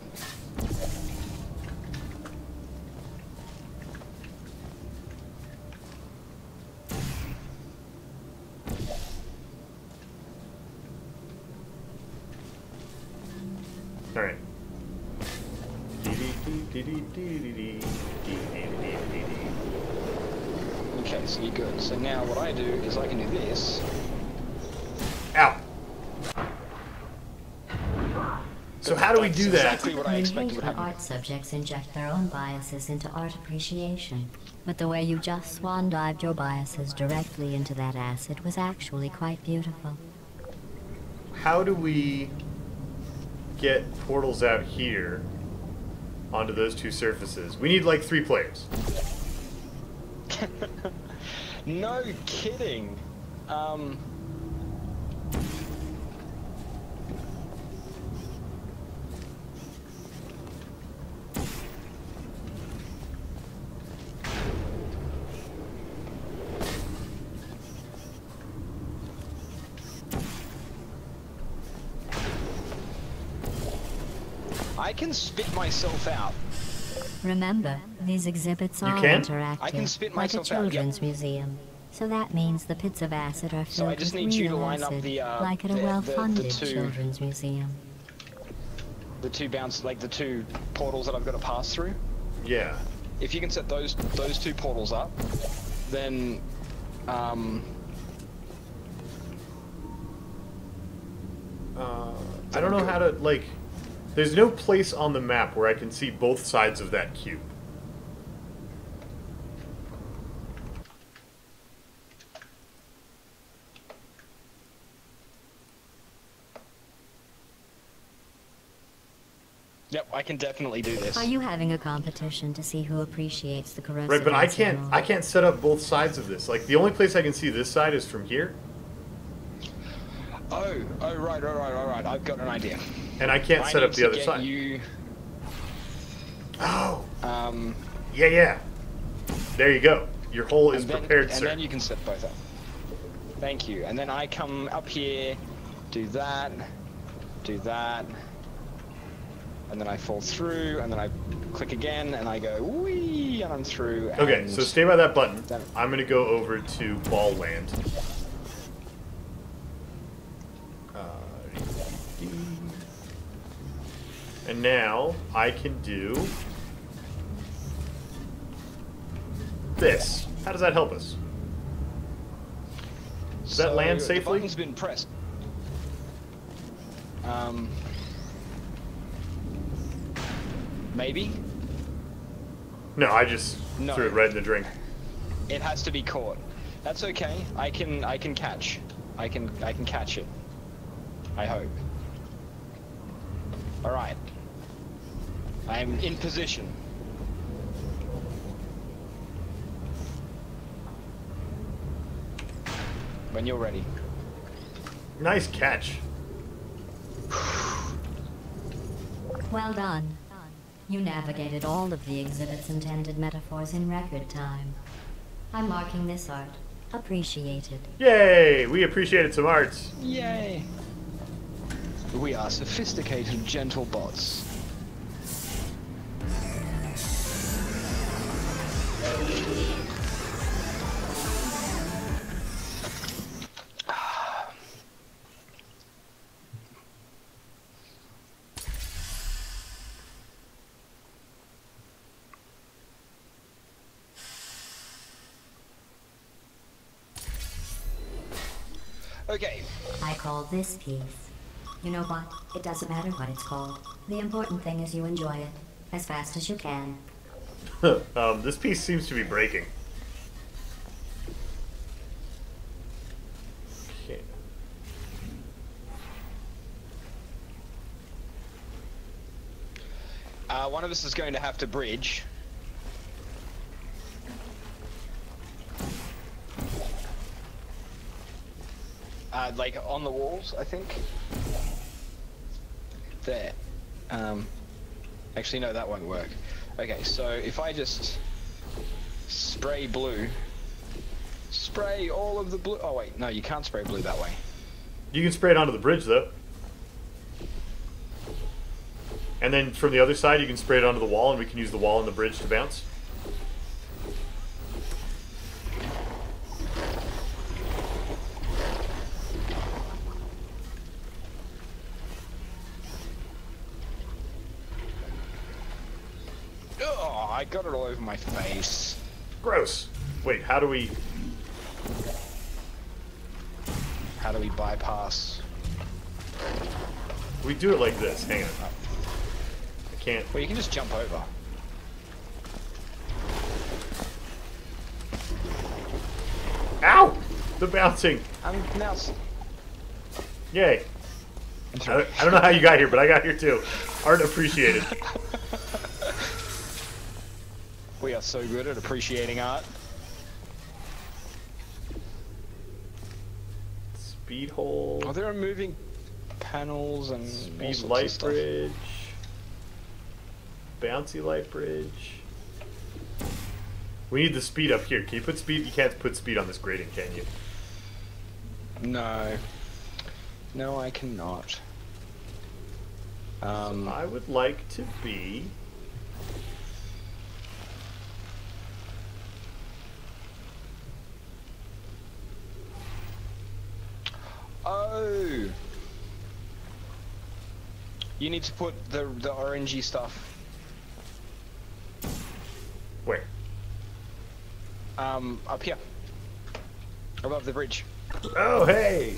I You expected hate would when happen. art subjects inject their own biases into art appreciation. But the way you just swan dived your biases directly into that acid was actually quite beautiful. How do we get portals out here onto those two surfaces? We need like three players. No kidding. Um. I can spit myself out. Remember, these exhibits You are can? interactive, I can spit like a myself out, yep. children's museum. So that means the pits of acid are So I filled just with need you to real line up acid, the, uh, like at a well-funded children's museum. The two bounce, like the two portals that I've got to pass through. Yeah. if you can set those those two portals up, then um, Uh, I don't know how to like. There's no place on the map where I can see both sides of that cube. yep, I can definitely do this. Are you having a competition to see who appreciates the corrosive Right, but I can't. more? I can't set up both sides of this. Like the only place I can see this side is from here, Oh, oh, right, right, right, right, right. I've got an idea. and I can't I set up the other get side. You, Oh, um, yeah, yeah. There you go. Your hole is and then, prepared, and sir. then you can set both up. Thank you. And then I come up here, do that, do that, and then I fall through, and then I click again, and I go wee, and I'm through. Okay, so stay by that button. I'm gonna go over to Ball Land. Uh, and now I can do this. How does that help us? Does that So, land The safely? button's been pressed. Um, maybe No, I just No. threw it right in the drink. it has to be caught. That's okay. I can I can catch. I can I can catch it. I hope. All right. I am in position. When you're ready. Nice catch. Well done. You navigated all of the exhibit's intended metaphors in record time. I'm marking this art. Appreciated. Yay! We appreciated some arts. Yay! We are sophisticated, gentle bots. I this piece. You know what? It doesn't matter what it's called. The important thing is you enjoy it. As fast as you can. um, this piece seems to be breaking. Okay. uh, one of us is going to have to bridge. Uh, like on the walls, I think. There. Um, actually, no, that won't work. Okay, so if I just spray blue, spray all of the blue. Oh wait, no, you can't spray blue that way. You can spray it onto the bridge though. And then from the other side, you can spray it onto the wall, and we can use the wall and the bridge to bounce. Oh, I got it all over my face. Gross. Wait, how do we? How do we bypass? We do it like this. Hang on. I can't. Well, you can just jump over. Ow! The bouncing. I'm now. Yay. I don't, I don't know how you got here, but I got here too. Art appreciated. Are so good at appreciating art. Speed hole. Oh, there are moving panels and Speed light bridge. Bouncy light bridge. We need the speed up here. Can you put speed? You can't put speed on this grading, can you? No. No, I cannot. Um, I would like to be. Oh! You need to put the the orangey stuff. Where? Um, up here. Above the bridge. Oh, hey!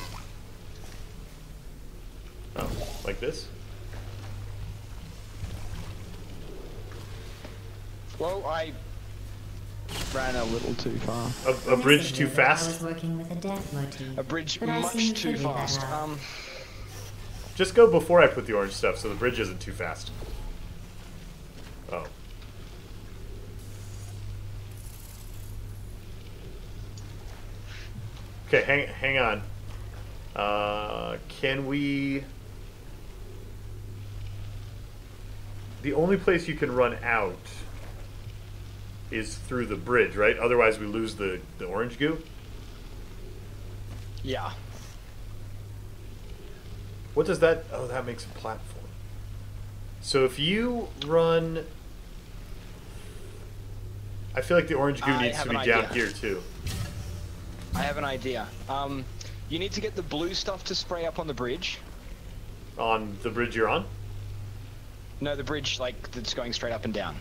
Oh, like this? Well, I ran a little too far. A, a bridge too I was fast? working with a death motif. A bridge but much too fast. Um, Just go before I put the orange stuff so the bridge isn't too fast. Oh. Okay, hang hang on. Uh, can we? The only place you can run out is through the bridge, right? Otherwise, we lose the the orange goo. yeah. What does that? Oh, that makes a platform. So if you run, I feel like the orange goo I needs to be down idea. here too. I have an idea. Um, you need to get the blue stuff to spray up on the bridge. On the bridge you're on. No, the bridge like that's going straight up and down.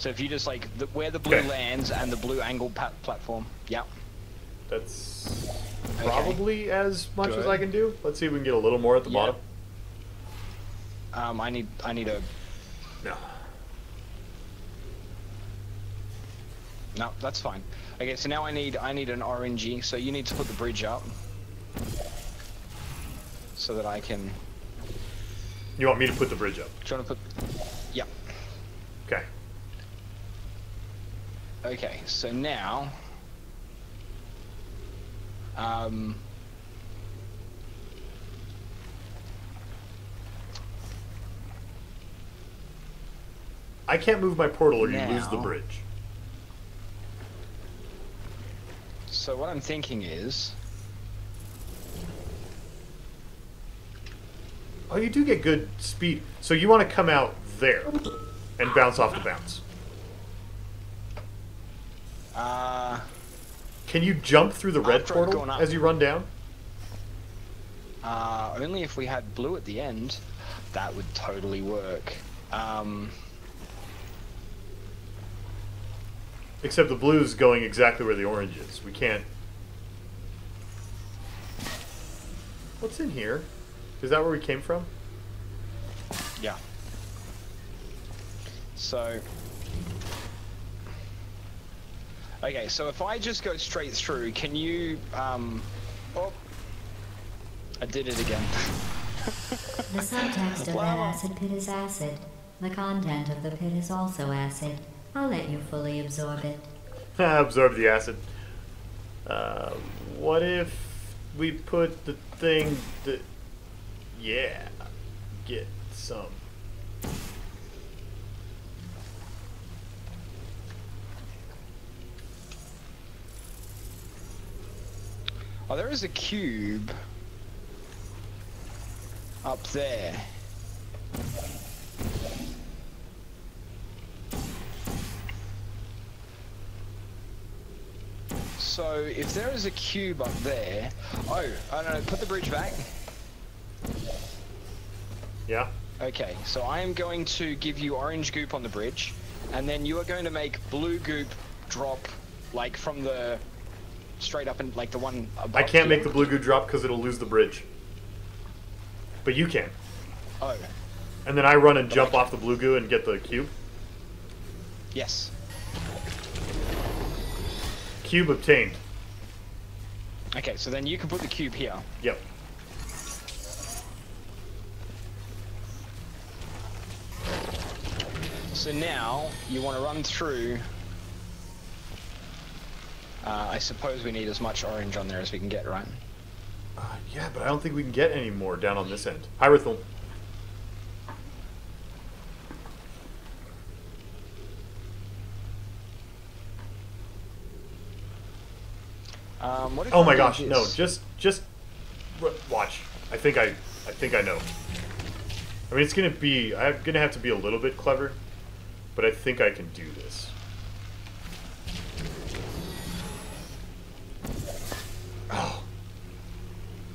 So if you just like the, where the blue Okay. lands and the blue angled platform. Yep. That's Okay. probably as much as I can do. Let's see if we can get a little more at the Yeah. bottom. Um, I need I need a No. no. That's fine. Okay, so now I need I need an RNG. So you need to put the bridge up so that I can. You want me to put the bridge up? Do you want to put? Yep. Okay. Okay, so now, um, I can't move my portal or you lose the bridge. So what I'm thinking is, Oh, you do get good speed. So you want to come out there and bounce off the bounce. Uh, Can you jump through the red portal as you run down? uh, only if we had blue at the end, that would totally work. Um, Except the blue's going exactly where the orange is. We can't. What's in here? Is that where we came from? yeah. So. Okay, so if I just go straight through, can you, um, oh, I did it again. The subtext of that acid pit is acid. The content of the pit is also acid. I'll let you fully absorb it. Absorb the acid. Uh, what if we put the thing that. Yeah. Get some. Oh, there is a cube up there. So if there is a cube up there, oh, I don't know. Put the bridge back. Yeah? Okay, so I am going to give you orange goop on the bridge, and then you are going to make blue goop drop, like from the straight up and like the one above. I can't make the blue goo drop because it'll lose the bridge. But you can. Oh, And then I run and jump off the blue goo and get the cube. yes. Cube obtained. Okay, so then you can put the cube here. Yep. So now you want to run through. Uh, I suppose we need as much orange on there as we can get, right? Uh, yeah, but I don't think we can get any more down on this end. Hi, Rithel. Um, Oh my gosh, no, just just watch. I think I I think I know. I mean, it's gonna be I'm gonna have to be a little bit clever, but I think I can do this. Oh,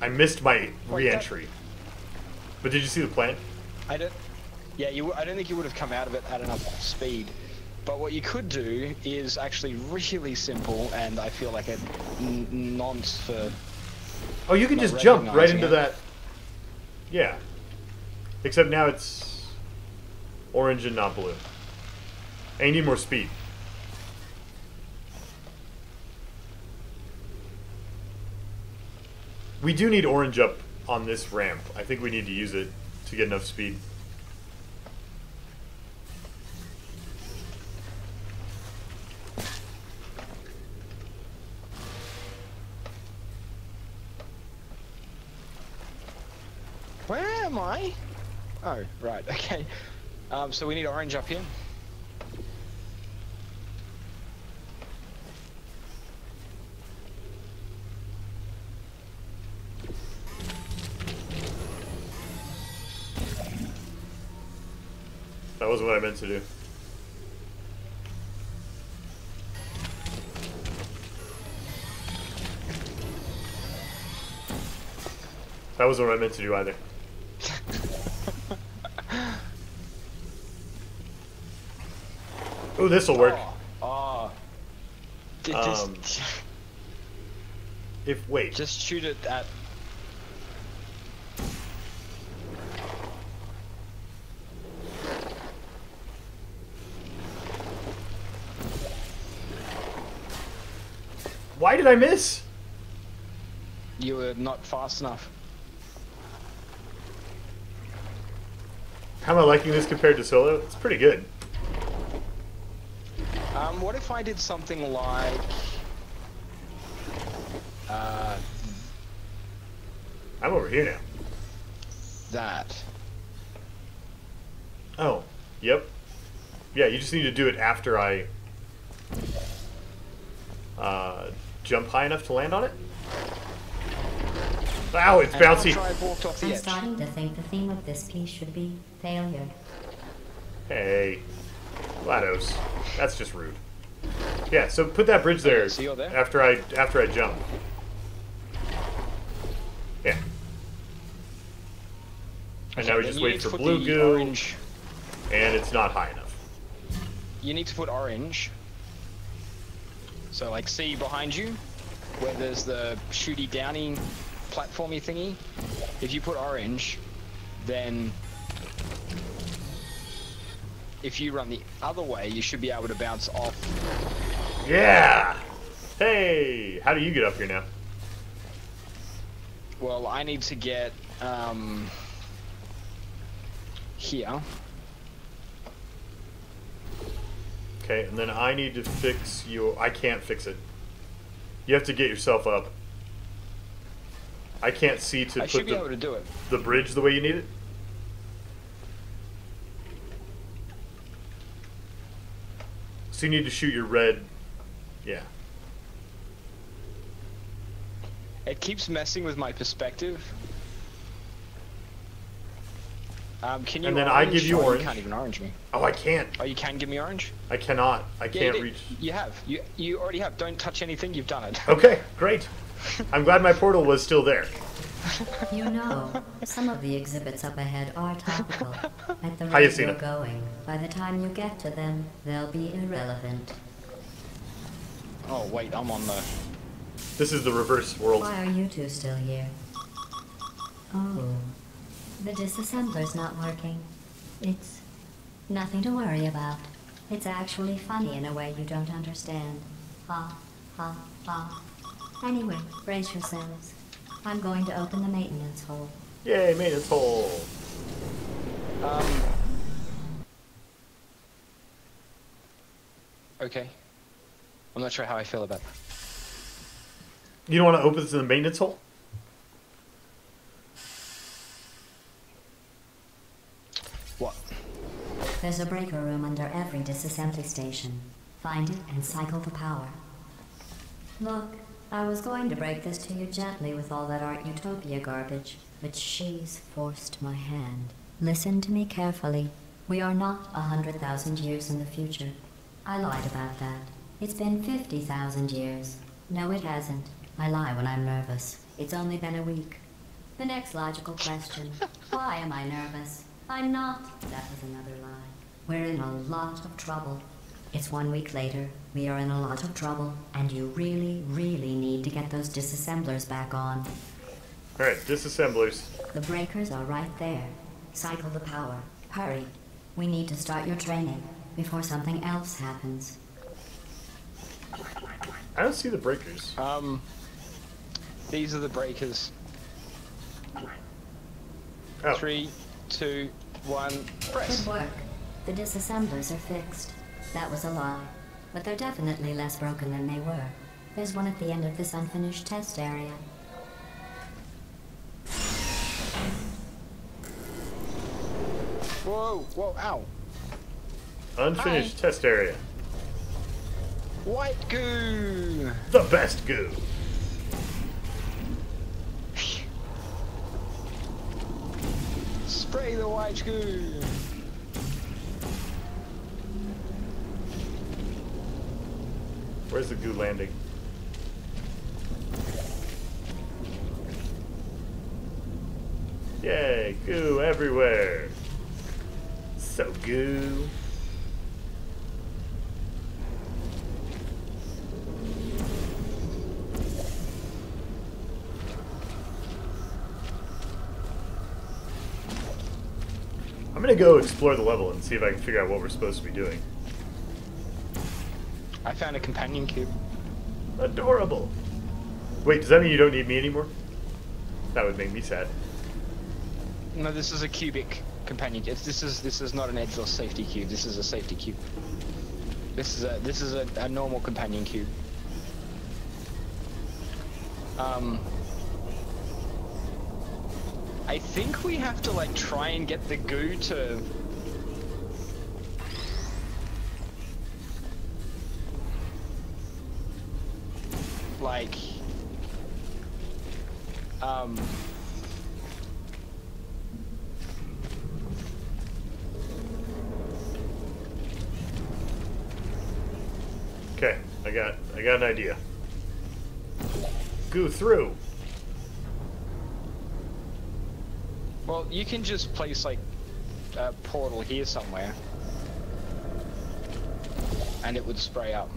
I missed my re-entry. But did you see the plan? I don't. Yeah, you. I don't think you would have come out of it at enough speed. But what you could do is actually really simple, and I feel like a nonce for. Oh, you can just jump right into it. that. Yeah. Except now it's orange and not blue. And you need more speed. We do need orange up on this ramp. I think we need to use it to get enough speed. Where am I? Oh, right. Okay. Um, so we need orange up here. That wasn't what I meant to do. That wasn't what I meant to do either. Oh, this'll work. Oh. oh. Um, If wait, just shoot it at. Why did I miss? You were not fast enough. How am I liking this compared to solo? It's pretty good. Um, what if I did something like. Uh, I'm over here now. that. Oh, yep. Yeah, you just need to do it after I uh, jump high enough to land on it? Wow, it's bouncy. try walked off the I'm starting to think the theme of this piece should be failure. Hey, GLaDOS, that's just rude. Yeah, so put that bridge there. so you're there? After I after I jump. Yeah. And now we just wait for blue the goo, Orange. and it's not high enough. You need to put orange. So like see behind you, where there's the shooty downy platformy thingy. If you put orange, then if you run the other way, you should be able to bounce off. Yeah. Hey, how do you get up here now? Well, I need to get um, here. Okay, and then I need to fix you. I can't fix it. You have to get yourself up. I can't see to I put the, to do it. the bridge the way you need it. So you need to shoot your red. Yeah. It keeps messing with my perspective. Um, can you? And then I give you Oh, orange. You can't even orange me. Oh, I can't. Oh, you can give me orange. I cannot. I Yeah, can't you, reach. you have. You you already have. Don't touch anything. You've done it. Okay, great. I'm glad my portal was still there. You know, some of the exhibits up ahead are topical. At the How you rate you're it? going, by the time you get to them, they'll be irrelevant. Oh wait, I'm on the. This is the reverse world. Why are you two still here? Oh, the disassembler's not working. It's nothing to worry about. It's actually funny in a way you don't understand. Ha, ha, ha. Anyway, brace yourselves. I'm going to open the maintenance hole. Yay, maintenance hole. Um. Okay. I'm not sure how I feel about that. You don't want to open this in the maintenance hole? There's a breaker room under every disassembly station. Find it and cycle the power. Look, I was going to break this to you gently with all that Art Utopia garbage, but she's forced my hand. Listen to me carefully. We are not a hundred thousand years in the future. I lied about that. It's been fifty thousand years. No, it hasn't. I lie when I'm nervous. It's only been a week. The next logical question why am I nervous? I'm not. That was another lie. We're in a lot of trouble. It's one week later. We are in a lot of trouble, and you really, really need to get those disassemblers back on. Alright, disassemblers. The breakers are right there. Cycle the power. Hurry. We need to start your training before something else happens. I don't see the breakers. Um. These are the breakers. Three, two, one. press. Good work. The disassemblers are fixed. That was a lie. But they're definitely less broken than they were. There's one at the end of this unfinished test area. Whoa, whoa, ow. unfinished test area. White goo! The best goo. Spray the white goo! Where's the goo landing? Yay, goo everywhere. So goo. I'm gonna go explore the level and see if I can figure out what we're supposed to be doing. I found a companion cube. Adorable. Wait, does that mean you don't need me anymore? That would make me sad. No, this is a cubic companion cube. This is this is not an edgeless safety cube. This is a safety cube. This is a this is a, a normal companion cube. Um, I think we have to like try and get the goo to. Like um Okay, I got I got an idea. Go through. well you can just place like a portal here somewhere and it would spray up.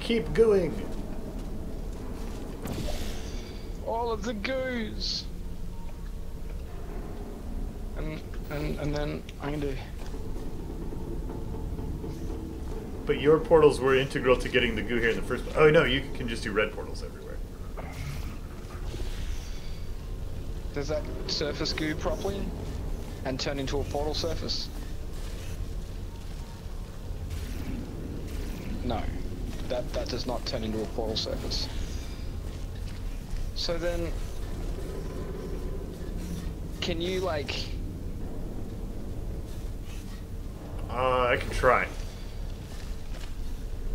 Keep going. All of the goos. And and and then I'm gonna But your portals were integral to getting the goo here in the first place. Oh no, you can just do red portals everywhere. Does that surface goo properly and turn into a portal surface? No, that that does not turn into a portal surface. So then, can you like? Uh, I can try.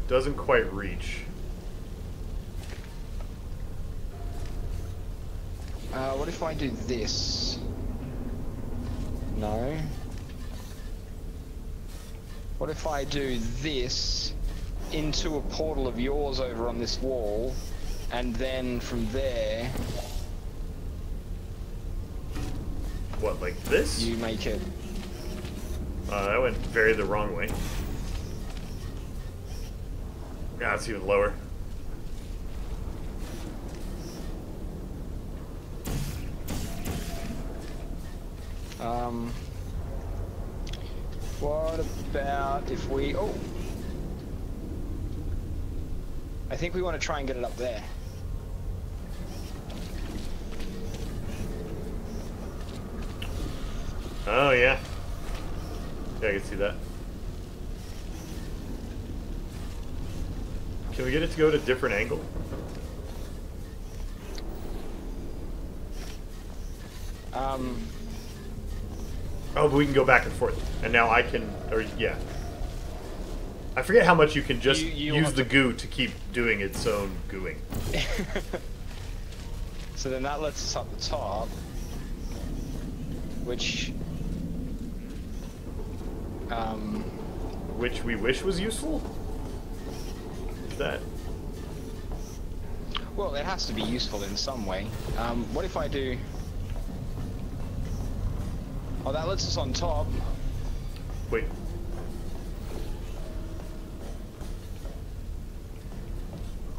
Doesn't quite reach. Uh, what if I do this? No. What if I do this into a portal of yours over on this wall, and then from there What, like this? you make it? Uh, that went very the wrong way. Yeah, it's even lower. Um. What about if we? Oh. I think we want to try and get it up there. Oh, yeah. Yeah, I can see that. Can we get it to go at a different angle? Um. Oh, but we can go back and forth. And now I can, or yeah. I forget how much you can just You- you use the to- goo to keep doing its own gooing. So then that lets us up the top, which. Um. Which we wish was useful? Is that? Well, it has to be useful in some way. Um, what if I do... Oh, that lets us on top. Wait.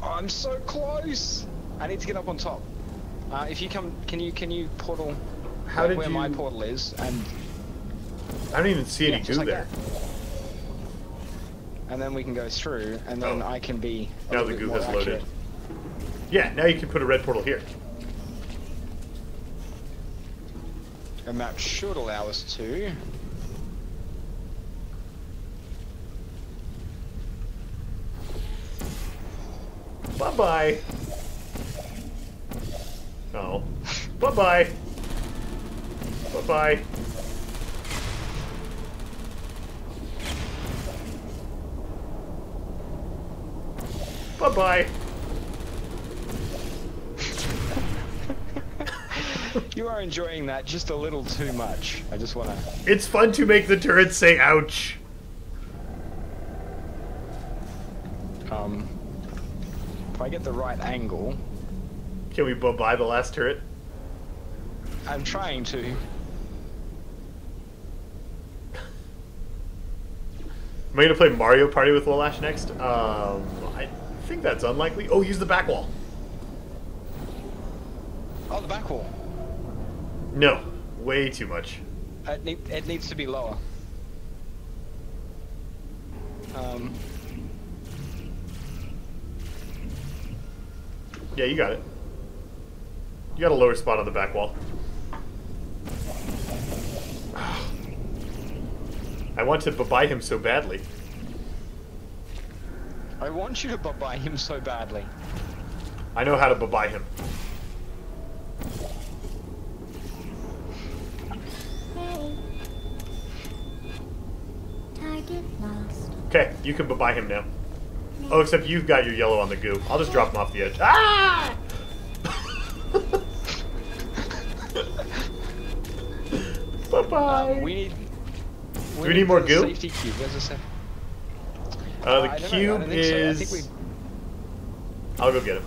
Oh, I'm so close! I need to get up on top. Uh, if you come, can you can you portal How like did where my portal is and I don't even see any goo like there. that. And then we can go through, and then Oh. I can be Now the goo has loaded. accurate. Yeah, now you can put a red portal here. And that should allow us to. Bye bye. Oh. bye bye. Bye bye. Bye bye. You are enjoying that just a little too much. I just wanna. It's fun to make the turrets say ouch. Um, if I get the right angle, Can we bye the last turret? I'm trying to. Am I gonna play Mario Party with Lollash next? Um, I think that's unlikely. Oh, use the back wall. Oh, the back wall. No, way too much. It, need, it needs to be lower. Um, Yeah, you got it. You got a lower spot on the back wall. I want to buy him so badly. I want you to buy him so badly. I know how to buy him. Hey. Hi, get lost. Okay, you can buy him now. Oh, except you've got your yellow on the goo. I'll just drop him off the edge. Ah! bye bye. Um, we need. we need more the goo? Safety cube. Where's the uh, the I don't I cube so. Is. think we. I'll go get him.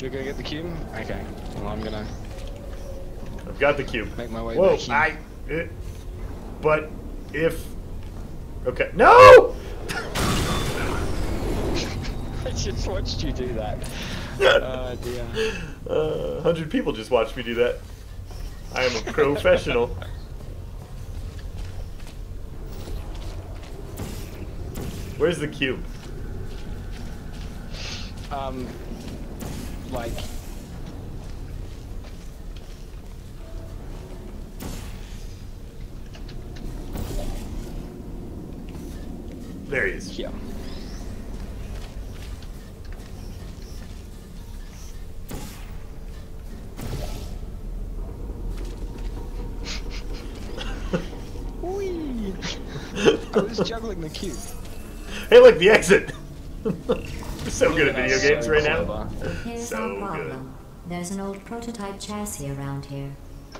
You're gonna get the cube? Okay. Well, I'm gonna I've got the cube. make my way Whoa, back here. I. eh, but if. Okay. No! Just watched you do that. Oh dear. Uh, 100 people just watched me do that. I am a professional. Where's the cube? Um, like. There he is. Here. I was juggling the cube. Hey, look, the exit! We're so good at video games so right now. Here's So our good. There's an old prototype chassis around here.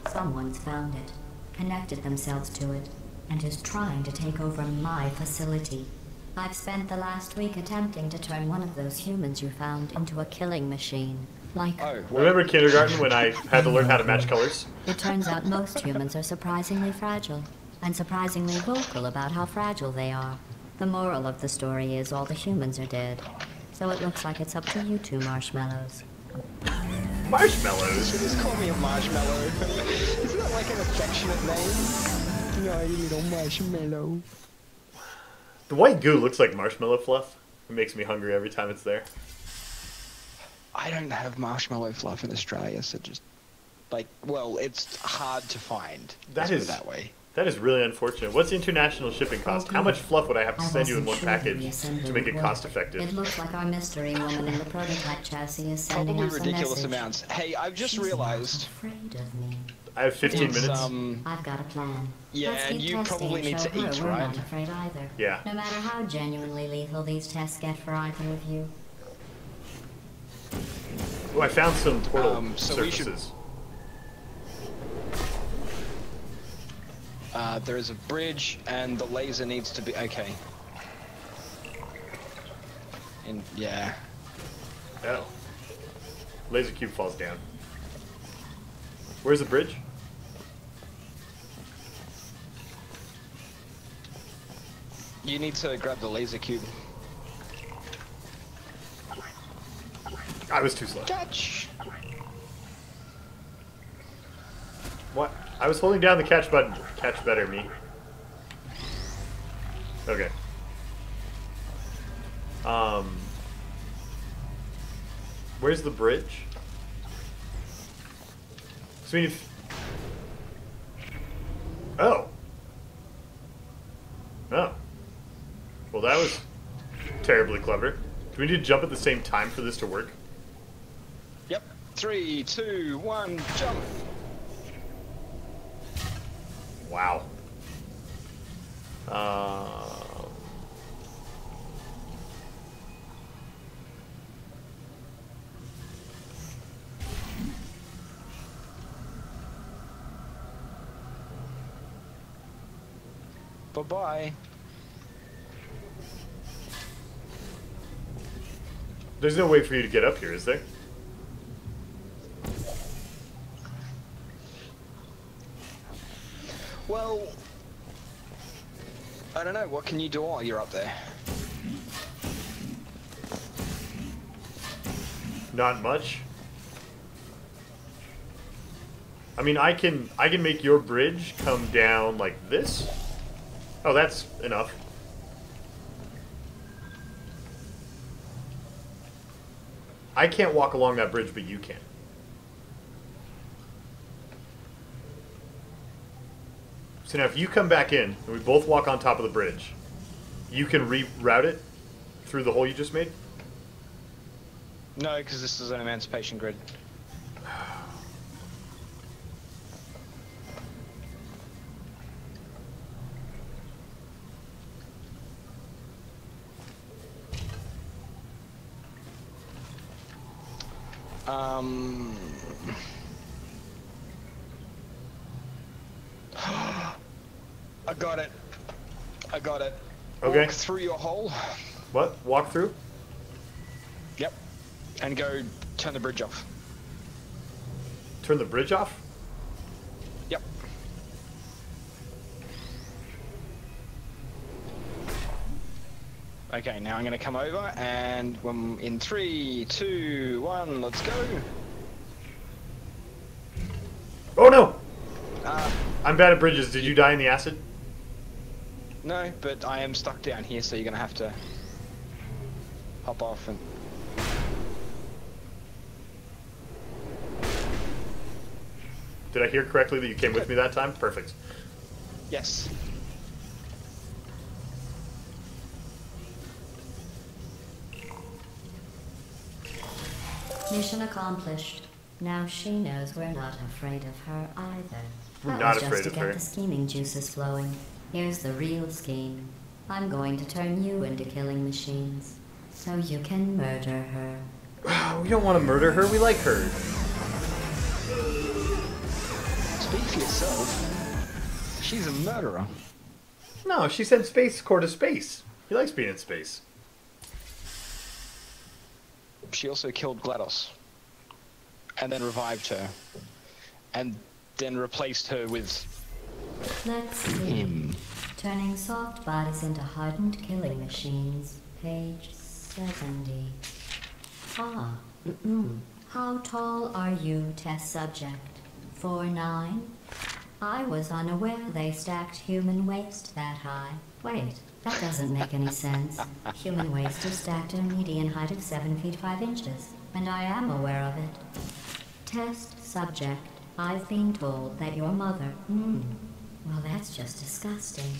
Someone's found it, connected themselves to it, and is trying to take over my facility. I've spent the last week attempting to turn one of those humans you found into a killing machine. Like, Oh. Remember kindergarten when I had to learn how to match colors? it turns out most humans are surprisingly fragile, and surprisingly vocal about how fragile they are. The moral of the story is all the humans are dead. So it looks like it's up to you two marshmallows. Marshmallows. Just call me a marshmallow. Isn't that like an affectionate name? No, you little marshmallow. The white goo looks like marshmallow fluff. It makes me hungry every time it's there. I don't have marshmallow fluff in Australia, so just like, well, it's hard to find. That Let's put it is- that way. That is really unfortunate. What's the international shipping cost? How much fluff would I have to I send you in one sure package to make it would cost effective? It looks like our mystery woman in the prototype chassis is sending Probably us a ridiculous message. amounts. Hey, I've just She's realized. afraid of me. I have 15 It's, minutes. um, I've got a plan. Yeah, Let's and keep you testing probably need show to her eat, we're right? not afraid either. Yeah. No matter how genuinely lethal these tests get for either of you. Oh, I found some portal Um, so we should- surfaces. Uh, there is a bridge, and the laser needs to be okay. And yeah, Oh. Laser cube falls down. Where's the bridge? you need to grab the laser cube. I was too slow. Catch. What? I was holding down the catch button. Catch better, me. Okay. Um. Where's the bridge? So we need. Oh. Oh. Well, that was terribly clever. Do we need to jump at the same time for this to work? Yep. Three, two, one, jump. Wow. Um, Bye bye. there's no way for you to get up here, is there? Well, I don't know. What can you do while you're up there? Not much. I mean, I can I can make your bridge come down like this. Oh, that's enough. I can't walk along that bridge, but you can. So now, if you come back in and we both walk on top of the bridge, you can reroute it through the hole you just made. No, because this is an emancipation grid. Um. I got it. I got it. Okay. Through your hole. What? Walk through? Yep. And go turn the bridge off. Turn the bridge off? Yep. Okay, now I'm gonna come over and when in three, two, one, let's go. Oh no! Uh, I'm bad at bridges. Did you die in the acid? No, but I am stuck down here, so you're gonna have to hop off and. Did I hear correctly that you came with me that time? Perfect. Yes. Mission accomplished. Now she knows we're not afraid of her either. We're That not was afraid just to of get her. the scheming juices flowing. Here's the real scheme. I'm going to turn you into killing machines. So you can murder her. we don't want to murder her. We like her. Speak for yourself. She's a murderer. No, she sent Space Core to space. He likes being in space. She also killed GLaDOS. And then revived her. And then replaced her with Let's see. Turning soft bodies into hardened killing machines. Page 70. Ah. Mm-mm. How tall are you, test subject? Four nine? I was unaware they stacked human waste that high. Wait, that doesn't make any sense. Human waste is stacked at a median height of 7 feet 5 inches, and I am aware of it. Test subject. I've been told that your mother. Hmm. Well, that's just disgusting.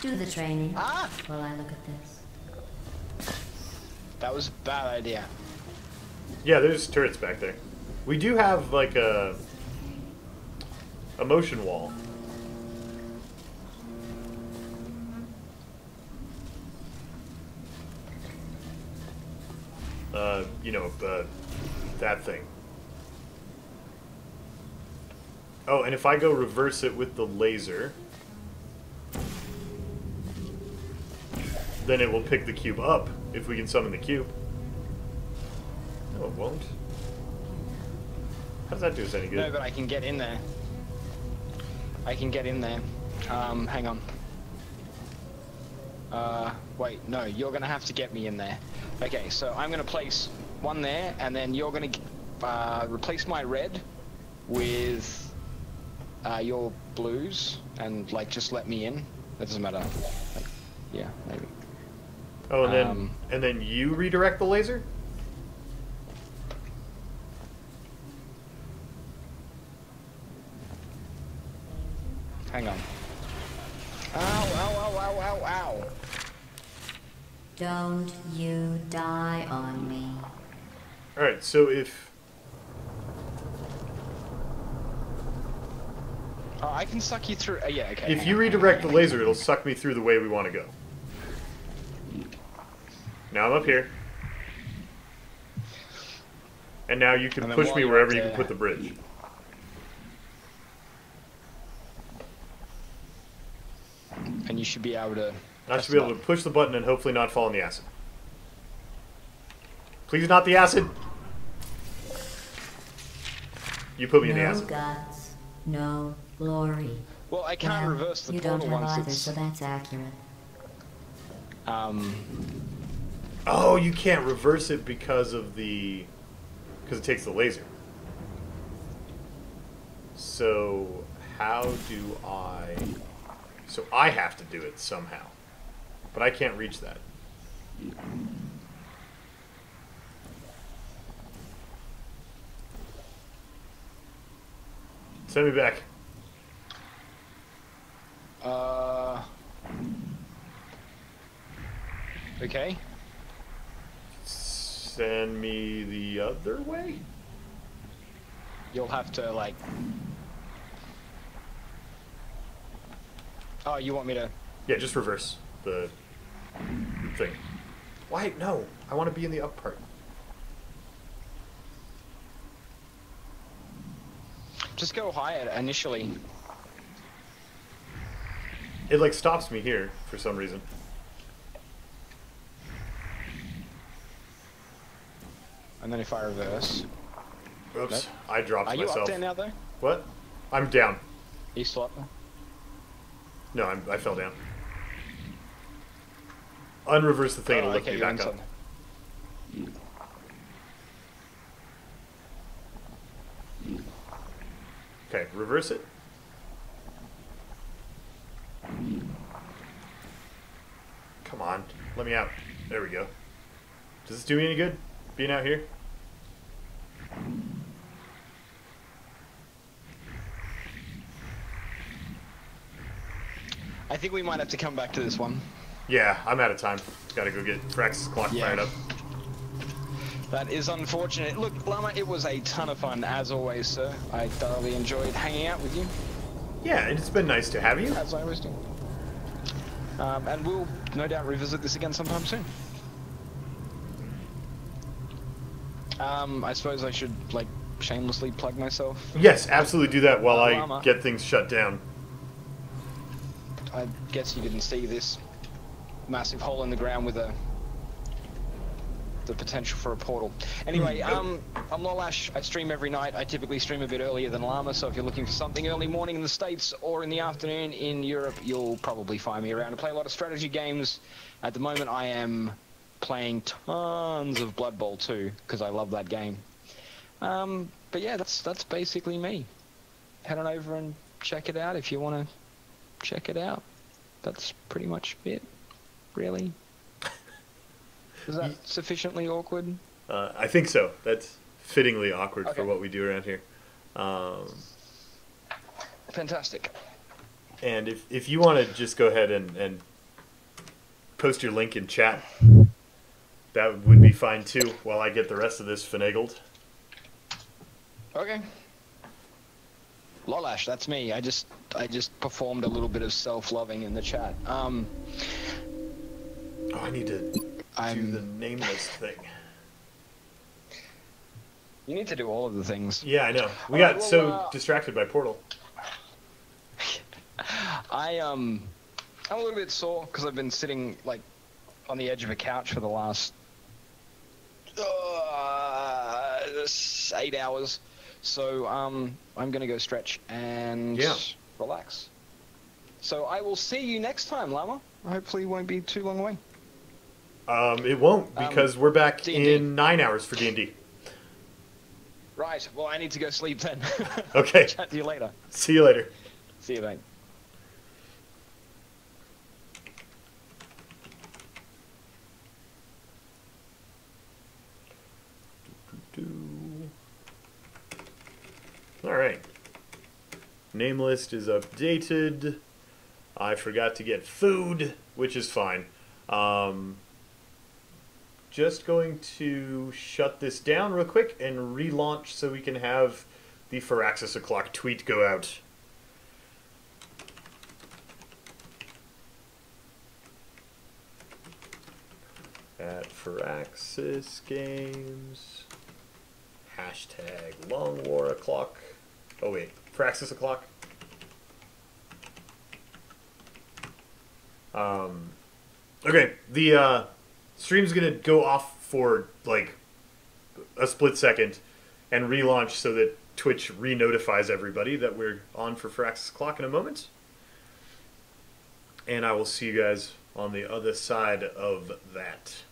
Do the training Ah! while I look at this. That was a bad idea. Yeah, there's turrets back there. We do have like a a motion wall. Uh, you know, uh, that thing. Oh, and if I go reverse it with the laser, then it will pick the cube up if we can summon the cube. No, it won't. How does that do us any good? No, but I can get in there. I can get in there. Um, hang on. Uh, wait, no, you're gonna have to get me in there. Okay, so I'm gonna place one there, and then you're gonna uh, replace my red with uh, your blues, and like just let me in. That doesn't matter. Like, yeah, maybe. Oh, and then Um, and then you redirect the laser. Hang on. Ow! Ow! Ow! Ow! Ow! Ow! Don't you die on me. All right. So if Oh, I can suck you through. Uh, yeah, okay. if you redirect the laser, it'll suck me through the way we want to go. Now I'm up here. And now you can push me wherever up you can put the bridge. and you should be able to. I should be able to push the button and hopefully not fall in the acid. Please not the acid. You put me in the no acid. guts, no glory. Well, I can't Well, reverse the you don't portal have once either, it's. so that's accurate. Um, Oh, you can't reverse it because of the because it takes the laser. So how do I? So I have to do it somehow, but I can't reach that. Send me back. Uh. Okay. Send me the other way? You'll have to, like. Oh, you want me to. Yeah, just reverse the thing. Why? No! I want to be in the up part. Just go higher initially. It like stops me here for some reason. And then if I reverse. Oops, Nope. I dropped Are you myself. up there now though? What? I'm down. Are you still up there? No, I'm, I fell down. Unreverse the thing and Oh, lift okay, me back up. Okay, reverse it. Come on, let me out. There we go. Does this do me any good? Being out here? I think we might have to come back to this one. Yeah, I'm out of time. Gotta go get Firaxis clock Yeah. fired up. That is unfortunate. Look, Llama, it was a ton of fun as always, sir. I thoroughly enjoyed hanging out with you, Yeah, it's been nice to have you. as I always do. Um, and we'll no doubt revisit this again sometime soon. Um, I suppose I should like shamelessly plug myself. Yes, absolutely do that while I get things shut down. I guess you didn't see this massive hole in the ground with a the potential for a portal. Anyway, Hmm, um, I'm Lollash. I stream every night. I typically stream a bit earlier than Llama, so if you're looking for something early morning in the States or in the afternoon in Europe, you'll probably find me around. I play a lot of strategy games. At the moment, I am playing tons of Blood Bowl 2 because I love that game. Um, but yeah, that's that's basically me. Head on over and check it out if you want to check it out. That's pretty much it, really. Is that sufficiently awkward? Uh, I think so. That's fittingly awkward for what we do around here. Um, Fantastic. and if, if you want to just go ahead and, and post your link in chat, that would be fine too while I get the rest of this finagled. Okay. Lollash, that's me. I just I just performed a little bit of self-loving in the chat. Um, Oh, I need to do I'm. the nameless thing. You need to do all of the things. Yeah, I know. We Alright, got well, so uh, distracted by Portal. I um, I'm a little bit sore because I've been sitting like on the edge of a couch for the last uh, eight hours. So um, I'm gonna go stretch and Yeah. relax. So I will see you next time, Llama. Hopefully, it won't be too long away. Um, it won't Um, because we're back D&D. in nine hours for D and D. Right. Well, I need to go sleep then. Okay. Chat to you later. See you later. See you, mate. All right. Name list is updated. I forgot to get food, which is fine. Um, just going to shut this down real quick and relaunch so we can have the Firaxis o'clock tweet go out. At Firaxis Games. Hashtag Long War o'clock. Oh wait, Firaxis o'clock. Um, okay, the uh, stream's gonna go off for like a split second and relaunch so that Twitch re-notifies everybody that we're on for Firaxis Clock in a moment. And I will see you guys on the other side of that.